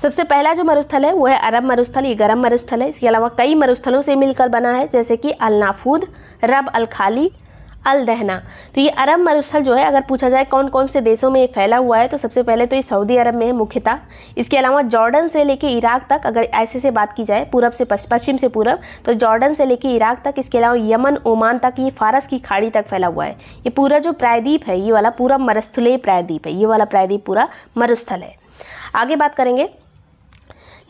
सबसे पहला जो मरुस्थल है, वो है अरब मरुस्थल, ये गर्म मरुस्थल है। इसके अलावा कई मरुस्थलों से मिलकर बना है, जैसे कि अलनाफूद रब अल खाली, अल दहना। तो ये अरब मरुस्थल जो है, अगर पूछा जाए कौन कौन से देशों में ये फैला हुआ है तो सबसे पहले तो ये सऊदी अरब में है मुख्यतः। इसके अलावा जॉर्डन से लेके इराक तक, अगर ऐसे से बात की जाए, पूरब से पश्चिम से पूरब तो जॉर्डन से लेके इराक तक, इसके अलावा यमन, ओमान तक, ये फारस की खाड़ी तक फैला हुआ है। ये पूरा जो प्रायद्वीप है, ये वाला पूरा मरुस्थलीय प्रायद्वीप है, ये वाला प्रायद्वीप पूरा मरुस्थल है। आगे बात करेंगे।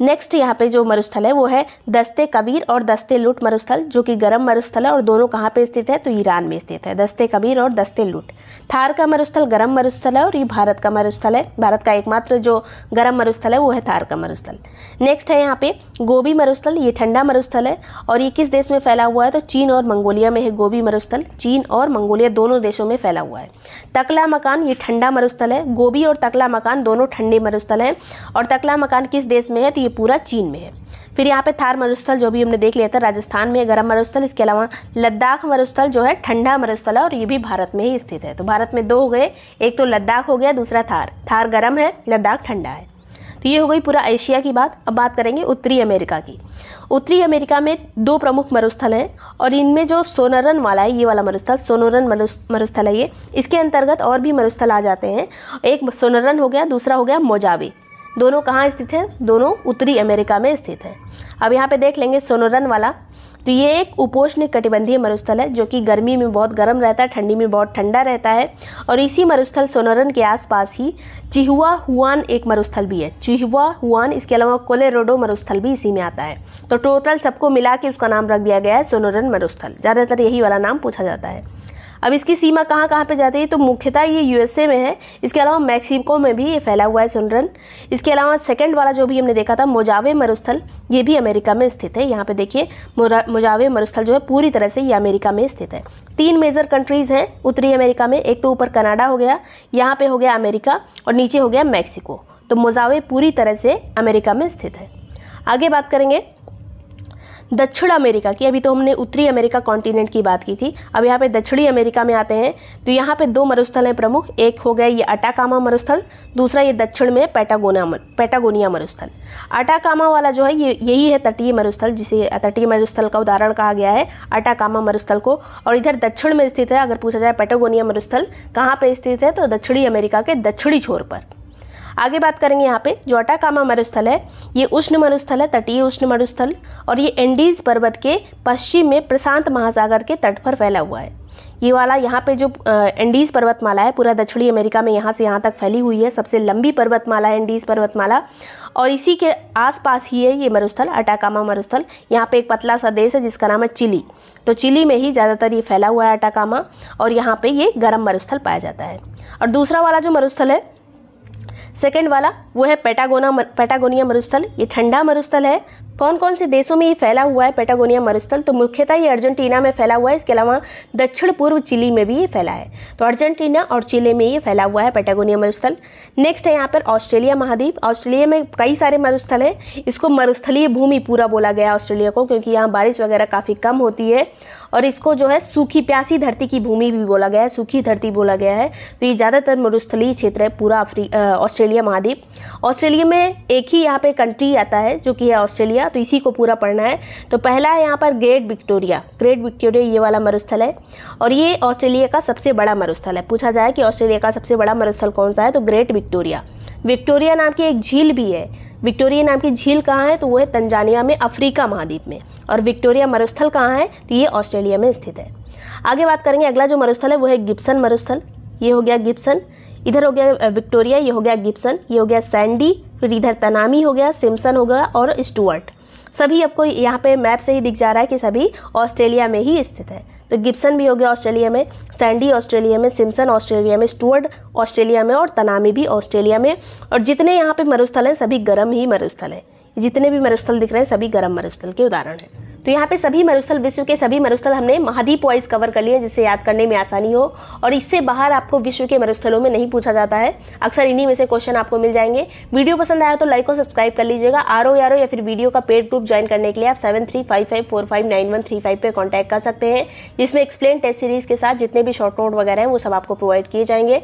नेक्स्ट यहाँ पे जो मरुस्थल है, वो है दस्ते कबीर और दस्ते लुट मरुस्थल, जो कि गर्म मरुस्थल है और दोनों कहाँ पे स्थित है? तो ईरान में स्थित है। दस्ते कबीर और दस्ते लुट। थार का मरुस्थल गर्म मरुस्थल है और ये भारत का मरुस्थल है। भारत का एकमात्र जो गर्म मरुस्थल है, वो है थार का मरुस्थल। नेक्स्ट है यहाँ पे गोभी मरुस्थल, ये ठंडा मरुस्थल है और ये किस देश में फैला हुआ है? तो चीन और मंगोलिया में है गोभी मरुस्थल। चीन और मंगोलिया दोनों देशों में फैला हुआ है। तकला मकान, ये ठंडा मरुस्थल है। गोभी और तकला मकान दोनों ठंडे मरुस्थल हैं। और तकला मकान किस देश में है? तो ये पूरा चीन में है। फिर यहाँ पे थार मरुस्थल जो भी हमने देख लिया था, राजस्थान में गर्म मरुस्थल, इसके अलावा लद्दाख मरुस्थल जो है, ठंडा मरुस्थल है, और ये भी भारत में ही स्थित है। तो भारत में दो हो गए, एक तो लद्दाख हो गया, दूसरा थार। थार गर्म है, लद्दाख ठंडा है। तो ये हो गई पूरा एशिया की बात। अब बात करेंगे उत्तरी अमेरिका की। उत्तरी अमेरिका में दो प्रमुख मरुस्थल हैं, और इनमें जो सोनरन वाला है, ये वाला मरुस्थल, सोनोरन मरुस्थल है ये। इसके अंतर्गत और भी मरुस्थल आ जाते हैं। एक सोनरन हो गया, दूसरा हो गया मोजावी दोनों कहाँ स्थित हैं? दोनों उत्तरी अमेरिका में स्थित है। अब यहाँ पे देख लेंगे सोनोरन वाला। तो ये एक उपोष्ण कटिबंधीय मरुस्थल है, जो कि गर्मी में बहुत गर्म रहता है, ठंडी में बहुत ठंडा रहता है। और इसी मरुस्थल सोनोरन के आसपास ही चिहुआ हुआन एक मरुस्थल भी है। चिहुआ हुआन, इसके अलावा कोलेरोडो मरुस्थल भी इसी में आता है। तो टोटल सबको मिला के उसका नाम रख दिया गया है सोनोरन मरुस्थल। ज़्यादातर यही वाला नाम पूछा जाता है। अब इसकी सीमा कहाँ कहाँ पे जाती है? तो मुख्यतः ये यूएसए में है। इसके अलावा मैक्सिको में भी ये फैला हुआ है सुनरन। इसके अलावा सेकंड वाला जो भी हमने देखा था, मोजावे मरुस्थल, ये भी अमेरिका में स्थित है। यहाँ पे देखिए मोजावे मरुस्थल जो है, पूरी तरह से ये अमेरिका में स्थित है। तीन मेजर कंट्रीज़ हैं उत्तरी अमेरिका में। एक तो ऊपर कनाडा हो गया, यहाँ पर हो गया अमेरिका और नीचे हो गया मैक्सिको। तो मोजावे पूरी तरह से अमेरिका में स्थित है। आगे बात करेंगे दक्षिण अमेरिका की, अभी तो हमने उत्तरी अमेरिका कॉन्टिनेंट की बात की थी। अब यहाँ पे दक्षिणी अमेरिका में आते हैं तो यहाँ पे दो मरुस्थल हैं प्रमुख, एक हो गया ये अटाकामा मरुस्थल, दूसरा ये दक्षिण में पैटागोना पैटागोनिया मरुस्थल। अटाकामा वाला जो है, ये, यही है तटीय मरुस्थल, जिसे, तटीय मरुस्थल का उदाहरण कहा गया है, अटाकामा मरुस्थल को। और इधर दक्षिण में स्थित है, अगर पूछा जाए पैटागोनिया मरुस्थल, कहाँ पर स्थित है तो दक्षिणी अमेरिका के दक्षिणी छोर पर। आगे बात करेंगे यहाँ पे, जो अटाकामा मरुस्थल है, ये उष्ण मरुस्थल है, तटीय उष्ण मरुस्थल, और ये एंडीज पर्वत के पश्चिम में प्रशांत महासागर के तट पर फैला हुआ है। ये वाला यहाँ पे जो एंडीज पर्वतमाला है, पूरा दक्षिणी अमेरिका में यहाँ से यहाँ तक फैली हुई है, सबसे लंबी पर्वतमाला है एंडीज पर्वतमाला, और इसी के आसपास ही है ये मरुस्थल, अटाकामा मरुस्थल। यहाँ पे एक पतला सा देश है, जिसका नाम है चिली। तो चिली में ही ज़्यादातर ये फैला हुआ है अटाकामा, और यहाँ पे ये गर्म मरुस्थल पाया जाता है। और दूसरा वाला जो मरुस्थल है सेकेंड वाला वो है पेटागोना पैटागोनिया मरुस्थल। ये ठंडा मरुस्थल है। कौन कौन से देशों में ये फैला हुआ है पेटागोनिया मरुस्थल? तो मुख्यतः ये अर्जेंटीना में फैला हुआ है। इसके अलावा दक्षिण पूर्व चिली में भी ये फैला है। तो अर्जेंटीना और चिली में ये फैला हुआ है पेटागोनिया मरुस्थल। नेक्स्ट है यहाँ पर ऑस्ट्रेलिया महाद्वीप। ऑस्ट्रेलिया में कई सारे मरुस्थल हैं। इसको मरुस्थलीय भूमि पूरा बोला गया ऑस्ट्रेलिया को, क्योंकि यहाँ बारिश वगैरह काफ़ी कम होती है। और इसको जो है सूखी प्यासी धरती की भूमि भी बोला गया है। सूखी धरती बोला गया है। तो ये ज़्यादातर मरुस्थलीय क्षेत्र है पूरा ऑस्ट्रेलिया महाद्वीप। ऑस्ट्रेलिया में एक ही यहाँ पे कंट्री आता है, जो कि है ऑस्ट्रेलिया। तो इसी को पूरा पढ़ना है। तो पहला है यहाँ पर ग्रेट विक्टोरिया ग्रेट विक्टोरिया ये वाला मरुस्थल है। और ये ऑस्ट्रेलिया का सबसे बड़ा मरुस्थल है। पूछा जाए कि ऑस्ट्रेलिया का सबसे बड़ा मरुस्थल कौन सा है तो ग्रेट विक्टोरिया विक्टोरिया नाम की एक झील भी है। विक्टोरिया नाम की झील कहाँ है तो वो है तंजानिया में, अफ्रीका महाद्वीप में। और विक्टोरिया मरुस्थल कहाँ है तो ये ऑस्ट्रेलिया में स्थित है। आगे बात करेंगे, अगला जो मरुस्थल है, वो है गिप्सन मरुस्थल। ये हो गया गिप्सन इधर हो गया विक्टोरिया, ये हो गया गिप्सन ये हो गया सैंडी, फिर इधर तनामी हो गया सिम्सन हो गया और स्टुअर्ट। सभी आपको यहाँ पे मैप से ही दिख जा रहा है कि सभी ऑस्ट्रेलिया में ही स्थित है। तो गिप्सन भी हो गया ऑस्ट्रेलिया में, सैंडी ऑस्ट्रेलिया में सिम्सन ऑस्ट्रेलिया में स्टुअर्ड ऑस्ट्रेलिया में और तनामी भी ऑस्ट्रेलिया में। और जितने यहाँ पे मरुस्थल हैं, सभी गर्म ही मरुस्थल हैं। जितने भी मरुस्थल दिख रहे हैं, सभी गर्म मरुस्थल के उदाहरण हैं। तो यहाँ पे सभी मरुस्थल, विश्व के सभी मरुस्थल हमने महाद्वीप वाइज कवर कर लिए जिससे याद करने में आसानी हो। और इससे बाहर आपको विश्व के मरुस्थलों में नहीं पूछा जाता है। अक्सर इन्हीं में से क्वेश्चन आपको मिल जाएँगे। वीडियो पसंद आया तो लाइक और सब्सक्राइब कर लीजिएगा। आर यारो या फिर वीडियो का पेड ग्रुप ज्वाइन करने के लिए आप seven three five five four five nine one three five पर कॉन्टैक्ट कर सकते हैं, जिसमें एक्सप्लेन टेस्ट सीरीज़ के साथ जितने भी शॉर्ट नोट वगैरह हैं, वो सब आपको प्रोवाइड किए जाएँगे।